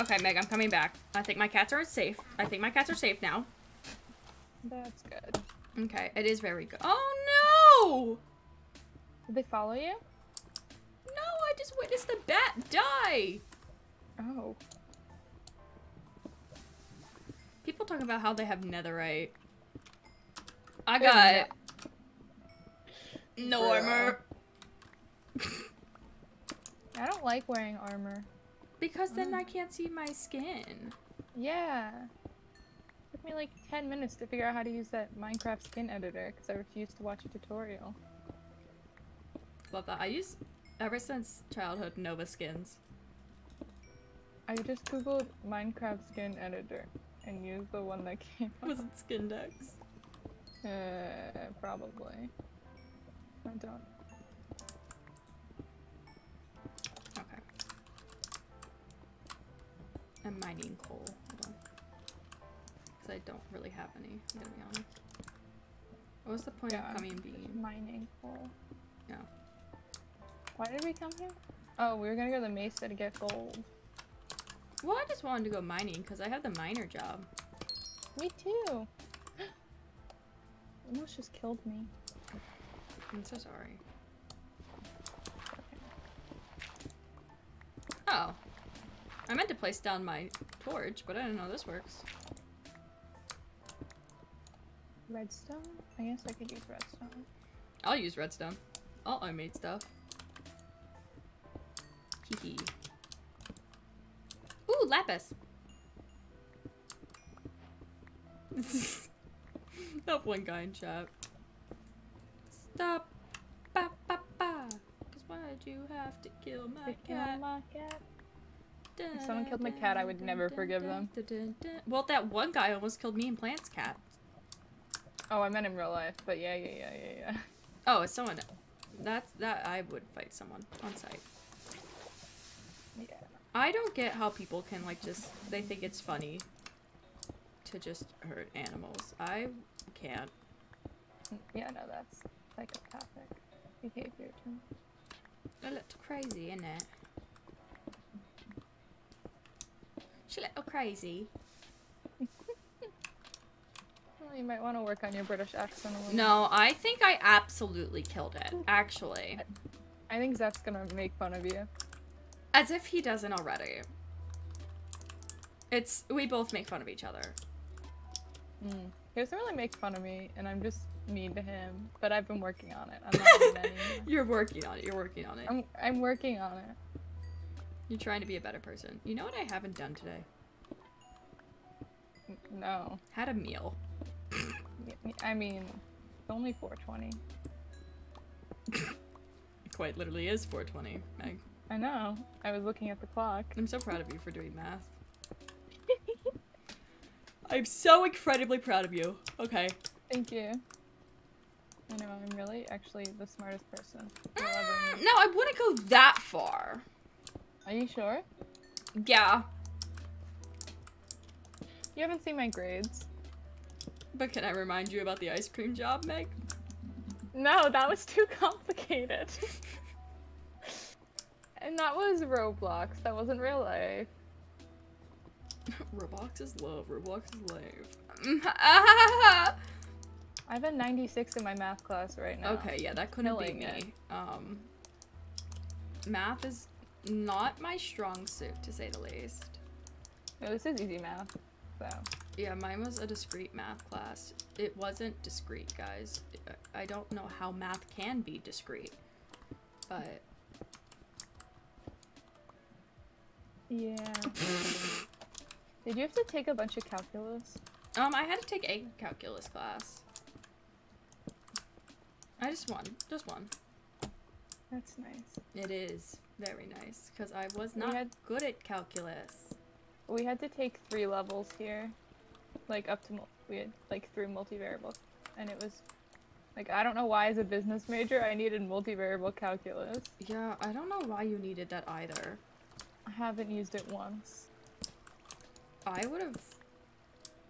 Okay, Meg, I'm coming back. I think my cats are safe. I think my cats are safe now. That's good. Okay, it is very good. Oh no! Did they follow you? no! No, I just witnessed the bat die. Oh. People talk about how they have netherite. I got ne- no Bruh. armor. I don't like wearing armor. Because then Mm. I can't see my skin. Yeah. took me like 10 minutes to figure out how to use that Minecraft skin editor because I refused to watch a tutorial. Love that. I use ever since childhood Nova skins. I just googled Minecraft skin editor and used the one that came [LAUGHS] up. Was it Skindex? Uh, probably. I don't. Okay. I'm mining coal. Hold on. Because I don't really have any, I'm gonna be honest. What was the point Yeah, of coming being? Mining coal. Yeah. Why did we come here? Oh, we were gonna go to the Mesa to get gold. Well, I just wanted to go mining because I have the miner job. Me too. Almost just killed me. I'm so sorry. Oh. I meant to place down my torch, but I didn't know this works. Redstone? I guess I could use redstone. I'll use redstone. All I'll made stuff. Hee. Ooh, lapis. [LAUGHS] Help one guy in chat. Stop. Ba ba ba. Cause why'd you have to kill my To kill cat? my cat. If someone killed my cat, I would never forgive them. Well, that one guy almost killed me and Plant's cat. Oh, I meant in real life, but yeah, yeah, yeah, yeah, yeah. Oh, it's someone. That's that I would fight someone on site. Yeah. I don't get how people can like just they think it's funny to just hurt animals. I can't. Yeah, no, that's psychopathic behavior too. A little crazy, isn't it? She's a little crazy. [LAUGHS] Well, you might want to work on your British accent a little. No, I think I absolutely killed it. Actually, I think Zeph's gonna make fun of you. as if he doesn't already. It's we both make fun of each other. Mm. He doesn't really make fun of me, and I'm just mean to him. But I've been working on it. I'm not mean anymore. [LAUGHS] You're working on it. You're working on it. I'm I'm working on it. You're trying to be a better person. You know what I haven't done today? No, Had a meal. I mean, it's only 420. It quite literally is 420, Meg. I know. I was looking at the clock. I'm so proud of you for doing math. I'm so incredibly proud of you. Okay. Thank you. I know. I'm really actually the smartest person mm, meet. No, I wouldn't go that far. Are you sure? Yeah, You haven't seen my grades. but can I remind you about the ice cream job, Meg? No, that was too [LAUGHS] complicated. [LAUGHS] and that was Roblox. That wasn't real life. [LAUGHS] Roblox is love. Roblox is life. I have a 96 in my math class right now. Okay, yeah, that couldn't be me. it. Um, math is not my strong suit, to say the least. No, this is easy math. So. Yeah, mine was a discrete math class. It wasn't discrete, guys. I don't know how math can be discrete, but Yeah. [LAUGHS] Did you have to take a bunch of calculus? um, I had to take a calculus class. I just won, just one. That's nice. It is very nice because I was not had- good at calculus. We had to take three levels here. Like up to, we had like through multivariable. And it was, like, I don't know why as a business major I needed multivariable calculus. Yeah, I don't know why you needed that either. I haven't used it once. I would have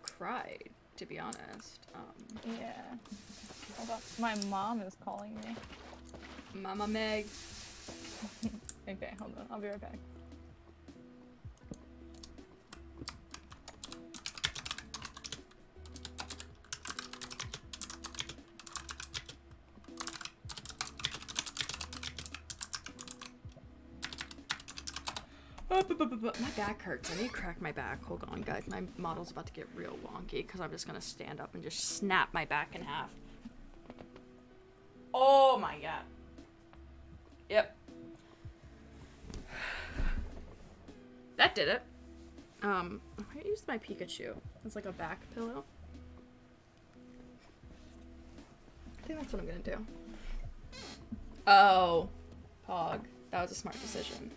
cried, to be honest. Um, Yeah. Hold on. My mom is calling me. Mama Meg. [LAUGHS] Okay, hold on. I'll be right back. My back hurts. I need to crack my back. Hold on, guys. My model's about to get real wonky because I'm just gonna stand up and just snap my back in half. Oh my god. Yep. That did it. Um, I used my Pikachu. It's like a back pillow. I think that's what I'm gonna do. Oh, Pog. That was a smart decision.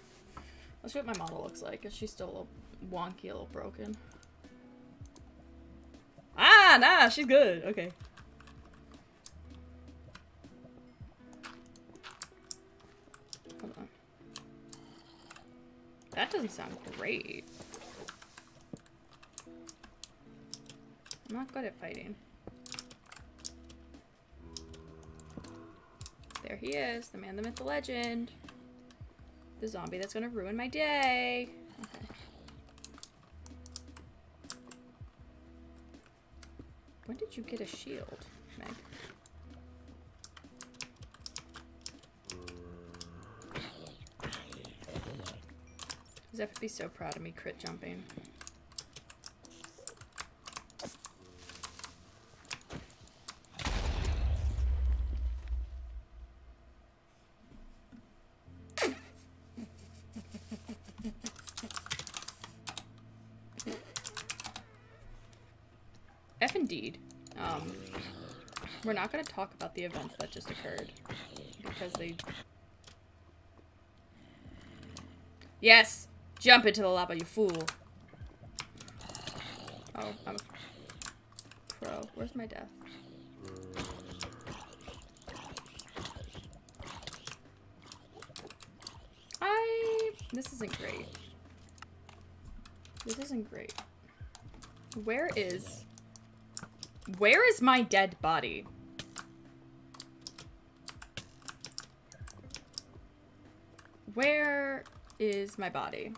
Let's see what my model looks like. Is she still a little wonky, a little broken? Ah, nah, she's good. Okay. Hold on. That doesn't sound great. I'm not good at fighting. There he is, the man, the myth, the legend. The zombie that's gonna ruin my day. Okay. When did you get a shield, Meg? Zeph would be so proud of me crit jumping. F indeed. Um, we're not going to talk about the events that just occurred because they. Yes, jump into the lava, you fool. Oh, I'm a pro. Where's my death? I. This isn't great. This isn't great. Where is. Where is my dead body? Where is my body?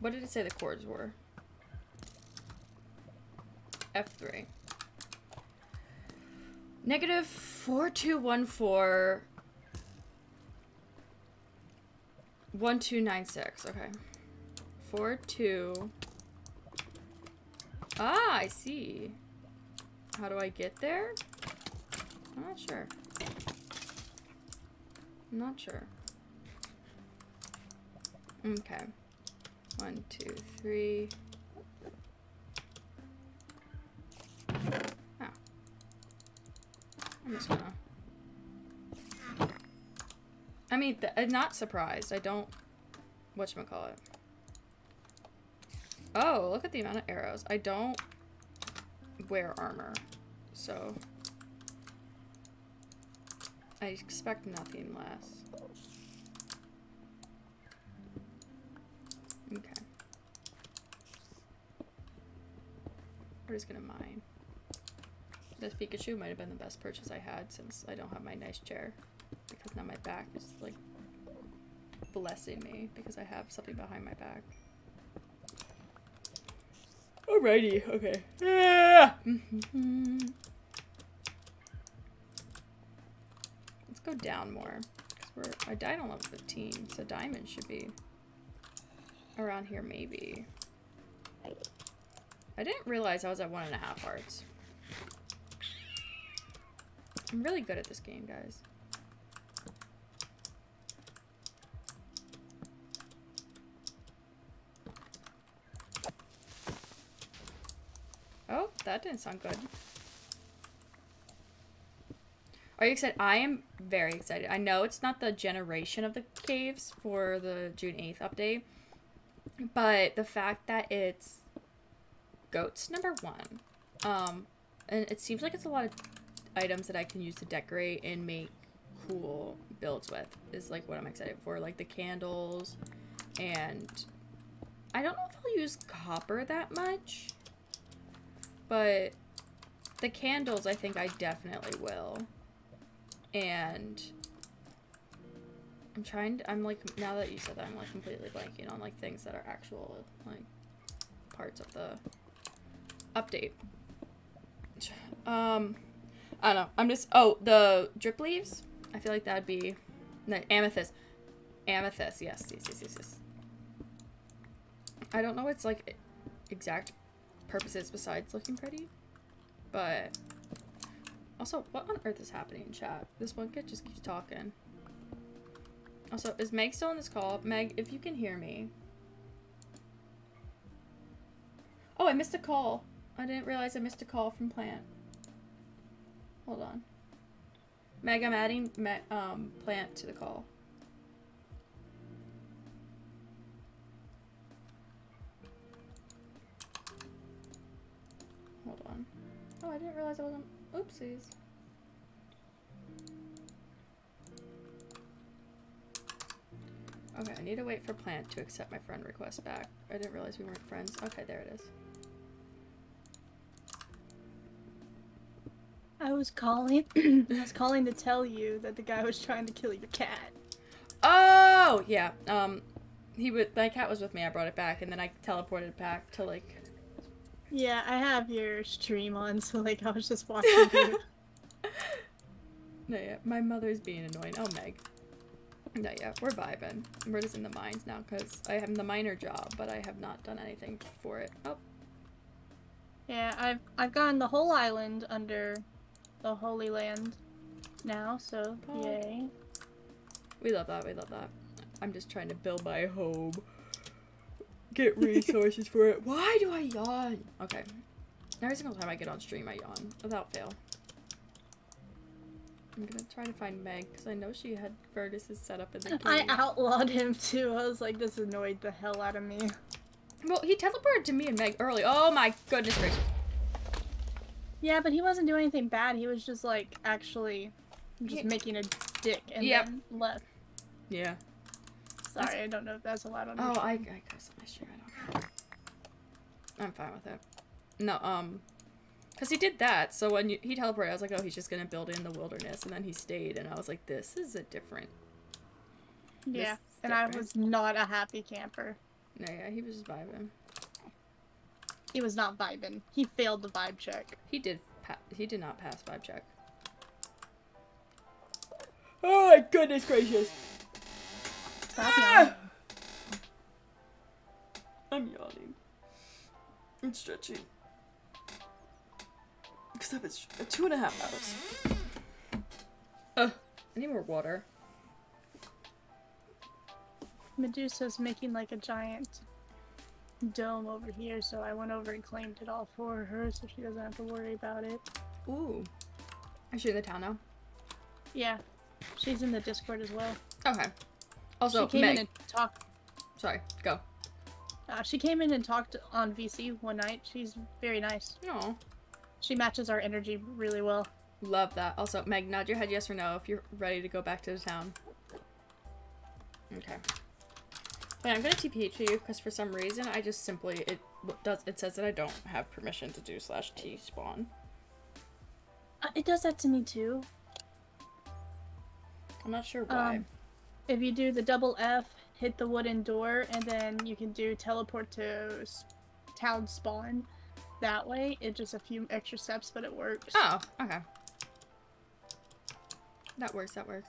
What did it say the chords were? F3. Negative 4214 1296. Okay. 42 Ah, I see. How do I get there? I'm not sure. I'm not sure. Okay. One, two, three. Oh. I'm just gonna. I mean, I'm not surprised. I don't. Whatchamacallit. Oh, look at the amount of arrows. I don't wear armor, so I expect nothing less. Okay. We're just gonna mine. This Pikachu might have been the best purchase I had since I don't have my nice chair. Because now my back is like blessing me because I have something behind my back. Alrighty, okay. Let's go down more. Cause we're I died on level 15, so diamond should be around here maybe. I didn't realize I was at one and a half hearts. I'm really good at this game, guys. Oh, that didn't sound good. Are you excited? I am very excited. I know it's not the generation of the caves for the June 8th update, but the fact that it's goats number one, um, and it seems like it's a lot of items that I can use to decorate and make cool builds with is like what I'm excited for, like the candles, and I don't know if I'll use copper that much. But the candles, I think I definitely will. And I'm trying to, I'm like, now that you said that, I'm like completely blanking on like things that are actual, like, parts of the update. Um, I don't know. I'm just, oh, the drip leaves? I feel like that'd be, no, amethyst. Amethyst, yes, yes, yes, yes, yes. I don't know its like exact purposes besides looking pretty, but also, what on earth is happening in chat? This one kid just keeps talking. Also, is Meg still on this call? Meg, if you can hear me. Oh, I missed a call. I didn't realize I missed a call from Plant. Hold on. Meg, I'm adding um, Plant to the call. Oh, I didn't realize I wasn't. Oopsies. Okay, I need to wait for Plant to accept my friend request back. I didn't realize we weren't friends. Okay, there it is. I was calling. [CLEARS THROAT] I was calling to tell you that the guy was trying to kill your cat. Oh, yeah. Um, he would. My cat was with me. I brought it back, and then I teleported back to like. Yeah, I have your stream on, so like I was just watching you. [LAUGHS] No, yeah. My mother's being annoying. Oh, Meg. No, yeah. We're vibing. We're just in the mines now because I have the miner job, but I have not done anything for it. Oh, Yeah, I've I've gotten the whole island under the Holy Land now, so Oh. yay. we love that. We love that. I'm just trying to build my home. Get [LAUGHS] resources for it. Why do I yawn? Okay. Every single time I get on stream, I yawn without fail. I'm gonna try to find Meg because I know she had Vertus's set up in the [LAUGHS] I outlawed him too. I was like, this annoyed the hell out of me. Well, he teleported to me and Meg early. Oh my goodness gracious. Yeah, but he wasn't doing anything bad. He was just like actually just Yeah. making a dick and Yep. then left. Yeah. Sorry, I don't know if that's allowed on your Oh, stream. I, I cuss on my stream. I don't know. I'm fine with it. No, um, because he did that. So when you, he teleported, I was like, oh, he's just gonna build in the wilderness, and then he stayed, and I was like, this is a different. Yeah, is and I was not a happy camper. No, yeah, he was just vibing. He was not vibing. He failed the vibe check. He did. Pa- he did not pass vibe check. Oh my goodness gracious! Stop Ah! yawning. [SIGHS] I'm yawning. I'm stretching. Because I've been two and a half hours. Ugh. I need more water. Medusa's making like a giant dome over here, so I went over and claimed it all for her so she doesn't have to worry about it. Ooh. Is she in the town now? Yeah, she's in the Discord as well. Okay. Also, she came Meg. in and talked. Sorry, go. Uh, she came in and talked on VC one night. She's very nice. No. She matches our energy really well. Love that. Also, Meg, nod your head yes or no if you're ready to go back to the town. Okay. Wait, I'm gonna TPH to you because for some reason I just simply it does it says that I don't have permission to do slash T spawn. Uh, it does that to me too. I'm not sure why. Um, If you do the double F, hit the wooden door, and then you can do teleport to town spawn. That way, it's just a few extra steps, but it works. Oh, okay. That works. That works.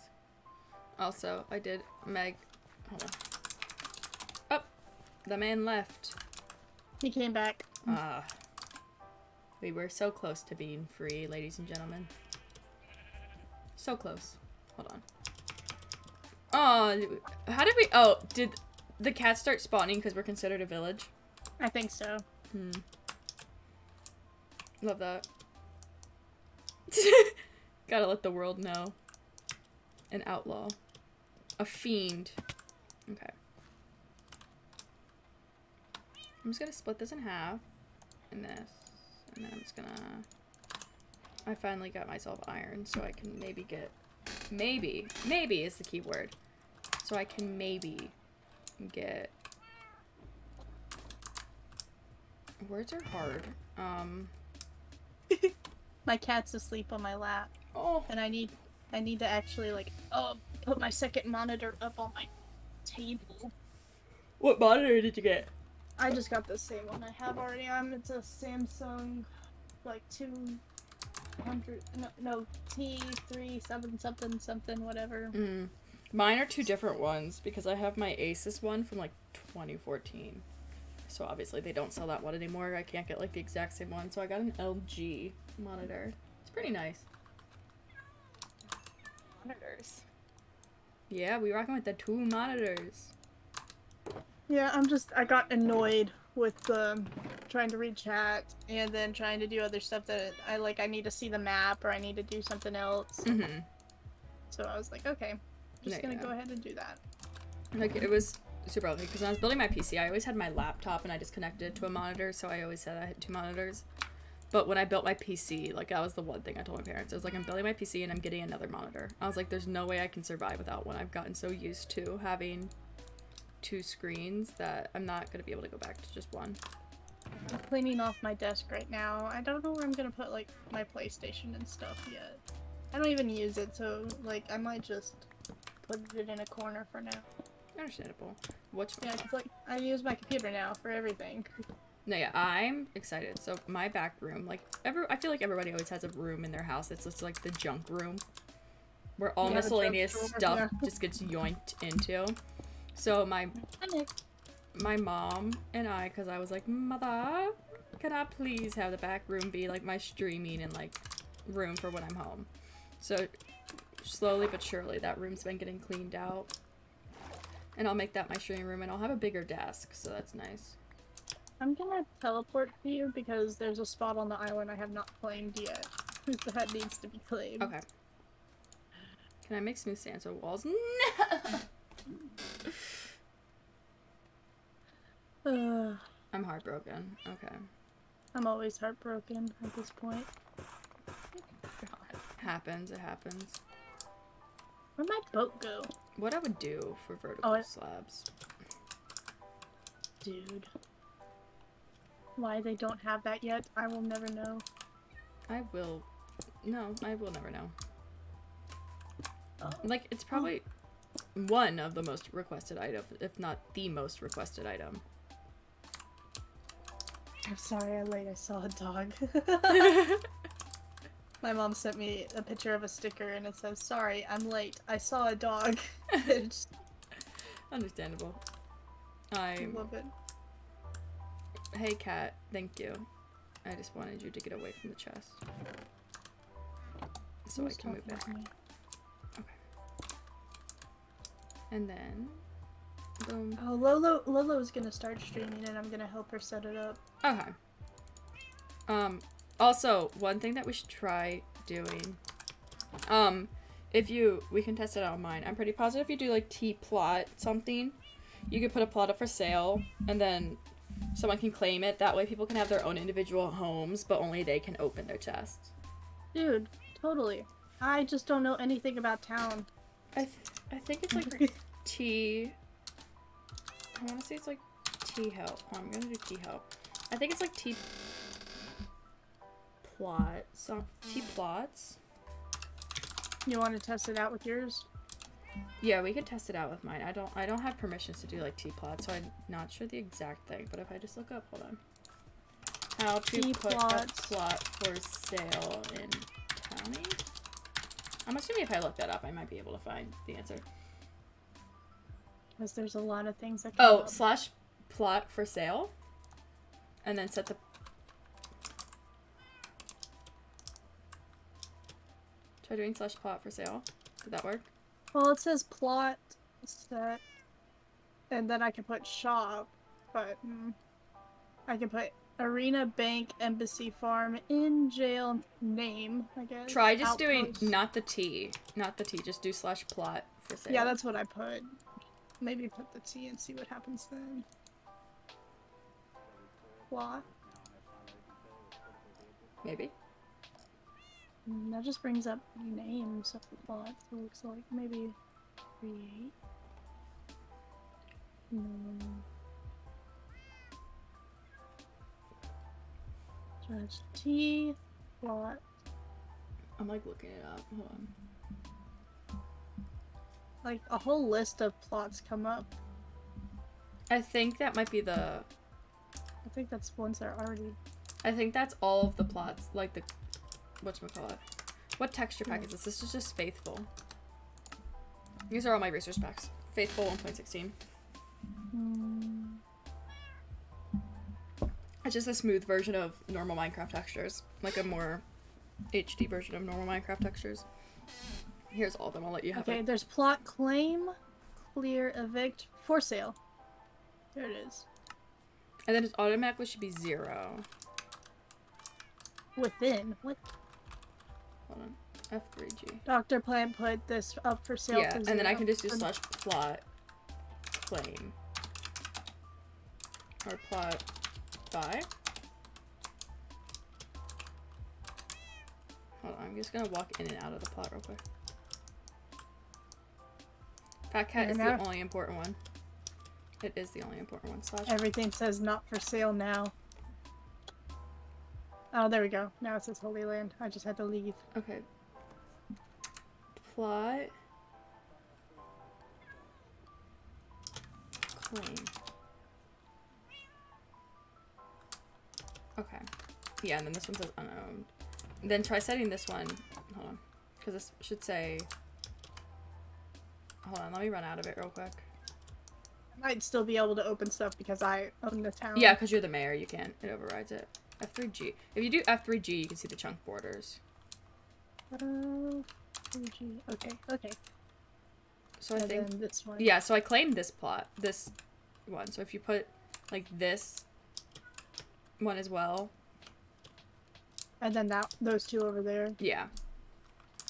Also, I did Meg. Hold on. Oh, the man left. He came back. Ah. we were so close to being free, ladies and gentlemen. So close. Hold on. Oh, how did we? Oh, did the cats start spawning because we're considered a village? I think so. Hmm. Love that. [LAUGHS] Gotta let the world know. An outlaw. A fiend. Okay. I'm just gonna split this in half. And this. And then I'm just gonna... I finally got myself iron, so I can maybe get... Maybe. Maybe is the key word. So I can maybe get Words are hard. Um. [LAUGHS] My cat's asleep on my lap, Oh. and I need I need to actually like oh put my second monitor up on my table. What monitor did you get? I just got the same one I have already. Um, it's a Samsung, like two hundred no no T three seven something something whatever. Mm. Mine are two different ones because I have my Asus one from like 2014. So obviously they don't sell that one anymore. I can't get like the exact same one. So I got an LG monitor. It's pretty nice. Monitors. Yeah, we rocking with the two monitors. Yeah, I'm just I got annoyed with the trying to read chat and then trying to do other stuff that I like. I need to see the map or I need to do something else. Mm-hmm. So I was like, okay, I'm just Yeah, gonna yeah. go ahead and do that. Like it was super ugly because when I was building my PC, I always had my laptop and I just connected it to a monitor, so I always said I had two monitors. But when I built my PC, like that was the one thing I told my parents. I was like, I'm building my PC and I'm getting another monitor. I was like, there's no way I can survive without one. I've gotten so used to having two screens that I'm not gonna be able to go back to just one. I'm cleaning off my desk right now. I don't know where I'm gonna put like my PlayStation and stuff yet. I don't even use it, so like I might just put it in a corner for now. Understandable. What's Yeah, 'cause like I use my computer now for everything. No, yeah, I'm excited. So my back room, like every, I feel like everybody always has a room in their house. It's just like the junk room, where all Yeah, miscellaneous stuff just gets yoinked into. So my my mom and I, because I was like, mother, can I please have the back room be like my streaming and like room for when I'm home? So slowly but surely, that room's been getting cleaned out. And I'll make that my streaming room, and I'll have a bigger desk, so that's nice. I'm gonna teleport to you because there's a spot on the island I have not claimed yet. [LAUGHS] that needs to be claimed. Okay. Can I make smooth sandstone walls? [LAUGHS] No! [SIGHS] I'm heartbroken. Okay. I'm always heartbroken at this point. Happens, it happens. Where'd my boat go? What I would do for vertical Oh, slabs. Dude. Why they don't have that yet, I will never know. I will. No, I will never know. Oh. Like, it's probably one of the most requested items, if not the most requested item. I'm sorry I'm late, I saw a dog. [LAUGHS] My mom sent me a picture of a sticker and it says, Sorry, I'm late. I saw a dog. [LAUGHS] Understandable. I love it. Hey, cat. Thank you. I just wanted you to get away from the chest. So I can move back. And then. Boom. Oh, Lolo Lolo's gonna start streaming and I'm gonna help her set it up. Okay. Um, also, one thing that we should try doing, um, if you, we can test it out on mine. I'm pretty positive if you do like T-plot something, you could put a plot up for sale, and then someone can claim it. That way people can have their own individual homes, but only they can open their chests. Dude, totally. I just don't know anything about town. I, th- I think it's like T, I want to say it's like T-help. Oh, I'm gonna do T-help. I think it's like T plot. So um, T plots. You want to test it out with yours? Yeah, we could test it out with mine. I don't I don't have permissions to do like T plots, so I'm not sure the exact thing. But if I just look up, hold on. How to put a plot for sale in Towny? I'm assuming if I look that up, I might be able to find the answer. Because there's a lot of things that Oh, up. slash plot for sale, and then set the. Try doing slash plot for sale. Did that work? Well, it says plot set, and then I can put shop, but mm, I can put arena, bank, embassy, farm, in jail, name. I guess. Try just doing not the T, not the T. Just do slash plot for sale. Yeah, that's what I put. Maybe put the T and see what happens then. Plot. maybe. Mm, That just brings up names of the plot. So it looks like maybe create. Hmm. Judge T. Plot. I'm like looking it up. Hold on. Like a whole list of plots come up. I think that might be the. I think that's ones that are already. I think that's all of the plots. Like the. Whatchamacallit. What texture pack is this? This is just Faithful. These are all my resource packs. Faithful 1.16. Hmm. It's just a smooth version of normal Minecraft textures. Like a more HD version of normal Minecraft textures. Here's all of them. I'll let you have Okay, it. there's plot claim, clear, evict, for sale. There it is. And then it automatically should be zero. Within. What? Hold on. F3G. Dr. Plant put this up for sale. Yeah, for and then I can just do slash plot claim. Or plot buy. Hold on, I'm just gonna walk in and out of the plot real quick. Fat cat is the only important one. It is the only important one. Slash Everything says not for sale now. Oh, there we go. Now it says Holy Land. I just had to leave. Okay. Plot. Claim. Okay. Yeah, and then this one says unowned. Then try setting this one. Hold on. Because this should say. Hold on, let me run out of it real quick. I might still be able to open stuff because I own the town. Yeah, because you're the mayor, you can't. It overrides it. F3G. If you do F3G, you can see the chunk borders. Uh, okay, okay. So I think. this one. Yeah, so I claimed this plot, this one. So if you put like this one as well, And then that those two over there. yeah.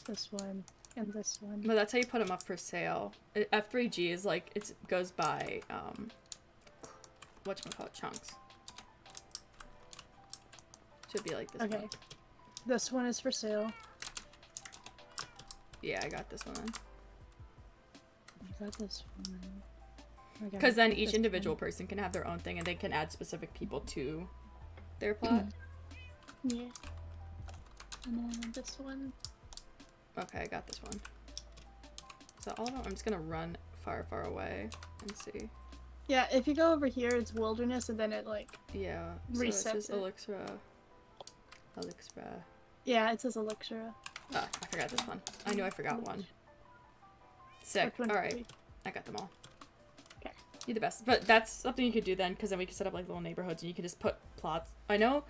This one and this one. But that's how you put them up for sale. F3G is like it goes by um, what you call it chunks. Should be like this Okay. one. This one is for sale. Yeah, I got this one. I got this one. Because then each one. individual person can have their own thing, and they can add specific people to their plot. Yeah. And then this one. Okay, I got this one. So all of them, I'm just gonna run far, far away and see. Yeah, if you go over here, it's wilderness, and then it like. Yeah. So it's Resets just it. Elixra. Elixra. Yeah, it says Elixir. Ah, I forgot this one. I knew I forgot one. Sick. Alright. I got them all. You're the best. But that's something you could do then, because then we could set up like little neighborhoods and you could just put plots. I know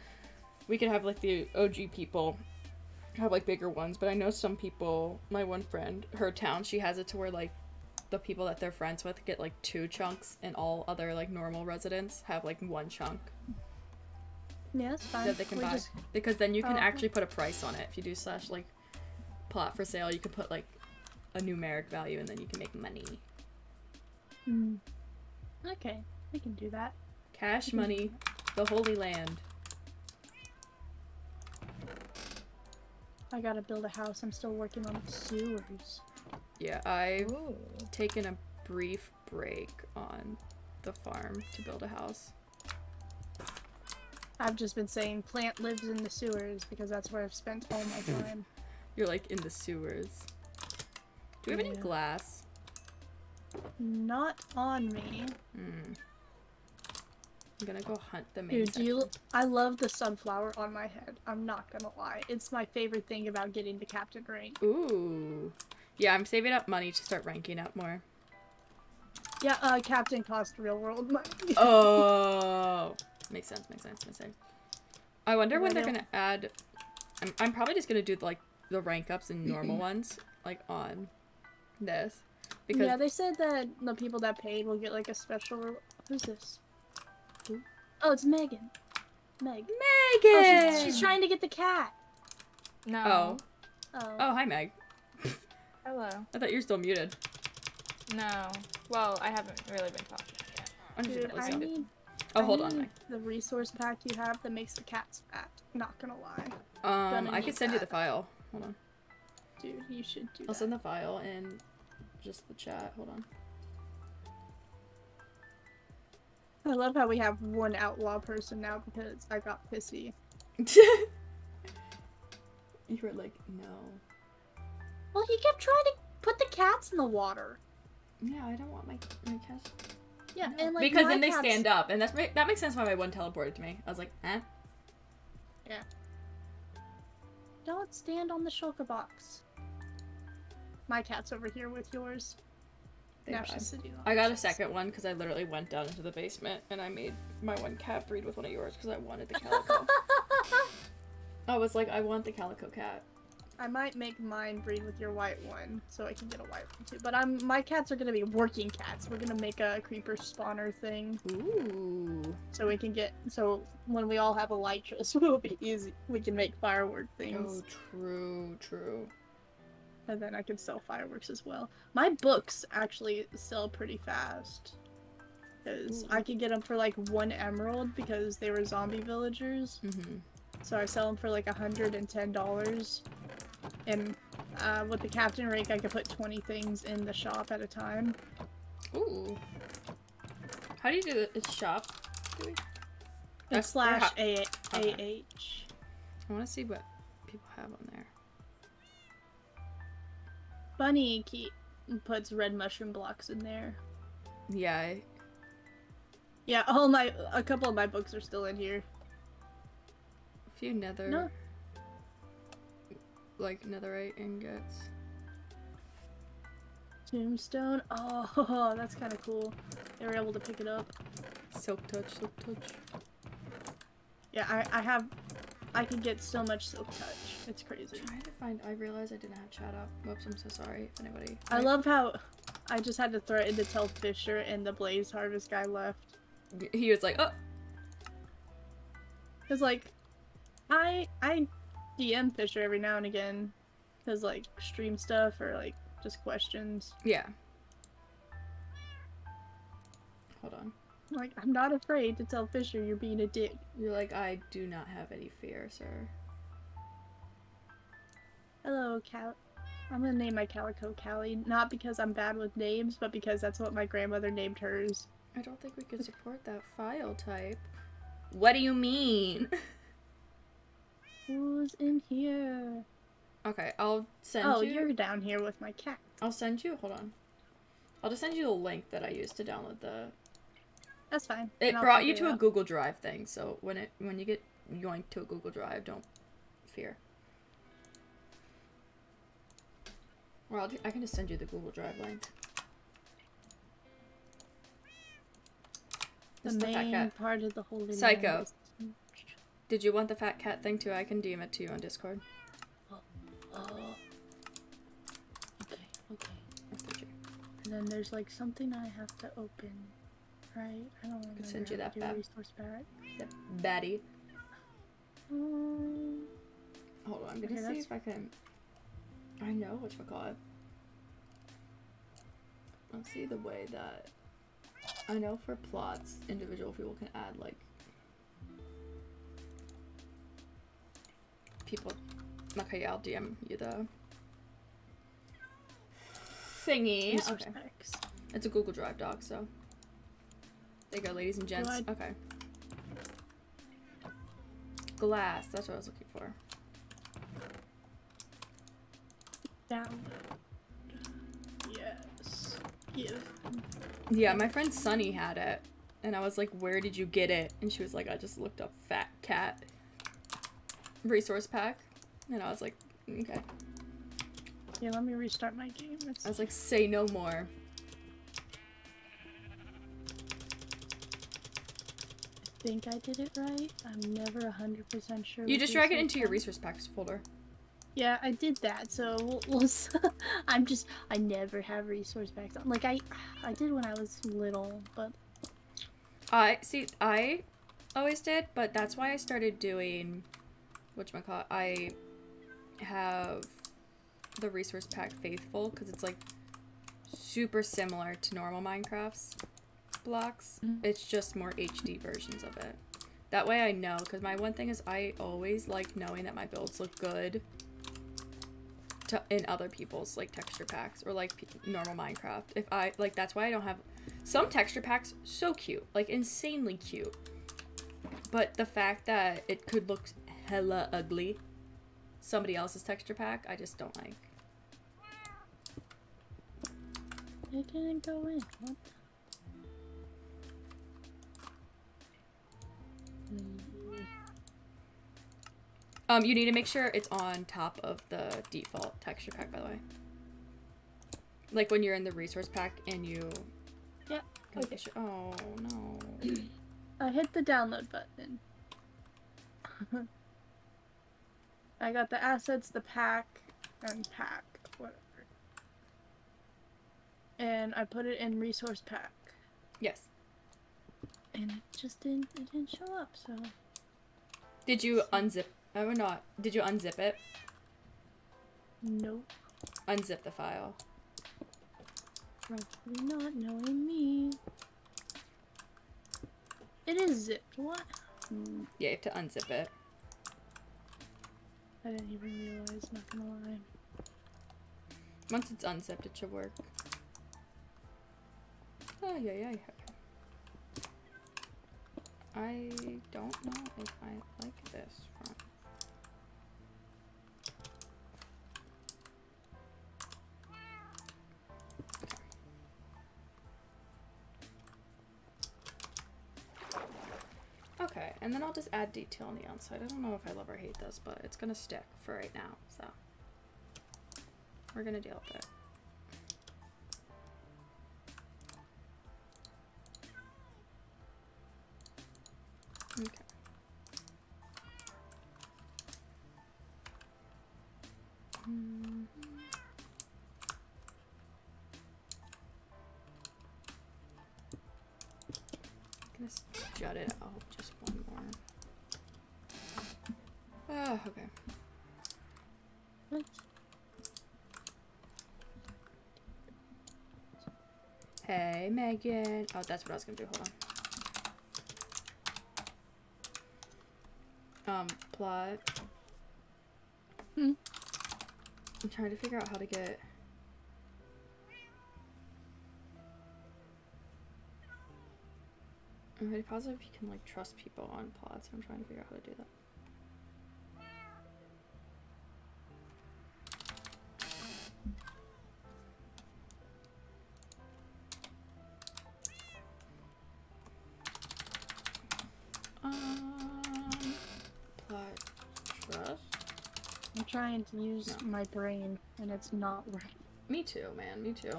we could have like the OG people have like bigger ones, but I know some people, my one friend, her town, she has it to where like the people that they're friends with get like two chunks and all other like normal residents have like one chunk Yeah, that's fine. that they can We buy. just- Because then you can Oh, actually put a price on it. If you do slash like plot for sale, you can put like a numeric value and then you can make money. Mm. Okay, we can do that. Cash money, the Holy Land. I gotta build a house. I'm still working on the sewers. Yeah, I've Ooh. taken a brief break on the farm to build a house. I've just been saying plant lives in the sewers because that's where I've spent all my [LAUGHS] time. You're like in the sewers. Do we have any glass? Not on me. Hmm. I'm gonna go hunt the main Dude, you? I love the sunflower on my head. I'm not gonna lie. It's my favorite thing about getting the captain rank. Ooh. Yeah, I'm saving up money to start ranking up more. Yeah, uh, captain cost real world money. [LAUGHS] Oh, makes sense. Makes sense. Makes sense. I wonder when they're gonna add. I'm, I'm probably just gonna do like the rank ups and normal [CLEARS THROAT] ones like on this because yeah, they said that the people that paid will get like a special. Who's this? Who? Oh, it's Megan. Meg. Megan. Oh, she's, she's trying to get the cat. No. Oh. Oh. Oh, hi Meg. Hello. [LAUGHS] I thought you were still muted. No. Well, I haven't really been talking yet. Dude, I listen. need. Oh, I hold on, Meg. The resource pack you have that makes the cats fat. Not gonna lie, Um, gonna I could send you the file. Hold on. dude. You should do I'll that. send the file in just the chat. Hold on. I love how we have one outlaw person now because I got pissy. [LAUGHS] you were like, no. Well, he kept trying to put the cats in the water. Yeah, I don't want my my cats. Yeah, No. and like because then they cats- stand up, and that's ma- that makes sense why my one teleported to me. I was like, eh. Yeah. Don't stand on the shulker box. My cat's over here with yours. They now died. she's sitting I got a second one because I literally went down into the basement and I made my one cat breed with one of yours because I wanted the calico. [LAUGHS] I was like, I want the calico cat. I might make mine breed with your white one, so I can get a white one too. But I'm my cats are gonna be working cats. We're gonna make a creeper spawner thing, Ooh. so we can get so when we all have elytras, [LAUGHS] it'll be easy. We can make firework things. Oh, things, true, true. And then I can sell fireworks as well. My books actually sell pretty fast, because I could get them for like one emerald because they were zombie villagers. Mm-hmm. So I sell them for like a hundred and ten dollars. And uh, with the captain rank, I could put twenty things in the shop at a time. Ooh. How do you do? It's shop. Do we? And That's- or slash how- a okay. ah. I want to see what people have on there. Bunny keep puts red mushroom blocks in there. Yeah. I, Yeah, all my a couple of my books are still in here. a few nether. No. Like netherite ingots. Tombstone. Oh, [LAUGHS] that's kind of cool. They were able to pick it up. Silk touch, silk touch. Yeah, I I have. I could get so much silk touch. It's crazy. I'm Trying to find. I realized I didn't have chat up. Whoops, I'm so sorry if anybody. I love how I just had to threaten to tell Fisher and the Blaze Harvest guy left. He was like, oh, Cause like, I I DM Fisher every now and again, cause like stream stuff or like just questions. yeah. Hold on. Like I'm not afraid to tell Fisher you're being a dick. You're like, I do not have any fear, sir. Hello, Cal. I'm gonna name my calico Callie, not because I'm bad with names, but because that's what my grandmother named hers. I don't think we can support that file type. What do you mean? [LAUGHS] Who's in here? Okay, I'll send oh, you. you're down here with my cat. I'll send you. Hold on. I'll just send you the link that I used to download the. That's fine. It brought you to a. Google Drive thing, so when it when you get yoinked to a Google Drive, don't fear. Or I'll, I can just send you the Google Drive link. The This is the fat main cat. part of the holy Psycho. Did you want the fat cat thing too? I can DM it to you on Discord. Oh. oh. Okay, okay. G. And then there's like something I have to open, right? I don't remember. send you that back. resource barrack. Yep. Batty. Um, Hold on, I'm gonna Okay, see if I can. I know what you call it. Let's see the way that I know for plots, individual people can add like people. Okay, I'll DM you the thingy. Okay, it's a Google Drive doc, so there you go, ladies and gents. Okay. Glass. That's what I was looking for. Download. Yes. Give. Yeah, my friend Sunny had it. And I was like, where did you get it? And she was like, I just looked up fat cat resource pack. And I was like, okay. Yeah, let me restart my game. It's I was like, say no more. Think I did it right. I'm never 100% sure. You just drag it into your resource packs folder. Yeah, I did that. So we'll, we'll s- [LAUGHS] I'm just I never have resource packs. on. Like I I did when I was little, but I see. I always did, but that's why I started doing whatchamacallit. I have the resource pack faithful because it's like super similar to normal Minecraft's blocks. Mhm. It's just more HD versions of it. That way I know because my one thing is I always like knowing that my builds look good to, in other people's like texture packs or like normal Minecraft. If I like that's why I don't have some texture packs so cute, like insanely cute. But the fact that it could look hella ugly. Somebody else's texture pack, I just don't like. It didn't go in. What? Um, you need to make sure it's on top of the default texture pack, by the way. Like when you're in the resource pack and you. Yep, okay. Oh no. [CLEARS THROAT] I hit the download button. [LAUGHS] I got the assets, the pack, and pack, whatever. And I put it in resource pack, yes. And it just didn't. It didn't show up. So Did you unzip? Oh, not. Did you unzip it? nope. Unzip the file. Probably not knowing me. It is zipped. What? Hmm, Yeah, you have to unzip it. I didn't even realize. Not gonna lie. Once it's unzipped, it should work. Oh, yeah, yeah, yeah. I don't know if I like this. Okay, and then I'll just add detail on the outside. I don't know if I love or hate this, but it's gonna stick for right now, so we're gonna deal with it. Mm. gonna s- jut it out just one more. Ah, okay. Hey, Megan. Oh, that's what I was gonna do. Hold on. Um, plot. Hmm. I'm trying to figure out how to get. I'm really positive you can like trust people on plots. I'm trying to figure out how to do that. Use No. my brain, and it's not working. Me too, man. Me too.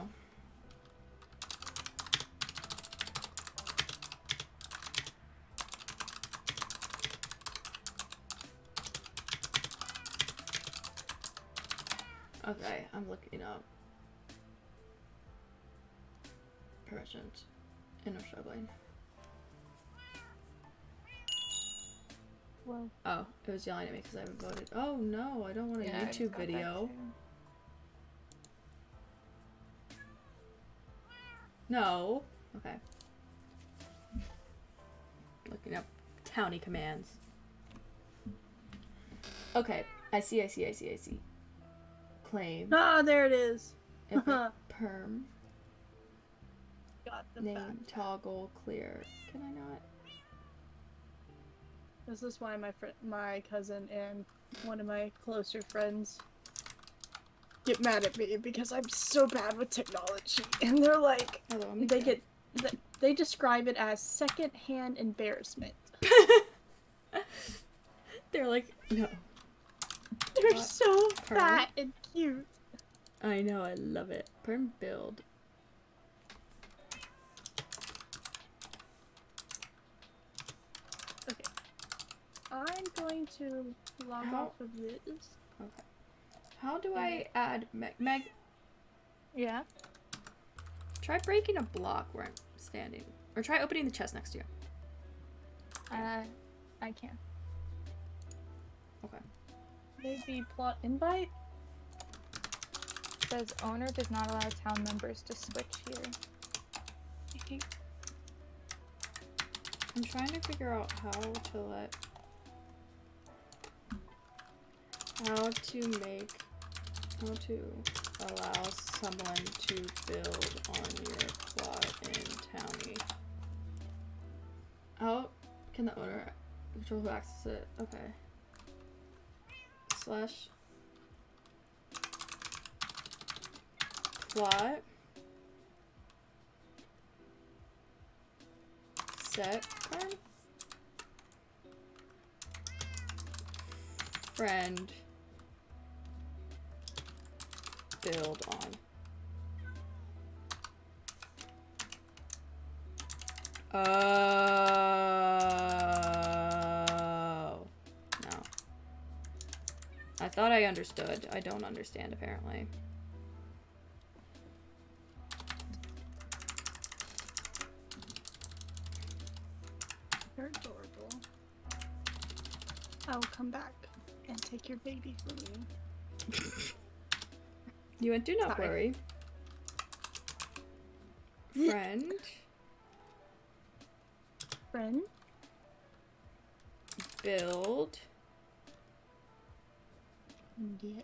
Okay, I'm looking up permissions and I'm struggling. Well, Oh, it was yelling at me because I haven't voted. Oh no, I don't want a Yeah, YouTube video. No. Okay. Looking up Towny commands. Okay, I see, I see, I see, I see. Claim. ah, there it is. Epic [LAUGHS] perm. Got the Name. fact. Toggle. Clear. Can I not? This is why my friend, my cousin, and one of my closer friends get mad at me because I'm so bad with technology, [LAUGHS] and they're like, they get, th- they describe it as secondhand embarrassment. [LAUGHS] They're like, no. They're What? so Perm? fat and cute. I know, I love it. Perm build. Okay, I'm going to log How- off of this. Okay. How do I add Meg? Meg, Yeah. try breaking a block where I'm standing. Or try opening the chest next to you. Uh, I can. Okay. Maybe plot invite. Says owner does not allow town members to switch here. I'm trying to figure out how to let how to make how to allow someone to build on your plot in Towny. How can the owner control who accesses it? Okay. slash plot set friend build on Oh. No. I thought I understood. I don't understand, apparently. You're adorable. I will come back and take your baby from you. [LAUGHS] You and do not Sorry. worry. Friend Friend? build Yeah.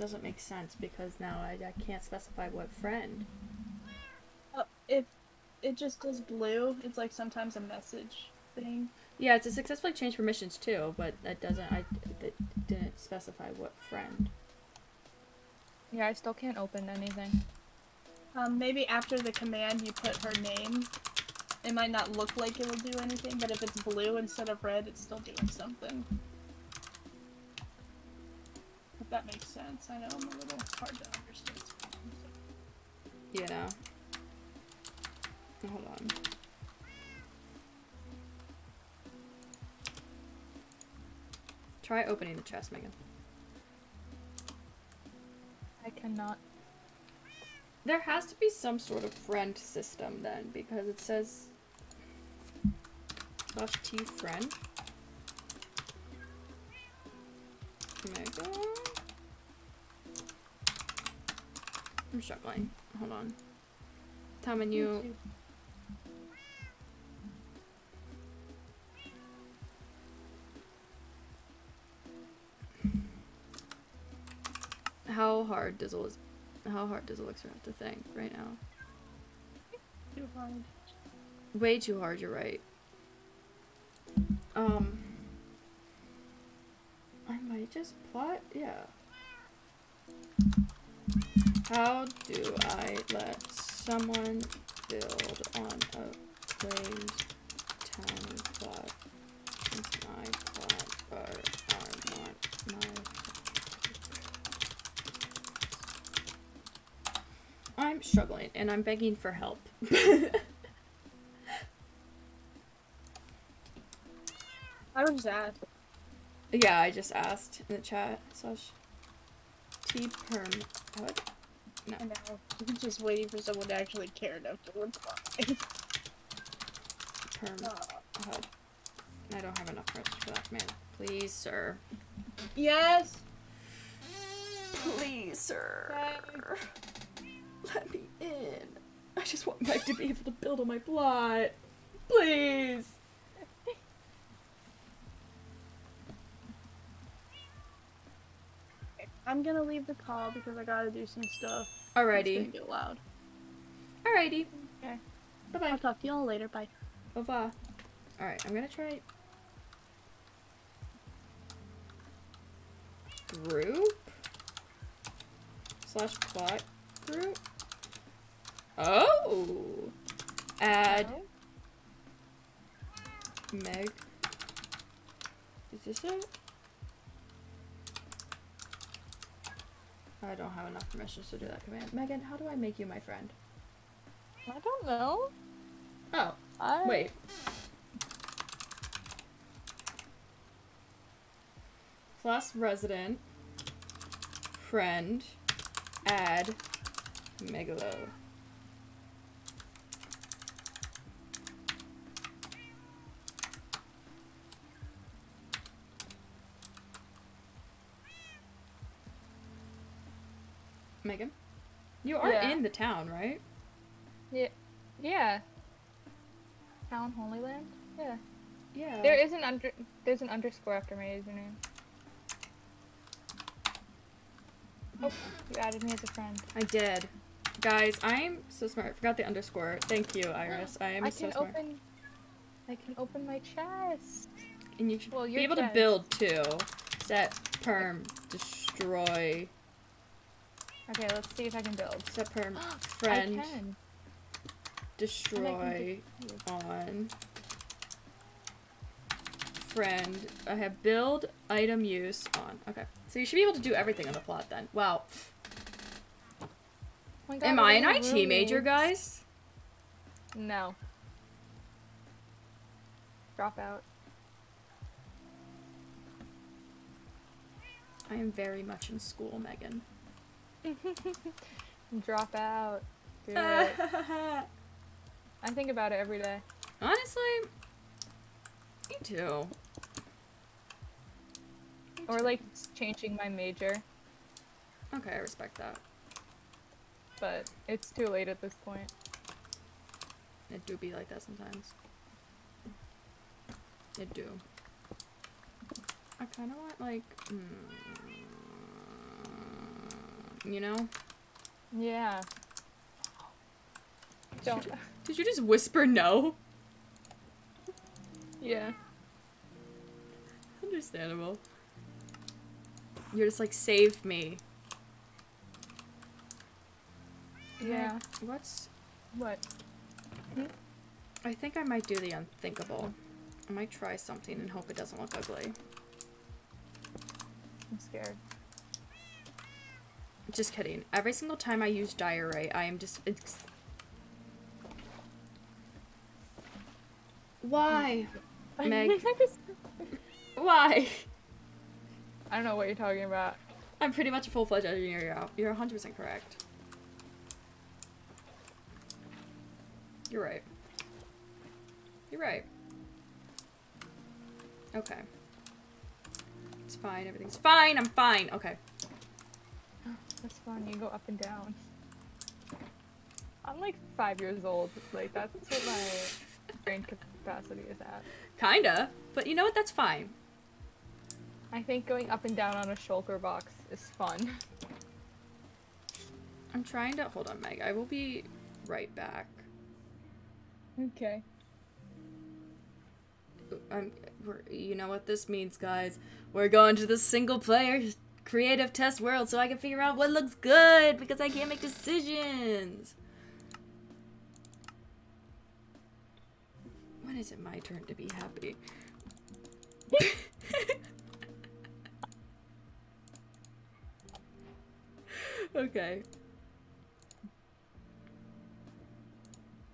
Doesn't make sense because now I, I can't specify what friend. Oh, if it just does blue, it's like sometimes a message thing. Yeah, it's a successfully changed permissions too, but that doesn't. I it didn't specify what friend. Yeah, I still can't open anything. Um, maybe after the command you put her name. It might not look like it will do anything, but if it's blue instead of red, it's still doing something. If that makes sense. I know I'm a little hard to understand. sometimes. You know. Hold on. Try opening the chest, Megan. I cannot. There has to be some sort of friend system then, because it says slash T friend. I'm struggling. Hold on. Telling you. How hard does Eliz- how hard does Elixir have to think right now? Too hard. Way too hard, you're right. Um I might just plot yeah. How do I let someone build on a raised town plot? Since my plot are, are not my I'm struggling and I'm begging for help. [LAUGHS] I was that. yeah, I just asked in the chat. Slash T perm. What? I know. I'm just waiting for someone to actually care enough to reply. Perm. Uh, HUD. I don't have enough credits for that command. Please, sir. yes! Please, sir. Let me in. I just want Meg to be able to build on my plot. Please. I'm gonna leave the call because I gotta do some stuff. It's gonna Alrighty. get loud. Alrighty. Okay. Bye bye. I'll talk to y'all later. Bye. Au revoir. Alright, I'm gonna try group slash plot group. Oh, add Meg. Is this it? I don't have enough permissions to do that command. Megan, how do I make you my friend? I don't know. Oh, I wait. Class resident, friend, add, megalo. Megan, you are Yeah. in the town, right? Yeah. Yeah. Town Holy Land? Yeah. Yeah. There is an under there's an underscore after my username. Oh, you added me as a friend. I did. Guys, I'm so smart. I forgot the underscore. Thank you, Iris. [GASPS] I am I so can smart. open. I can open my chest. And you should well, be able to build too. Set, perm, destroy. Okay, let's see if I can build. Set perm, [GASPS] I friend, can. destroy, on. Friend. I have build, item use, on. Okay. So you should be able to do everything on the plot then. Wow. Oh God, Am I an IT major, guys? No. Drop out. I am very much in school, Megan. [LAUGHS] Drop out. Do it. [LAUGHS] I think about it every day. Honestly, me too. Or like changing my major, Okay, I respect that. but it's too late at this point. It do be like that sometimes. It do. I kind of want like, mm, you know. Yeah. Don't. Did you just whisper no? Yeah. Understandable. You're just like save me. Yeah. What's? What? I think I might do the unthinkable. I might try something and hope it doesn't look ugly. I'm scared. Just kidding. Every single time I use diarrhea, I am just. It's... Why? [LAUGHS] Meg. Why? I don't know what you're talking about. I'm pretty much a full fledged engineer. You're 100% correct. You're right. You're right. Okay. It's fine. Everything's fine. I'm fine. Okay. That's fun. You go up and down. I'm like five years old. Like that's what my brain capacity is at. Kinda. But you know what? That's fine. I think going up and down on a shulker box is fun. I'm trying to. Hold on, Meg. I will be right back. Okay. I'm, we're, you know what this means, guys. We're going to the single player creative test world so I can figure out what looks good because I can't make decisions. When is it my turn to be happy? [LAUGHS] okay.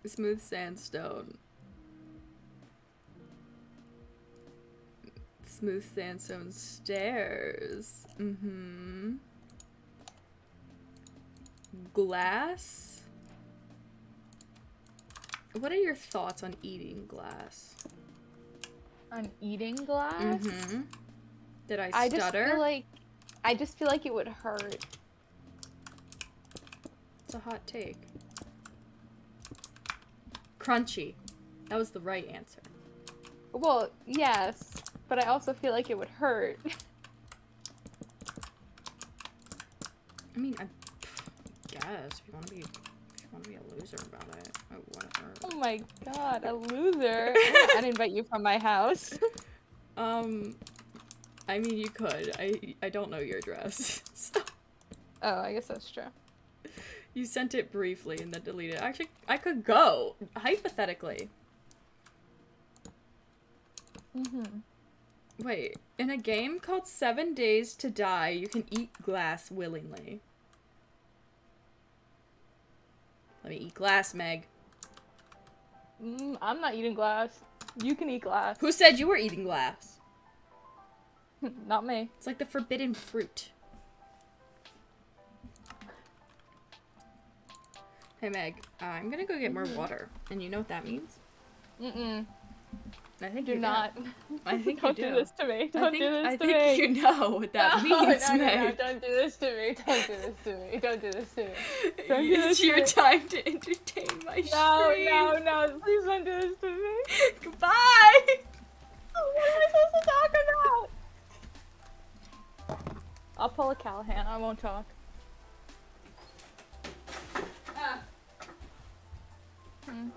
Smooth sandstone. Smooth sandstone stairs. Mm-hmm. Glass? What are your thoughts on eating glass? On eating glass. Mm-hmm. Did I stutter? I just feel like I just feel like it would hurt. It's a hot take. Crunchy. That was the right answer. Well, yes, but I also feel like it would hurt. I mean, I guess if you want to be, if you want to be a loser about it, oh, whatever. Oh my god, a loser! [LAUGHS] I didn't invite you from my house. Um, I mean, you could. I I don't know your address. [LAUGHS] so Oh, I guess that's true. you sent it briefly and then deleted. it. Actually, I could go hypothetically. Mm-hmm. Wait, in a game called Seven Days to Die, you can eat glass willingly. Let me eat glass, Meg. Mm, I'm not eating glass. You can eat glass. Who said you were eating glass? [LAUGHS] not me. It's like the forbidden fruit. Hey Meg, uh, I'm gonna go get more water, and you know what that means? Mm-mm. I think do you not. I think don't you do. do this to me. Don't think, do this I to me. I think you know what that no, means, [LAUGHS] no, no, no, Don't do this to me. Don't do this to me. Don't do this to me. [LAUGHS] Don't it's your me. time to entertain my no, stream. No, no, no! Please don't do this to me. [LAUGHS] Goodbye. Oh, what am I supposed to talk about? I'll pull a Callahan. I won't talk. Ah. Hmm.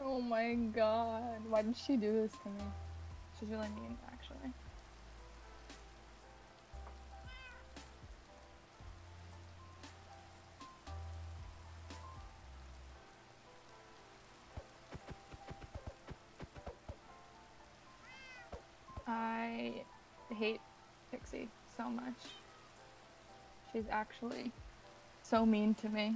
Oh my god. Why did she do this to me? She's really mean, actually. I hate Pixie so much. She's actually so mean to me.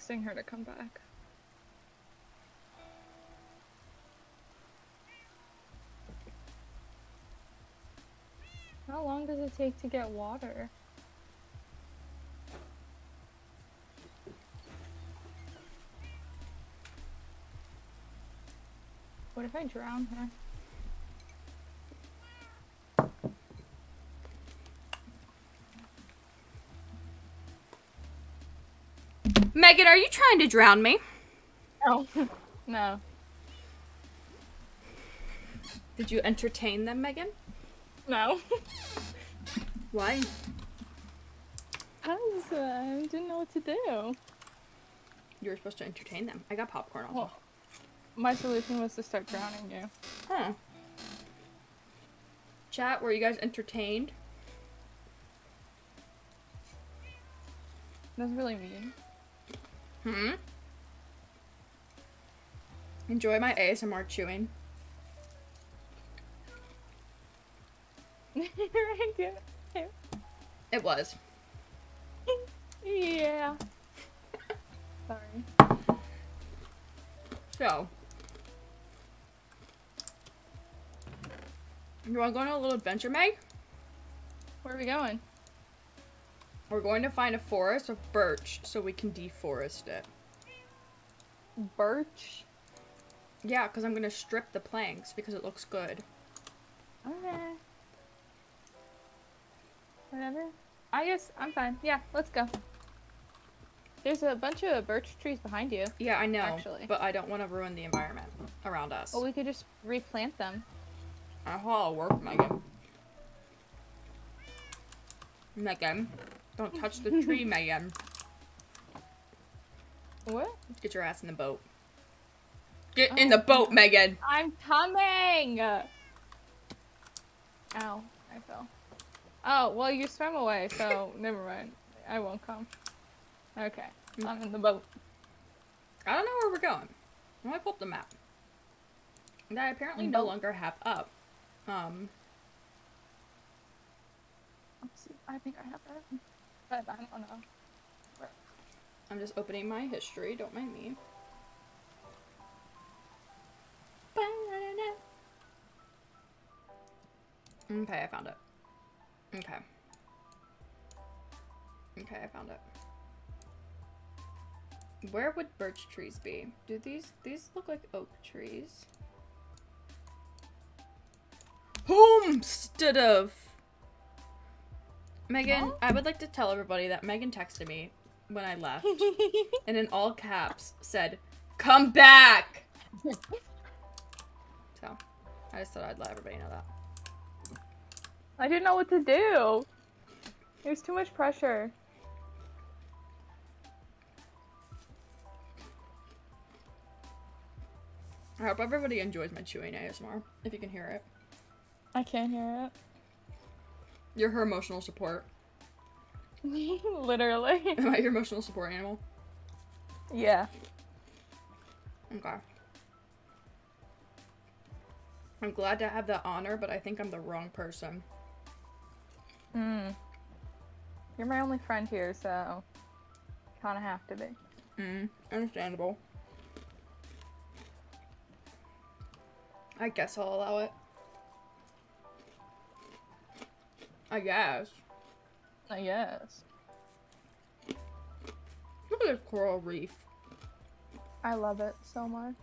Texting her to come back. How long does it take to get water? What if I drown her? Megan, are you trying to drown me? No. [LAUGHS] no. Did you entertain them, Megan? No. [LAUGHS] Why? Because uh, I didn't know what to do. You were supposed to entertain them. I got popcorn. Well, my solution was to start drowning you. Huh. Chat, were you guys entertained? That's really mean. Hmm? Enjoy my ASMR chewing. [LAUGHS] It was. Yeah. Sorry. So. You want to go on a little adventure, Meg? Where are we going? We're going to find a forest of birch so we can deforest it. Birch? Yeah, because I'm going to strip the planks because it looks good. Okay. Whatever. I guess I'm fine. Yeah, let's go. There's a bunch of birch trees behind you. Yeah, I know. Actually. But I don't want to ruin the environment around us. Well, we could just replant them. That's it'll work, Megan. Megan. Don't touch the tree, Megan. What? Get your ass in the boat. Get in the boat, Megan! I'm coming! Ow, I fell. Oh, well, you swam away, so [LAUGHS] never mind. I won't come. Okay, I'm in the boat. I don't know where we're going. Let me pull up the map. That I apparently no longer have up. Um. I think I have that. I don't know. I'm just opening my history, don't mind me. Okay, I found it. Okay. Okay, I found it. Where would birch trees be? Do these these look like oak trees? Homestead of Megan, Huh? I would like to tell everybody that Megan texted me when I left [LAUGHS] and in all caps said, Come back! [LAUGHS] so, I just thought I'd let everybody know that. I didn't know what to do. There's too much pressure. I hope everybody enjoys my chewing ASMR, if you can hear it. I can't hear it. You're her emotional support. [LAUGHS] Literally. Am I your emotional support animal? yeah. Okay. I'm glad to have that honor, but I think I'm the wrong person. Mm. You're my only friend here, so kind of have to be. Mm, understandable. I guess I'll allow it. I guess. I guess. Look at this coral reef. I love it so much.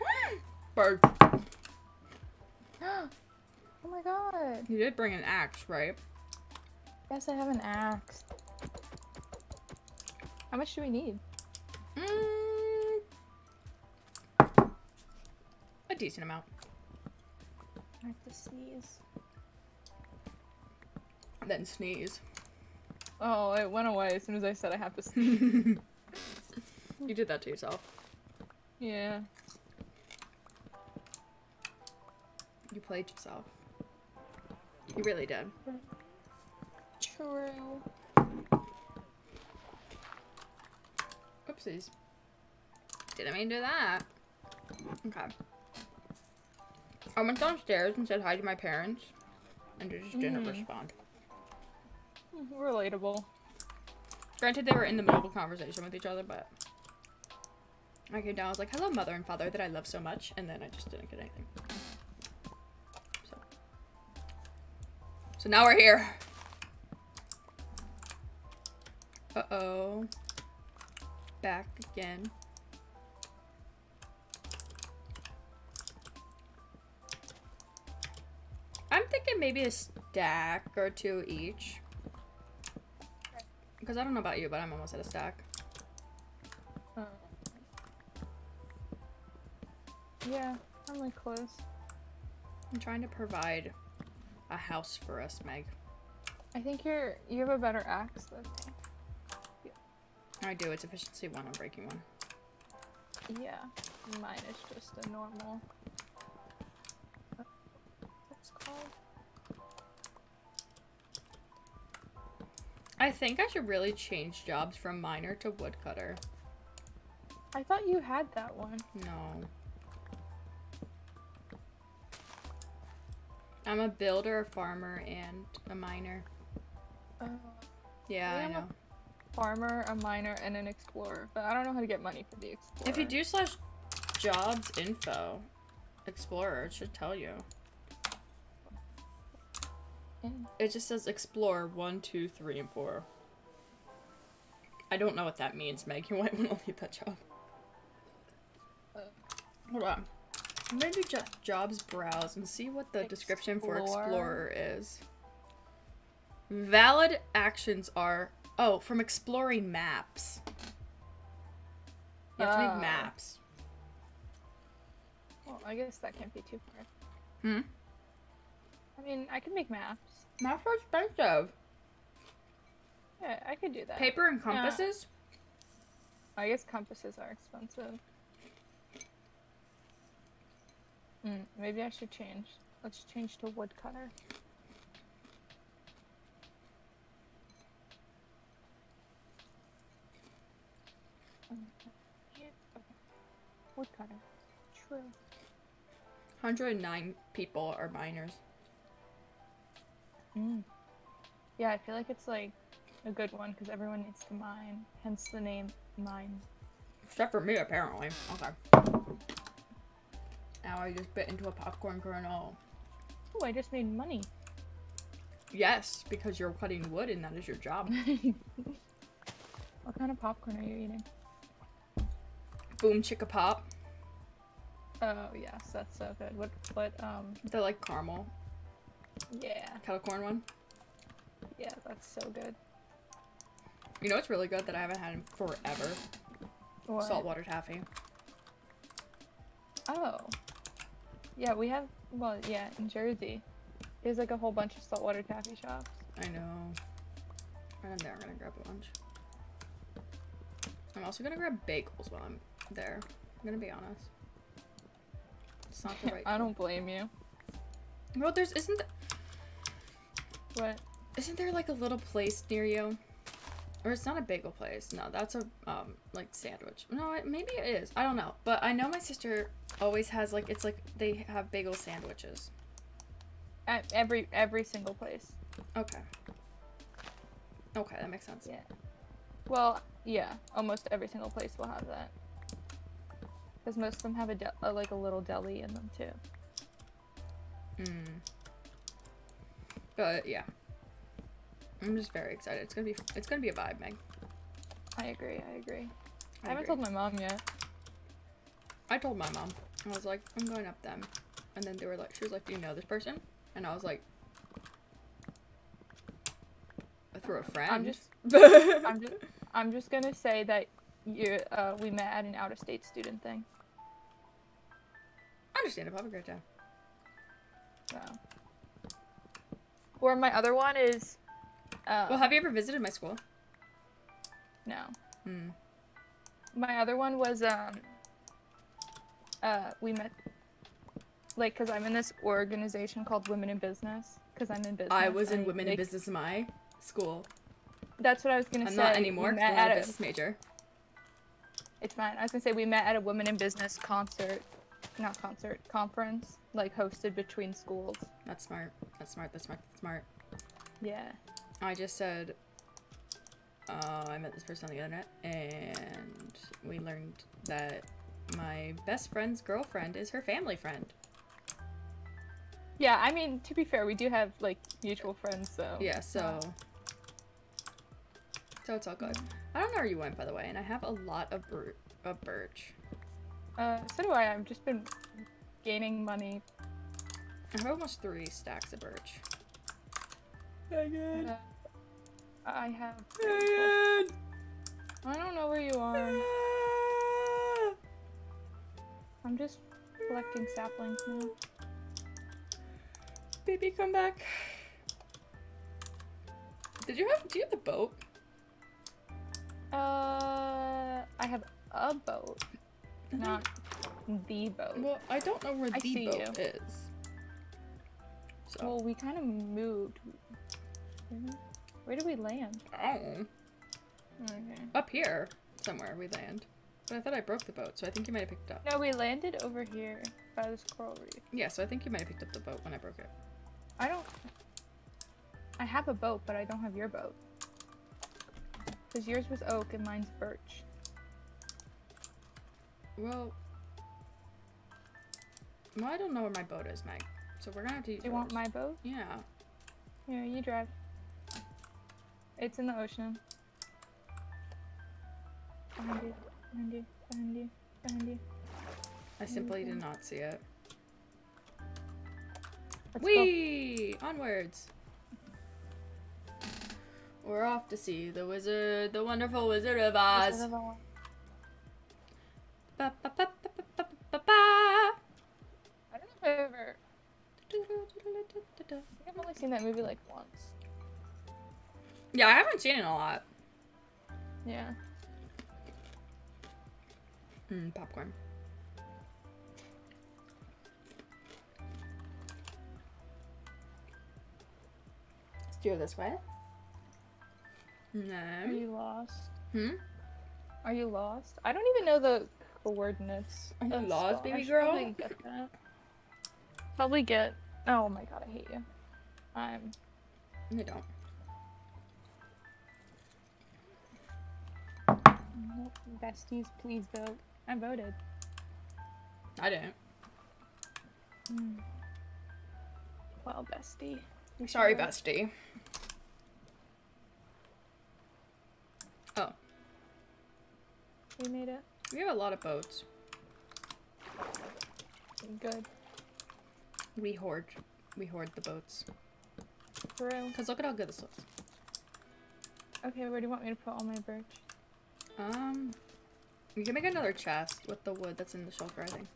[GASPS] Bird. [GASPS] oh my god. You did bring an axe, right? Yes, I have an axe. How much do we need? Mm, a decent amount. I have to sneeze. Then sneeze. Oh, it went away as soon as I said I have to sneeze. [LAUGHS] you did that to yourself. yeah. You played yourself. You really did. True. Oopsies. Didn't mean to do that. Okay. I went downstairs and said hi to my parents, and they just didn't Mhm. respond. Relatable. Granted, they were in the middle of a conversation with each other, but I came down. I was like, "Hello, mother and father that I love so much," and then I just didn't get anything. So, so now we're here. Uh oh. Back again. I'm thinking maybe a stack or two each. Because I don't know about you, but I'm almost at a stack. Uh, yeah, I'm like close. I'm trying to provide a house for us, Meg. I think you're you have a better axe than me. Yeah. I do. It's efficiency one. I'm breaking one. Yeah, mine is just a normal. I think I should really change jobs from miner to woodcutter. I thought you had that one. No. I'm a builder, a farmer, and a miner. Uh, Yeah, Yeah, I I'm a know. farmer, a miner, and an explorer. But I don't know how to get money for the explorer. If you do slash jobs info, explorer, it should tell you. Yeah. It just says explore one, two, three, and four. I don't know what that means, Meg. You might [LAUGHS] want to leave that job. Uh. Hold on. I'm gonna do jo- jobs browse and see what the description for explorer is. Valid actions are oh from exploring maps. You have to Oh. make maps. Well, I guess that can't be too hard. Hmm. I mean, I can make maps. Maps are expensive. Yeah, I could do that. Paper and compasses. I guess compasses are expensive. Hmm, maybe I should change. Let's change to woodcutter. Woodcutter. True. 109 people are miners. Mm. Yeah, I feel like it's like a good one because everyone needs to mine. Hence the name mine. Except for me, apparently. Okay. Now I just bit into a popcorn kernel. Oh, I just made money. Yes, because you're cutting wood and that is your job. [LAUGHS] what kind of popcorn are you eating? Boom chicka pop. Oh yes, that's so good. What what um They're like caramel. Yeah, Kettle corn one. yeah, that's so good. You know what's really good that I haven't had in forever? What? Saltwater taffy. Oh. Yeah, we have well, yeah, in Jersey. There's like a whole bunch of saltwater taffy shops. I know. And there, I'm gonna grab a bunch. I'm also gonna grab bagels while I'm there. I'm gonna be honest. It's not the [LAUGHS] right. I don't blame you. Well, there's isn't What? isn't there like a little place near you? Or it's not a bagel place. No, that's a um like sandwich. No, it, maybe it is. I don't know. But I know my sister always has like it's like they have bagel sandwiches. At every every single place. Okay. Okay, that makes sense. Yeah. Well, yeah, almost every single place will have that. Because most of them have a, a like a little deli in them too. Mm. But yeah. I'm just very excited. It's gonna be it's gonna be a vibe, Meg. I agree. I agree. I, I haven't agree. told my mom yet. I told my mom. I was like, I'm going up them. And then they were like, she was like, do you know this person? And I was like, through a friend. I'm just [LAUGHS] I'm just I'm just gonna say that you uh we met at an out of state student thing. Understandable. Have a great time. So. Or my other one is uh Well, have you ever visited my school? no. Hmm. My other one was um uh we met like cuz I'm in this organization called Women in Business cuz I'm in business. I was in Women in Business in my school. That's what I was going to I'm say. not anymore. 'cause I'm not at a a- business major. It's fine. I was gonna say we met at a women in business concert, not concert, conference, like hosted between schools. That's smart. That's smart. That's smart. That's smart. Yeah. I just said, uh, I met this person on the internet, and we learned that my best friend's girlfriend is her family friend. Yeah, I mean, to be fair, we do have like mutual friends, so. Yeah, so. So it's all good. I don't know where you went, by the way, and I have a lot of, bir- of birch. Uh, so do I. I've just been gaining money. I have almost three stacks of birch. Uh, I have. I don't know where you are. I'm just collecting saplings now. Baby, come back. Did you have? Do you have the boat? Uh, I have a boat, not the boat. Well, I don't know where I the boat you. is. So. Well, we kind of moved. Where did we land? oh, Okay. up here somewhere we land. But I thought I broke the boat, so I think you might have picked it up. No, we landed over here by this coral reef. Yeah, so I think you might have picked up the boat when I broke it. I don't. I have a boat, but I don't have your boat. Because yours was oak and mine's birch. Well, well, I don't know where my boat is, Meg. So we're gonna have to use you want my boat? Yeah. Yeah, you drive. It's in the ocean. Behind you, behind you, behind you, behind you. I simply did not see it. Let's go. Onwards! We're off to see the wizard, the wonderful Wizard of Oz. Wizard of Oz. Ba, ba, ba. I don't know if I've ever. I think I've only seen that movie like once. Yeah, I haven't seen it a lot. Yeah. Mm, popcorn. Steer this way. No. Are you lost? Hmm? Are you lost? I don't even know the coordinates. Are you of lost, baby girl? Probably get that. Probably get. Oh my god, I hate you. I'm. They don't. Besties, please vote. I voted. I didn't. Hmm. Well, bestie. you should Sorry, vote. bestie. Oh, We made it. We have a lot of boats. Good. We hoard. We hoard the boats. For real. Cause look at how good this looks. Okay, where do you want me to put all my birch? Um, you can make another chest with the wood that's in the shulker, I think.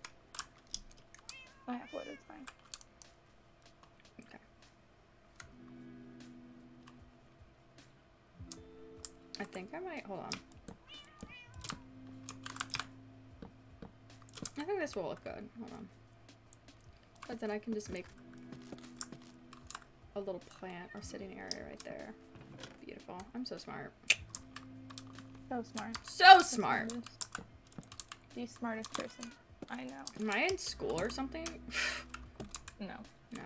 I have wood, it's fine. Okay. I think I might. Hold on. I think this will look good. Hold on. But then I can just make a little plant or sitting area right there. Beautiful. I'm so smart. So smart. So smart. smartest- The smartest person. I know. Am I in school or something? [LAUGHS] No. no.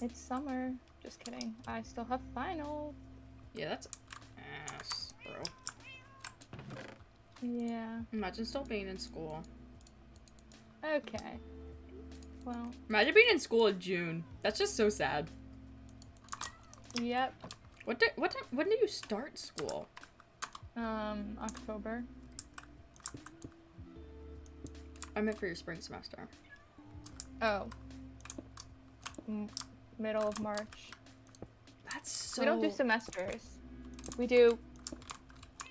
It's summer. Just kidding. I still have final. Yeah, that's Yeah. Imagine still being in school. Okay. Well, Imagine being in school in June. That's just so sad. yep. What did what time, when do you start school? Um, October. I meant for your spring semester. Oh. M- middle of March. That's so. We don't do semesters. We do.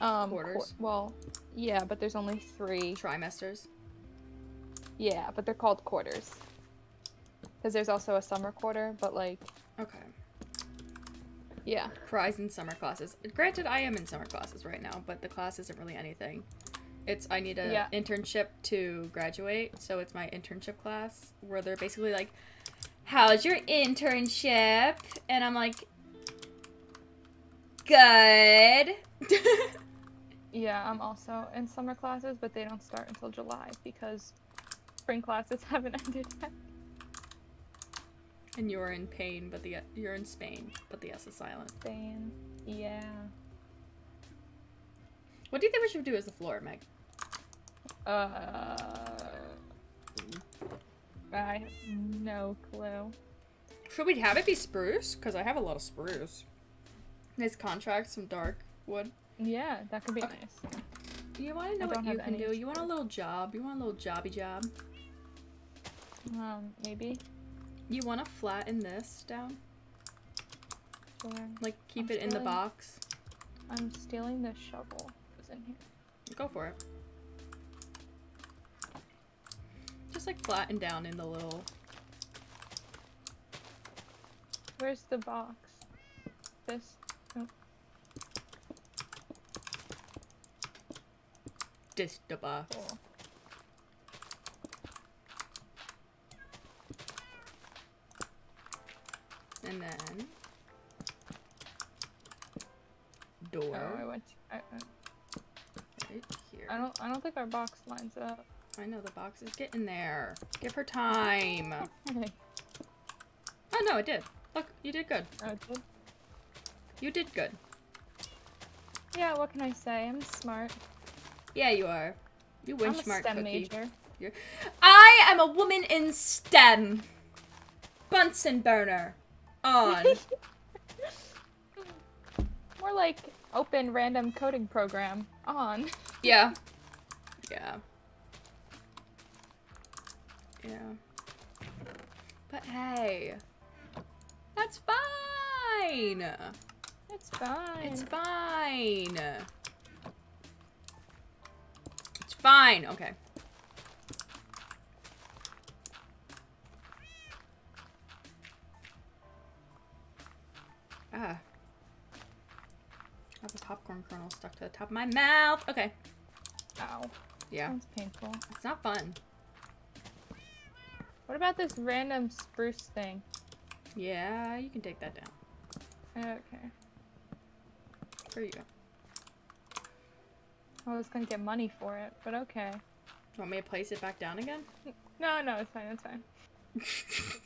Um, quar- Quarters? well, yeah, but there's only three. trimesters. Yeah, but they're called quarters. Because there's also a summer quarter, but like, Okay. yeah. Cries in summer classes. Granted, I am in summer classes right now, but the class isn't really anything. It's I need a Yeah. internship to graduate, so it's my internship class where they're basically like, "How's your internship?" And I'm like, "Good." [LAUGHS] Yeah, I'm also in summer classes, but they don't start until July because spring classes [LAUGHS] haven't ended yet. and you're in pain, but the you're in Spain, but the S is silent. Spain. Yeah. What do you think we should do as the floor, Meg? Uh. I have no clue. Should we have it be spruce? Because I have a lot of spruce. Nice contract, some dark wood. Yeah, that could be Okay. nice. You want to know what you can any do? You want a little job? You want a little jobby job? Um, maybe. You want to flatten this down? Sure. Like keep I'm it in the box? I'm stealing the shovel. What's in here? Go for it. Just like flatten down in the little. Where's the box? This. The box. And then. door. Oh. I went. I, I, Right here. I don't. I don't think our box lines up. I know the box is getting there. Give her time. [LAUGHS] Okay. Oh no, it did. Look, you did good. Oh, it did? You did good. Yeah. What can I say? I'm smart. Yeah, you are. You win I'm smart STEM cookie. major. I am a woman in STEM. Bunsen burner. On. [LAUGHS] More like open random coding program on. yeah. [LAUGHS] Yeah. Yeah. But hey. That's fine. It's fine. It's fine. It's fine. Okay. Ah. I have a popcorn kernel stuck to the top of my mouth. Okay. Ow. Yeah. Sounds painful. It's not fun. What about this random spruce thing? Yeah, you can take that down. Okay. For you. I was gonna get money for it, but okay. Want me to place it back down again? No, no, it's fine. It's fine. [LAUGHS]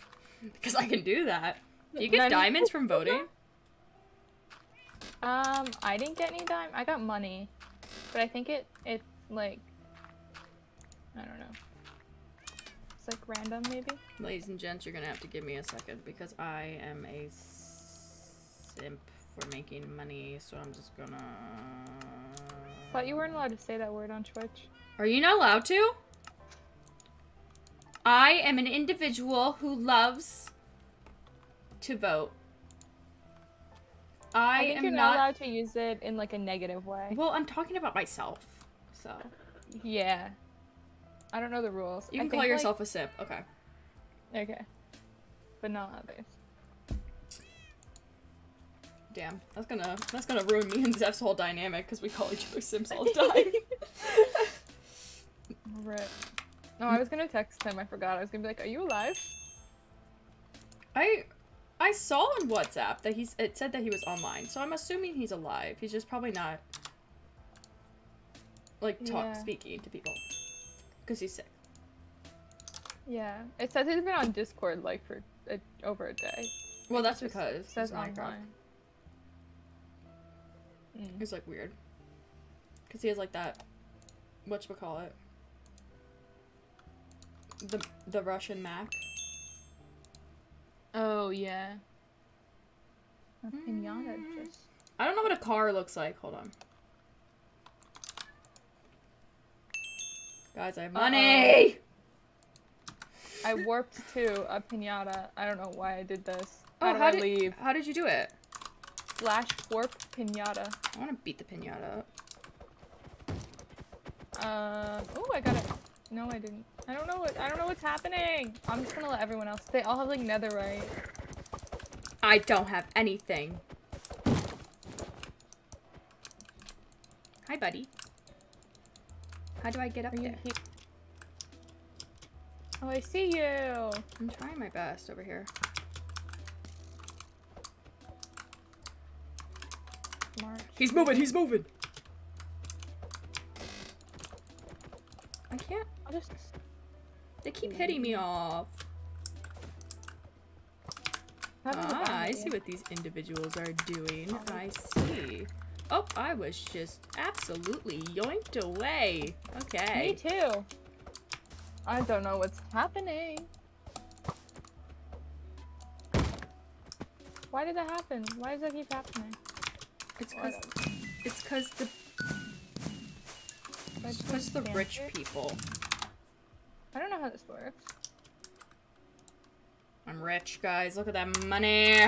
Because I can do that. Do you get None- diamonds from voting? Um, I didn't get any dime. I got money, but I think it it like I don't know. It's like random, maybe. Ladies and gents, you're gonna have to give me a second because I am a simp for making money, so I'm just gonna. Thought you weren't allowed to say that word on Twitch. Are you not allowed to? I am an individual who loves to vote. I, I, think am you're not. not allowed to use it in like a negative way. Well, I'm talking about myself, so Yeah. I don't know the rules. you I can think, call like- yourself a sip. Okay. okay, but not others. Damn, that's gonna that's gonna ruin me and Zeph's whole dynamic because we call each other Sims all the time. [LAUGHS] Right. No, I was gonna text him. I forgot. I was gonna be like, "Are you alive?" I I saw on WhatsApp that he's it said that he was online, so I'm assuming he's alive. He's just probably not like talk Yeah. speaking to people because he's sick. Yeah. It says he's been on Discord like for a, over a day. Well, that's Just because says he's Minecraft. online. Mm. It's like weird. Cause he has like that what you call it? The the Russian Mac. Oh yeah. A pinata mm. just I don't know what a car looks like. Hold on. Guys, I have money! Uh -oh. I warped to a pinata. I don't know why I did this. Oh, how, how did, leave? How did you do it? Slash warp pinata. I want to beat the pinata up. Uh, oh, I got it. No, I didn't. I don't know what. I don't know what's happening. I'm just gonna let everyone else. They all have like netherite. I don't have anything. Hi, buddy. How do I get up Are there? Oh, I see you. I'm trying my best over here. March. He's moving, he's moving! I can't. I'll just. They keep hitting me off. Ah, I see what these individuals are doing. I see. Oh, I was just absolutely yoinked away. Okay. Me too. I don't know what's happening. Why did that happen? Why does that keep happening? It's because it's because the it's because the rich people. I don't know how this works. I'm rich, guys. Look at that money.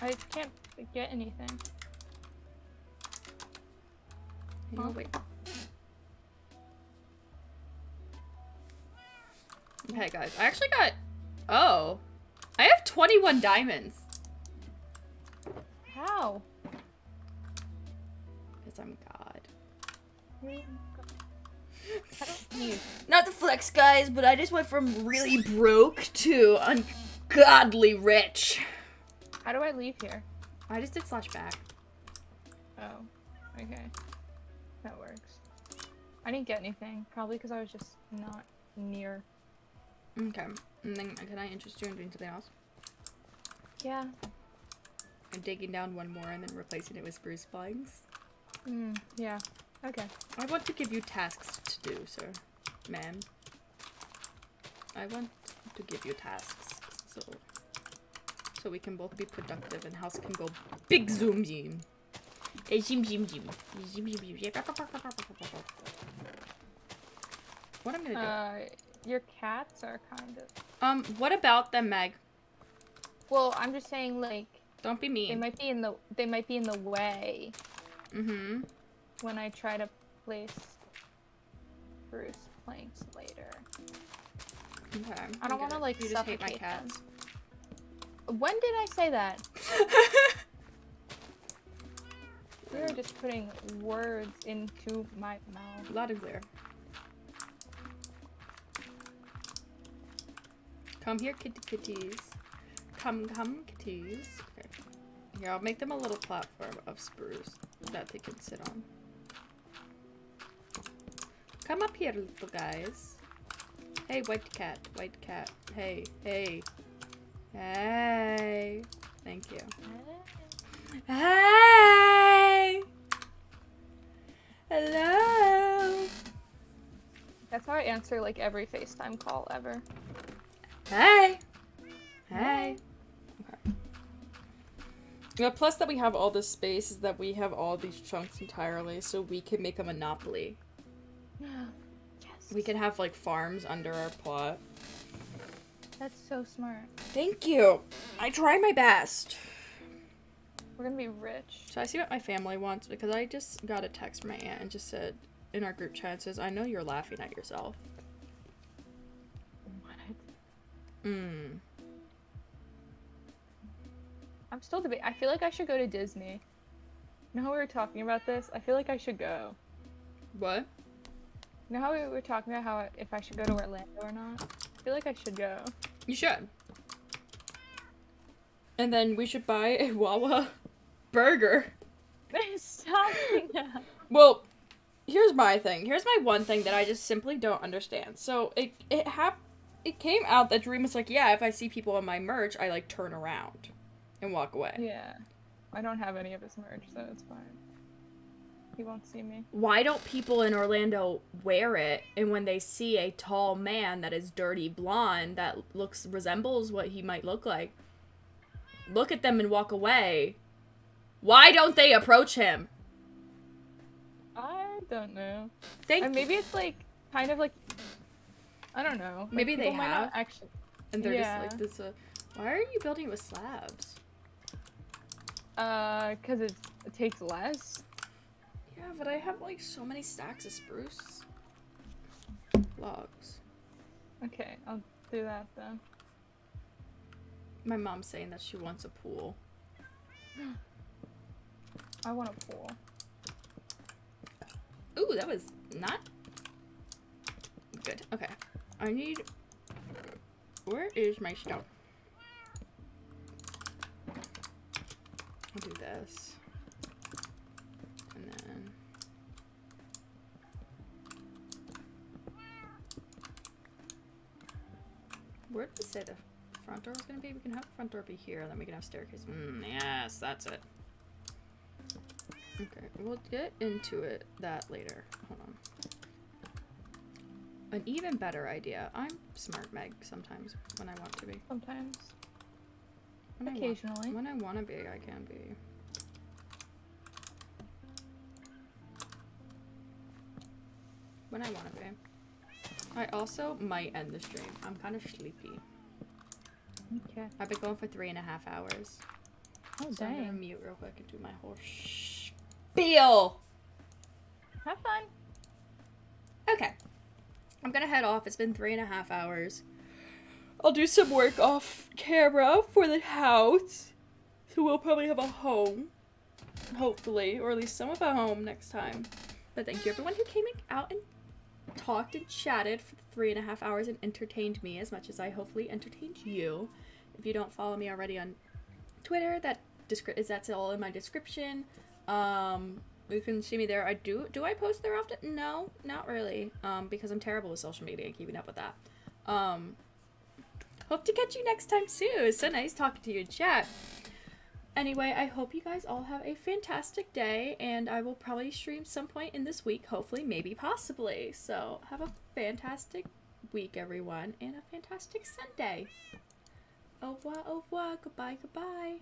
I can't get anything. Huh? wait. Okay, guys. I actually got. Oh, I have 21 diamonds. How? Not the flex, guys, but I just went from really broke to ungodly rich. How do I leave here? I just did slash back. Oh, okay. That works. I didn't get anything. Probably because I was just not near. Okay. And then can I interest you in doing something else? Yeah. I'm digging down one more and then replacing it with spruce spines. Mm, yeah. Okay. I want to give you tasks to do, sir. Ma'am. I want to give you tasks so so we can both be productive and house can go big zoom zoom. Hey, zoom zoom zoom. Zoom, zoom, zoom. What am I'm gonna do? Uh, your cats are kind of. um, what about them, Meg? Well, I'm just saying, like, Don't be mean. they might be in the they might be in the way Mm-hmm. When I try to place spruce planks later. Okay. I don't wanna, it. like, you just hate my suffocate them. cats. When did I say that? [LAUGHS] You're just putting words into my mouth. Loud and clear. Come here, kitty kitties. Come, come, kitties. Okay. Here, I'll make them a little platform of spruce that they can sit on. Come up here, little guys. Hey, white cat, white cat. Hey, hey. Hey. Thank you. Hey! Hello! That's how I answer like every FaceTime call ever. Hey! Hey! Okay. The plus that we have all this space is that we have all these chunks entirely, so we can make a monopoly. Yes. We can have like farms under our plot. That's so smart. Thank you! I try my best. We're gonna be rich. So I see what my family wants because I just got a text from my aunt and just said in our group chat says, I know you're laughing at yourself. What? Mmm. I'm still debating. I feel like I should go to Disney. You know how we were talking about this? I feel like I should go. What? You know how we were talking about how if I should go to Orlando or not? I feel like I should go. You should. And then we should buy a [LAUGHS] Wawa burger. [LAUGHS] Stop that. Well, here's my thing. Here's my one thing that I just simply don't understand. So it it hap- it came out that Dream was like, yeah, if I see people on my merch, I like turn around and walk away. Yeah. I don't have any of his merch, so it's fine. He won't see me. Why don't people in Orlando wear it and when they see a tall man that is dirty blonde that looks resembles what he might look like, look at them and walk away? Why don't they approach him? I don't know. Thank Or maybe it's like kind of like I don't know. like, Maybe they people might not have. actually. And they're Yeah. just like this. Uh, why are you building with slabs? Uh, cause it takes less. Yeah, but I have like so many stacks of spruce logs. Okay, I'll do that then. My mom's saying that she wants a pool. [GASPS] I want a pool. Ooh, that was not good. Okay, I need. Where is my stone? I'll do this, and then. Where did we say the front door was gonna be? We can have the front door be here, then we can have staircase. Mm, yes, that's it. Okay, we'll get into it that later. Hold on. An even better idea. I'm smart, Meg. Sometimes when I want to be. Sometimes. When I want- Occasionally. when I want to be, I can be. When I want to be. I also might end the stream. I'm kind of sleepy. Okay. I've been going for three and a half hours. Oh So I'm gonna mute real quick and do my whole spiel. Have fun. Okay. I'm gonna head off. It's been three and a half hours. I'll do some work off camera for the house. So we'll probably have a home. Hopefully. Or at least some of a home next time. But thank you everyone who came out and talked and chatted for three and a half hours and entertained me as much as I hopefully entertained you. If you don't follow me already on Twitter, that is that's all in my description. Um, you can see me there. I do do I post there often? No, not really. Um, because I'm terrible with social media and keeping up with that. Um, hope to catch you next time too. It's so nice talking to you in chat. Anyway, I hope you guys all have a fantastic day, and I will probably stream some point in this week, hopefully, maybe, possibly. So, have a fantastic week, everyone, and a fantastic Sunday. Au revoir, au revoir, goodbye, goodbye.